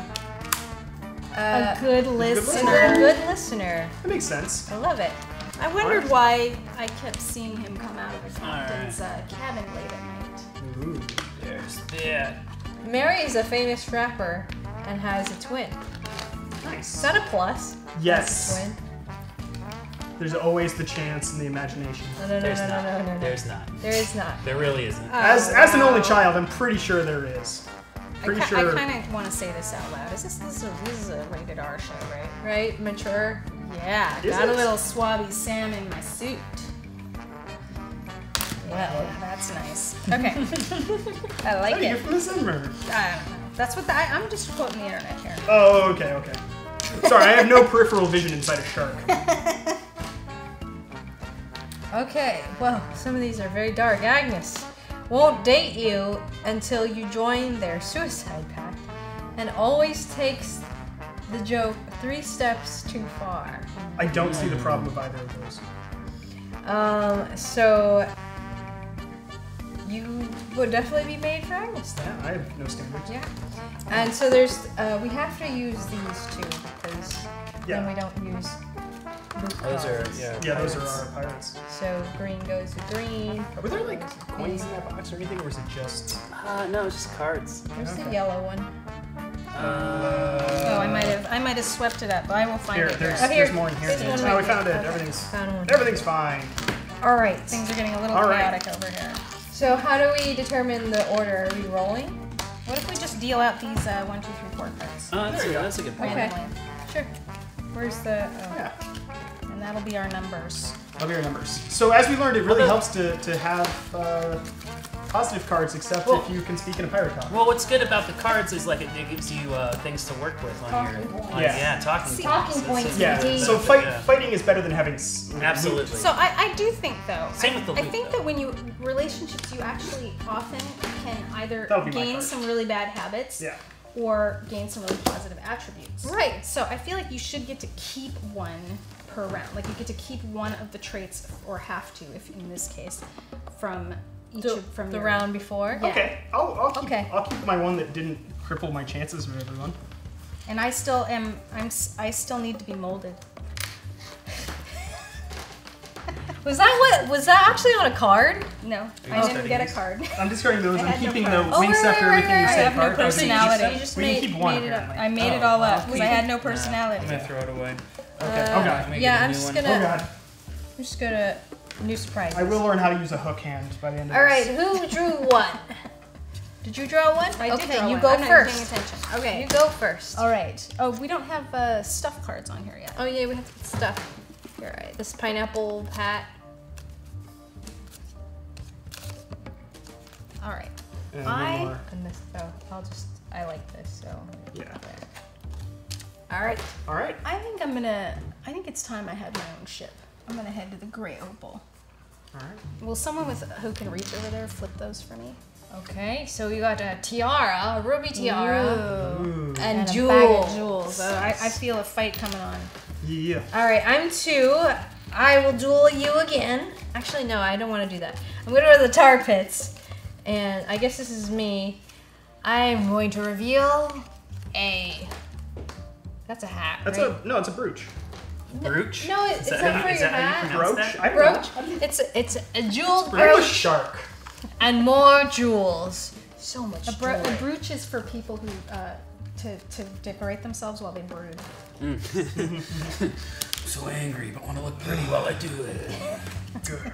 A good listener. a good listener. That makes sense. I love it. I wondered why I kept seeing him come out of the captain's uh, cabin late at night. Ooh. There's that. Mary is a famous rapper and has a twin. Is Nice. that a plus? Yes. Twin? There's always the chance in the imagination. No, no, no, There's no, no, not. no, no, no. There's not. There is not. There really isn't. Oh. As as an only child, I'm pretty sure there is. Pretty I, sure. I kind of want to say this out loud. Is this this is a, this is a rated R show, right? Right? Mature. Yeah. Is got a little Swabby Sam in my suit. Well, that's nice. Okay. I like Hey, you're it. from the Zenmer. I don't know. That's what the, I, I'm just quoting the internet here. Oh, okay, okay. Sorry, I have no peripheral vision inside a shark. Okay, well, some of these are very dark. Agnes won't date you until you join their suicide pact and always takes the joke three steps too far. I don't see the problem with either of those. Um, so you would definitely be made for Agnes then. Yeah, I have no standards. Yeah. And so there's, uh, we have to use these two because then we don't use Those are yeah. Yeah, those are our pirates. So green goes to green. Were there like coins in that box or anything, or was it just? Uh, no, it's just cards. There's the yellow one. Uh, Oh, I might have, I might have swept it up, but I will find Here, it. there's, oh, here. there's more in here. There's one Oh, right we found it. Okay. Everything's Found one. everything's fine. All right, things are getting a little All right. chaotic over here. So how do we determine the order? Are we rolling? What if we just deal out these uh, one, two, three, four cards? Oh, that's, a, that's a good point. Okay. Sure. Where's the? Oh. Yeah. And that'll be our numbers. Love your numbers. So as we learned, it really Although- helps to, to have uh, positive cards, except Well- if you can speak in a pirate copy. Well, what's good about the cards is like it, it gives you uh, things to work with on your on, Yeah. yeah. talking See, points. talking points yeah. benefit, So fight, yeah. fighting is better than having. s- Absolutely. So I, I do think though. Same I, with the I think though. that when you relationships, you actually often can either That'll be my gain some really bad habits. Yeah. or gain some really positive attributes. Right. So I feel like you should get to keep one per round. Like you get to keep one of the traits, or have to, if in this case, from each The- of, from the your- round before. Yeah. Okay. I'll, I'll keep, Okay. I'll keep my one that didn't cripple my chances of everyone. And I still am. I'm. I still need to be molded. Was that what? Was that actually on a card? No, I didn't studying get a card. I'm discarding those. I I'm had no keeping the Oh, wings right, after right, everything right, you right. say I have no card. Oh, you keep personality. that? You just We can made, keep one, made it oh, up. apparently. I made it Oh, all up because I had no personality. I'm gonna throw it away. Okay. oh god. Make yeah, I'm just one. gonna- Oh god. I'm just gonna new surprise. I will learn how to use a hook hand by the end of All right, this. who drew what? Did you draw one? I did okay, draw you one. go I'm not paying first. attention. Okay. You go first. All right. Oh, we don't have uh, stuff cards on here yet. Oh yeah, we have stuff. You're right. This pineapple hat. All right. And I more. and this. Oh, I'll just. I like this. So. Yeah. All right. All right. I think I'm gonna. I think it's time I had my own ship. I'm gonna head to the Gray Opal. All right. Will someone with who can reach over there flip those for me? Okay, so we got a tiara, a ruby tiara, Ooh. and, And a jewels. bag of jewels. Uh, I, I feel a fight coming on. Yeah. All right, I'm two. I will duel you again. Actually, no, I don't want to do that. I'm going to go to the tar pits, and I guess this is me. I'm going to reveal a. That's a hat. That's right? a no. It's a brooch. Brooch? No, it- Is it's that not how for is your that you hat. Brooch. that? I brooch. It's a, it's a jeweled I'm a brooch shark. and more jewels. So much A, bro- a brooch is for people who uh, to to decorate themselves while they brood. So angry, but want to look pretty while I do it.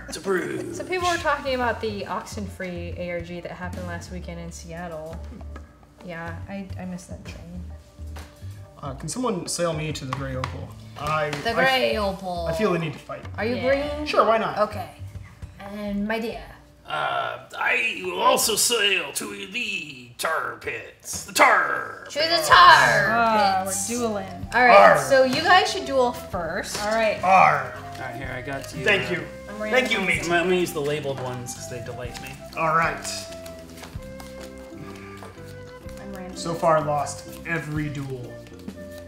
It's a bruise. So people were talking about the Oxenfree ARG that happened last weekend in Seattle. Yeah, I, I missed that train. Uh, can someone sail me to the Gray Opal? I. The I- Gray Opal. I feel the need to fight. Are you Yeah. green? Sure. Why not? Okay. And my dear. Uh, I will also sail to the tar pits. The tar. To the tar. Ah, we're dueling. All right, Arr. so you guys should duel first. All right. R. All right, here I got you. Thank you. I'm Thank you, randomizing. mate. I'm, I'm gonna use the labeled ones because they delight me. All right. I'm random. So far, lost every duel.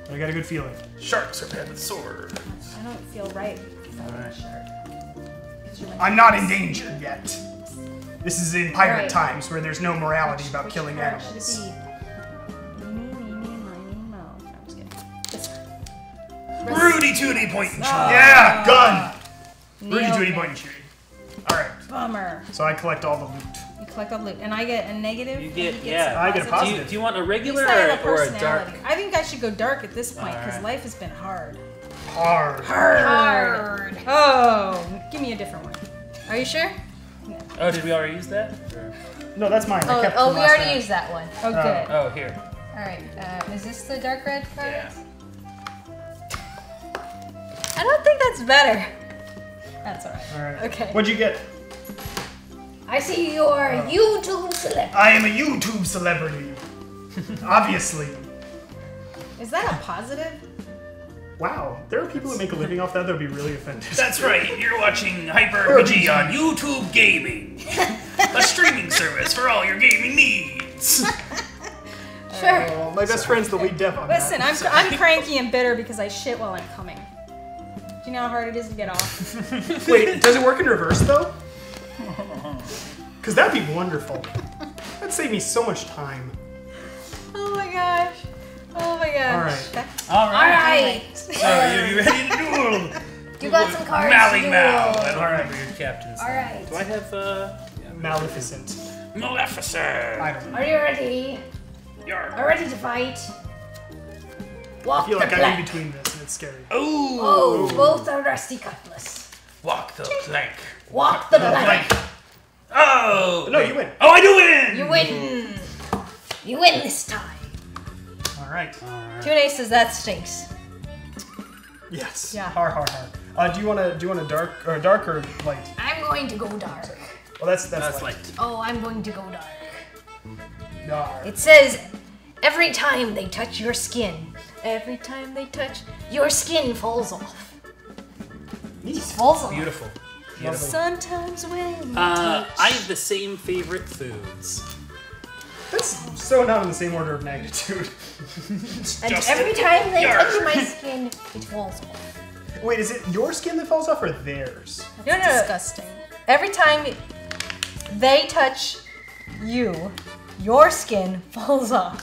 But I got a good feeling. Sharks are bad with swords. I don't feel right. Alright. I'm not endangered yet. This is in pirate Right. times where there's no morality about Which killing card should animals. it be? Meeny, meeny, miny, moe. No, I'm just kidding. This one. Rudy Tooty point and ah. shoot. Yeah, gun. Rudy Nailed Tooty it. point and shooting. All right. Bummer. So I collect all the loot. You collect all loot, and I get a negative. You get- he yeah. I get a Do positive. you, do you want a regular least I a or, or a dark? I think I should go dark at this point because Alright. life has been hard. Hard. Hard. Hard. Oh, give me a different one. Are you sure? Oh, did we already use that? Or- No, that's mine. I Oh, kept oh we already round. used that one. Oh, good. Oh, here. All right, uh, is this the dark red card? Yeah. I don't think that's better. That's all right. All right. Okay. What'd you get? I see you're a YouTube celebrity. I am a YouTube celebrity. Obviously. Is that a positive? Wow, there are people who make a living off that that would be really offended. That's right, you're watching Hyper RPG on YouTube Gaming, a streaming service for all your gaming needs. Sure. Oh, my best friend's the lead dev on that. Listen, I'm, I'm cranky and bitter because I shit while I'm coming. Do you know how hard it is to get off? Wait, does it work in reverse though? Because that'd be wonderful. That'd save me so much time. Oh my gosh. Oh my gosh. All right. That- All All right. So, are you ready to duel? You got some cards. Mally to Mal. duel. I don't remember your captain's All name. right. Do I have uh? Maleficent. Maleficent. I don't know. Are you ready? You're. Are ready to fight? Walk I Walk feel the like I'm in between this and it's scary. Ooh. Oh, both are rusty cutlass. Walk the plank. Walk the plank. Oh. No, you win. Oh, I do win. You win. You win this time. All right. Two aces, that stinks. Yes. Yeah. Har har har. Uh, do you want to do you want a dark or dark or light? I'm going to go dark. Well, that's that's, That's light. like Oh, I'm going to go dark. Dark. It says every time they touch your skin, every time they touch your skin falls off. Just falls off. beautiful. Beautiful. Sometimes when Uh, I have the same favorite foods. That's so not in the same order of magnitude. And Just every time they yarn. touch my skin, it falls off. Wait, is it your skin that falls off or theirs? No, no, no. disgusting. Every time they touch you, your skin falls off.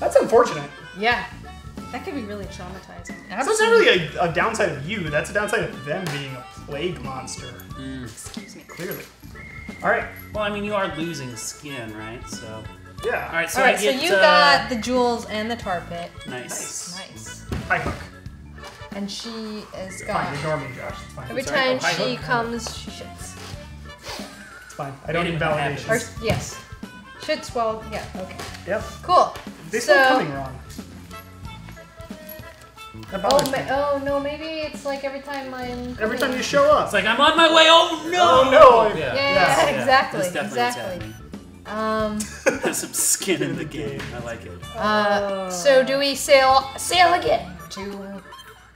That's unfortunate. Yeah. That could be really traumatizing. So it's not really a, a downside of you. That's a downside of them being a plague monster. Excuse me. Clearly. All right. Well, I mean, you are losing skin, right? So, Yeah. all right. So All right, I so get, you uh, got the jewels and the tar pit. nice. Nice. High hook. And she has Fine. got. Ignore me, Josh. It's fine. Every Sorry, time oh, she hook. comes, she shits. It's fine. I don't need even validation. Or, yes. Shits while. Yeah, okay. Yep. Cool. They so. start coming wrong. That Oh, ma- oh no, maybe it's like every time I'm. Every time you show up. It's like I'm on my way. Oh no! Oh no! Yeah. Yeah, yeah, Yeah. exactly, That's definitely exactly. happening. Um. There's some skin in the game. I like it. Uh, so do we sail sail again to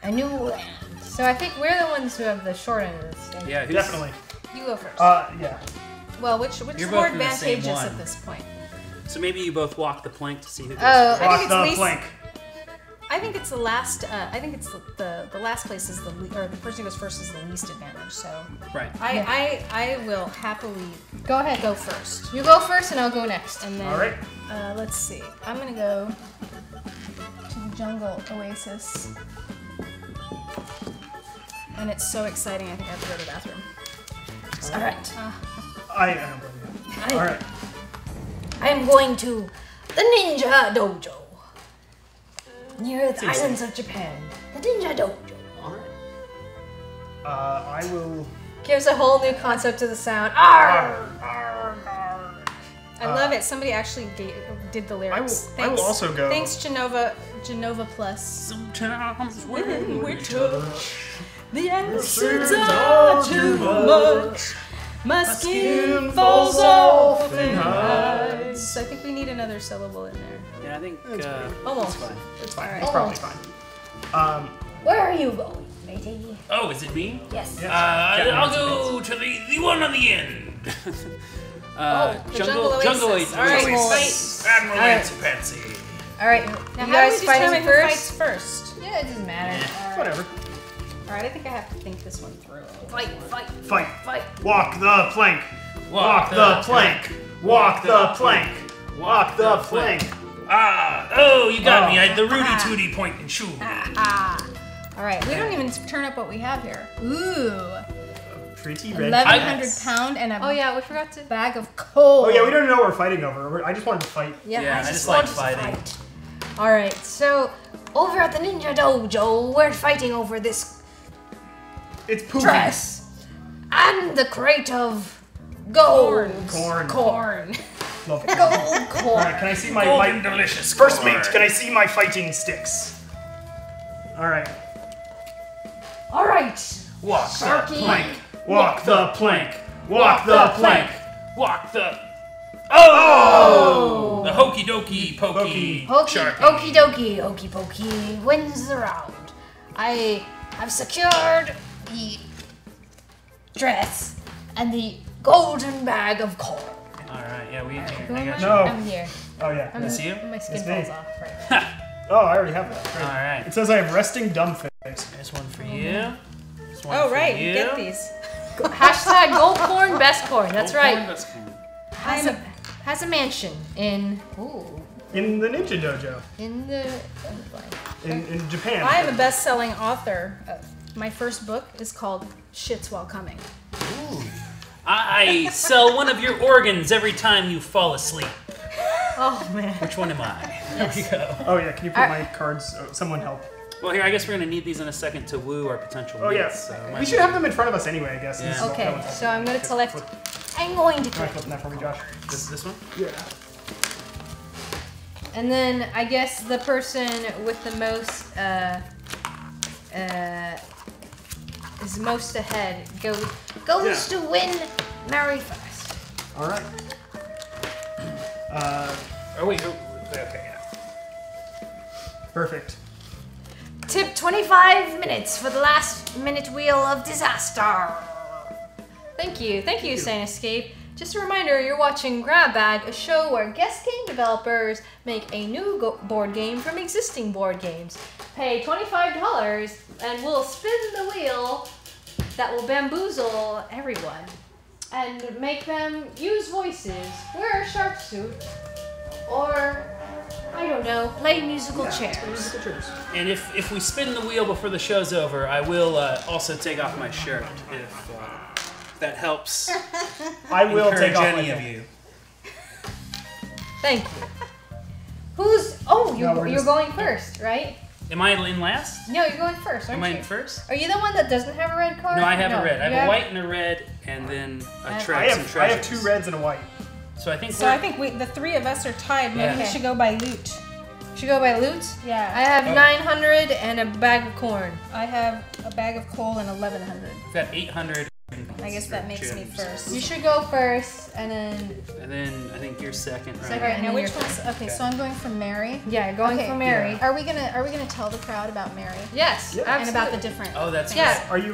a new land? So I think we're the ones who have the short end of this thing. Yeah, Definitely. You go first. Uh, yeah. Well, which which You're is more both in the same advantageous at this point? So maybe you both walk the plank to see who goes. Oh, I Walk think it's the least- plank. I think it's the last. Uh, I think it's the, the the last place is the le- or the person who goes first is the least advantage. So Right. I I, I will happily go ahead. go first, You go first, and I'll go next. and then All right. uh, let's see. I'm gonna go to the jungle oasis, and it's so exciting. I think I have to go to the bathroom. All right. I, I don't. All right. I'm going to the Ninja Dojo near the islands of Japan. The Ninja Dojo. Uh, I will. Gives a whole new concept to the sound. Arr! I love it. Somebody actually gave, did the lyrics. I will- I will also go- Thanks, Genova. Genova Plus. Sometimes when we The acids are too much. My skin falls off and hides. I think we need another syllable in there. Yeah, I think. Uh, Almost. It's fine. Oh. It's probably fine. Um, Where are you going, matey? Oh, is it me? Yes. Uh, I'll go to the, the one on the end. uh, the jungle, jungle jungle oasis. oasis. All right, Oasis. Admiral All right. Nancy Pansy. All right. Now, you how guys do we fighting determine who first? fights first? Yeah, it doesn't matter. whatever. All right, I think I have to think this one through. Fight, fight, Fight. fight. Walk the plank. Walk the plank. Walk the plank. Walk the plank. Ah, oh, you got Oh. me. I had the Rudy Tooty point and shoot. Ah. All right, we don't even turn up what we have here. Ooh, Pretty red. Eleven hundred pound pound and a Oh yeah, we forgot to. bag of coal. Oh yeah, we don't know what we're fighting over. We're- I just wanted to fight. Yeah, Yeah, I I just, just like fighting. fight. All right, so over at the Ninja Dojo, we're fighting over this It's poopy. dress and the crate of gold Corn. corn. Love it. Gold corn. right, can I see my, Golden my delicious. first corn. mate? Can I see my fighting sticks? All right. All right. walk Sharky. the plank? Walk the plank. Walk the plank. Walk the. Oh! oh! The hokey dokey pokey. Hokey, sharpie. okie dokie, okey pokey, wins the round. I have secured the dress and the golden bag of corn. All right, yeah, we. Here, Who I am got I? you. No. I'm here. Oh yeah. I'm, That's you? My skin That's me. falls off. Right. Oh, I already have that. Great. All right. It says I have resting dumb face. There's one for you. There's one Oh for right, you. you get these. Hashtag gold corn, best corn. That's Gold corn, right. best corn. Has a, has a mansion in ooh, In the Ninja Dojo. in the In, in Japan. I am a best-selling author. Uh, my first book is called Shits While Coming. Ooh. I sell one of your organs every time you fall asleep. Oh man. Which one am I? There we go. Oh yeah, can you put I- my cards? Oh, someone help. Well, here, I guess we're gonna need these in a second to woo our potential Oh mates. yeah. So we should have them in front of us anyway, I guess. Yeah. This is all- Okay, that so I'm gonna collect. Flip- I'm going to Can I flip that for me, Josh? This, this one? Yeah. And then I guess the person with the most uh, uh, is most ahead go, goes to win Mary first. All right. Uh, Oh wait. Oh, okay. Yeah. perfect. Tip 25 minutes for the last minute wheel of disaster. Thank you, thank you, Saint Escape. Just a reminder, you're watching Grab Bag, a show where guest game developers make a new go- board game from existing board games. Pay $25 and we'll spin the wheel that will bamboozle everyone and make them use voices, wear a shark suit, or I don't know, play musical chairs. Musical chairs. And if if we spin the wheel before the show's over, I will uh, also take off my shirt if uh, that helps. I will take off any my of you. Thank you. Who's? Oh, you're, No, you're just- going first, right? Am I in last? No, you're going first, aren't Am I you? in first? Are you the one that doesn't have a red card? No, I have a red. I you have a white and a red, and then a tre- I some have I have two reds and a white. So I think So we're, I think we, the three of us are tied. Maybe Yeah. we should go by loot. Should go by loot. Yeah. I have Oh. 900 and a bag of corn. I have a bag of coal and 1100. I've got 800. I guess that makes me first. You should go first, and then And then I think you're second, right? Second. Alright, now which one's okay? So I'm going for Mary. yeah, going Okay. for Mary. Are we gonna Are we gonna tell the crowd about Mary Yes, Yeah. absolutely. and about the different? Oh, that's Yeah. right. Are you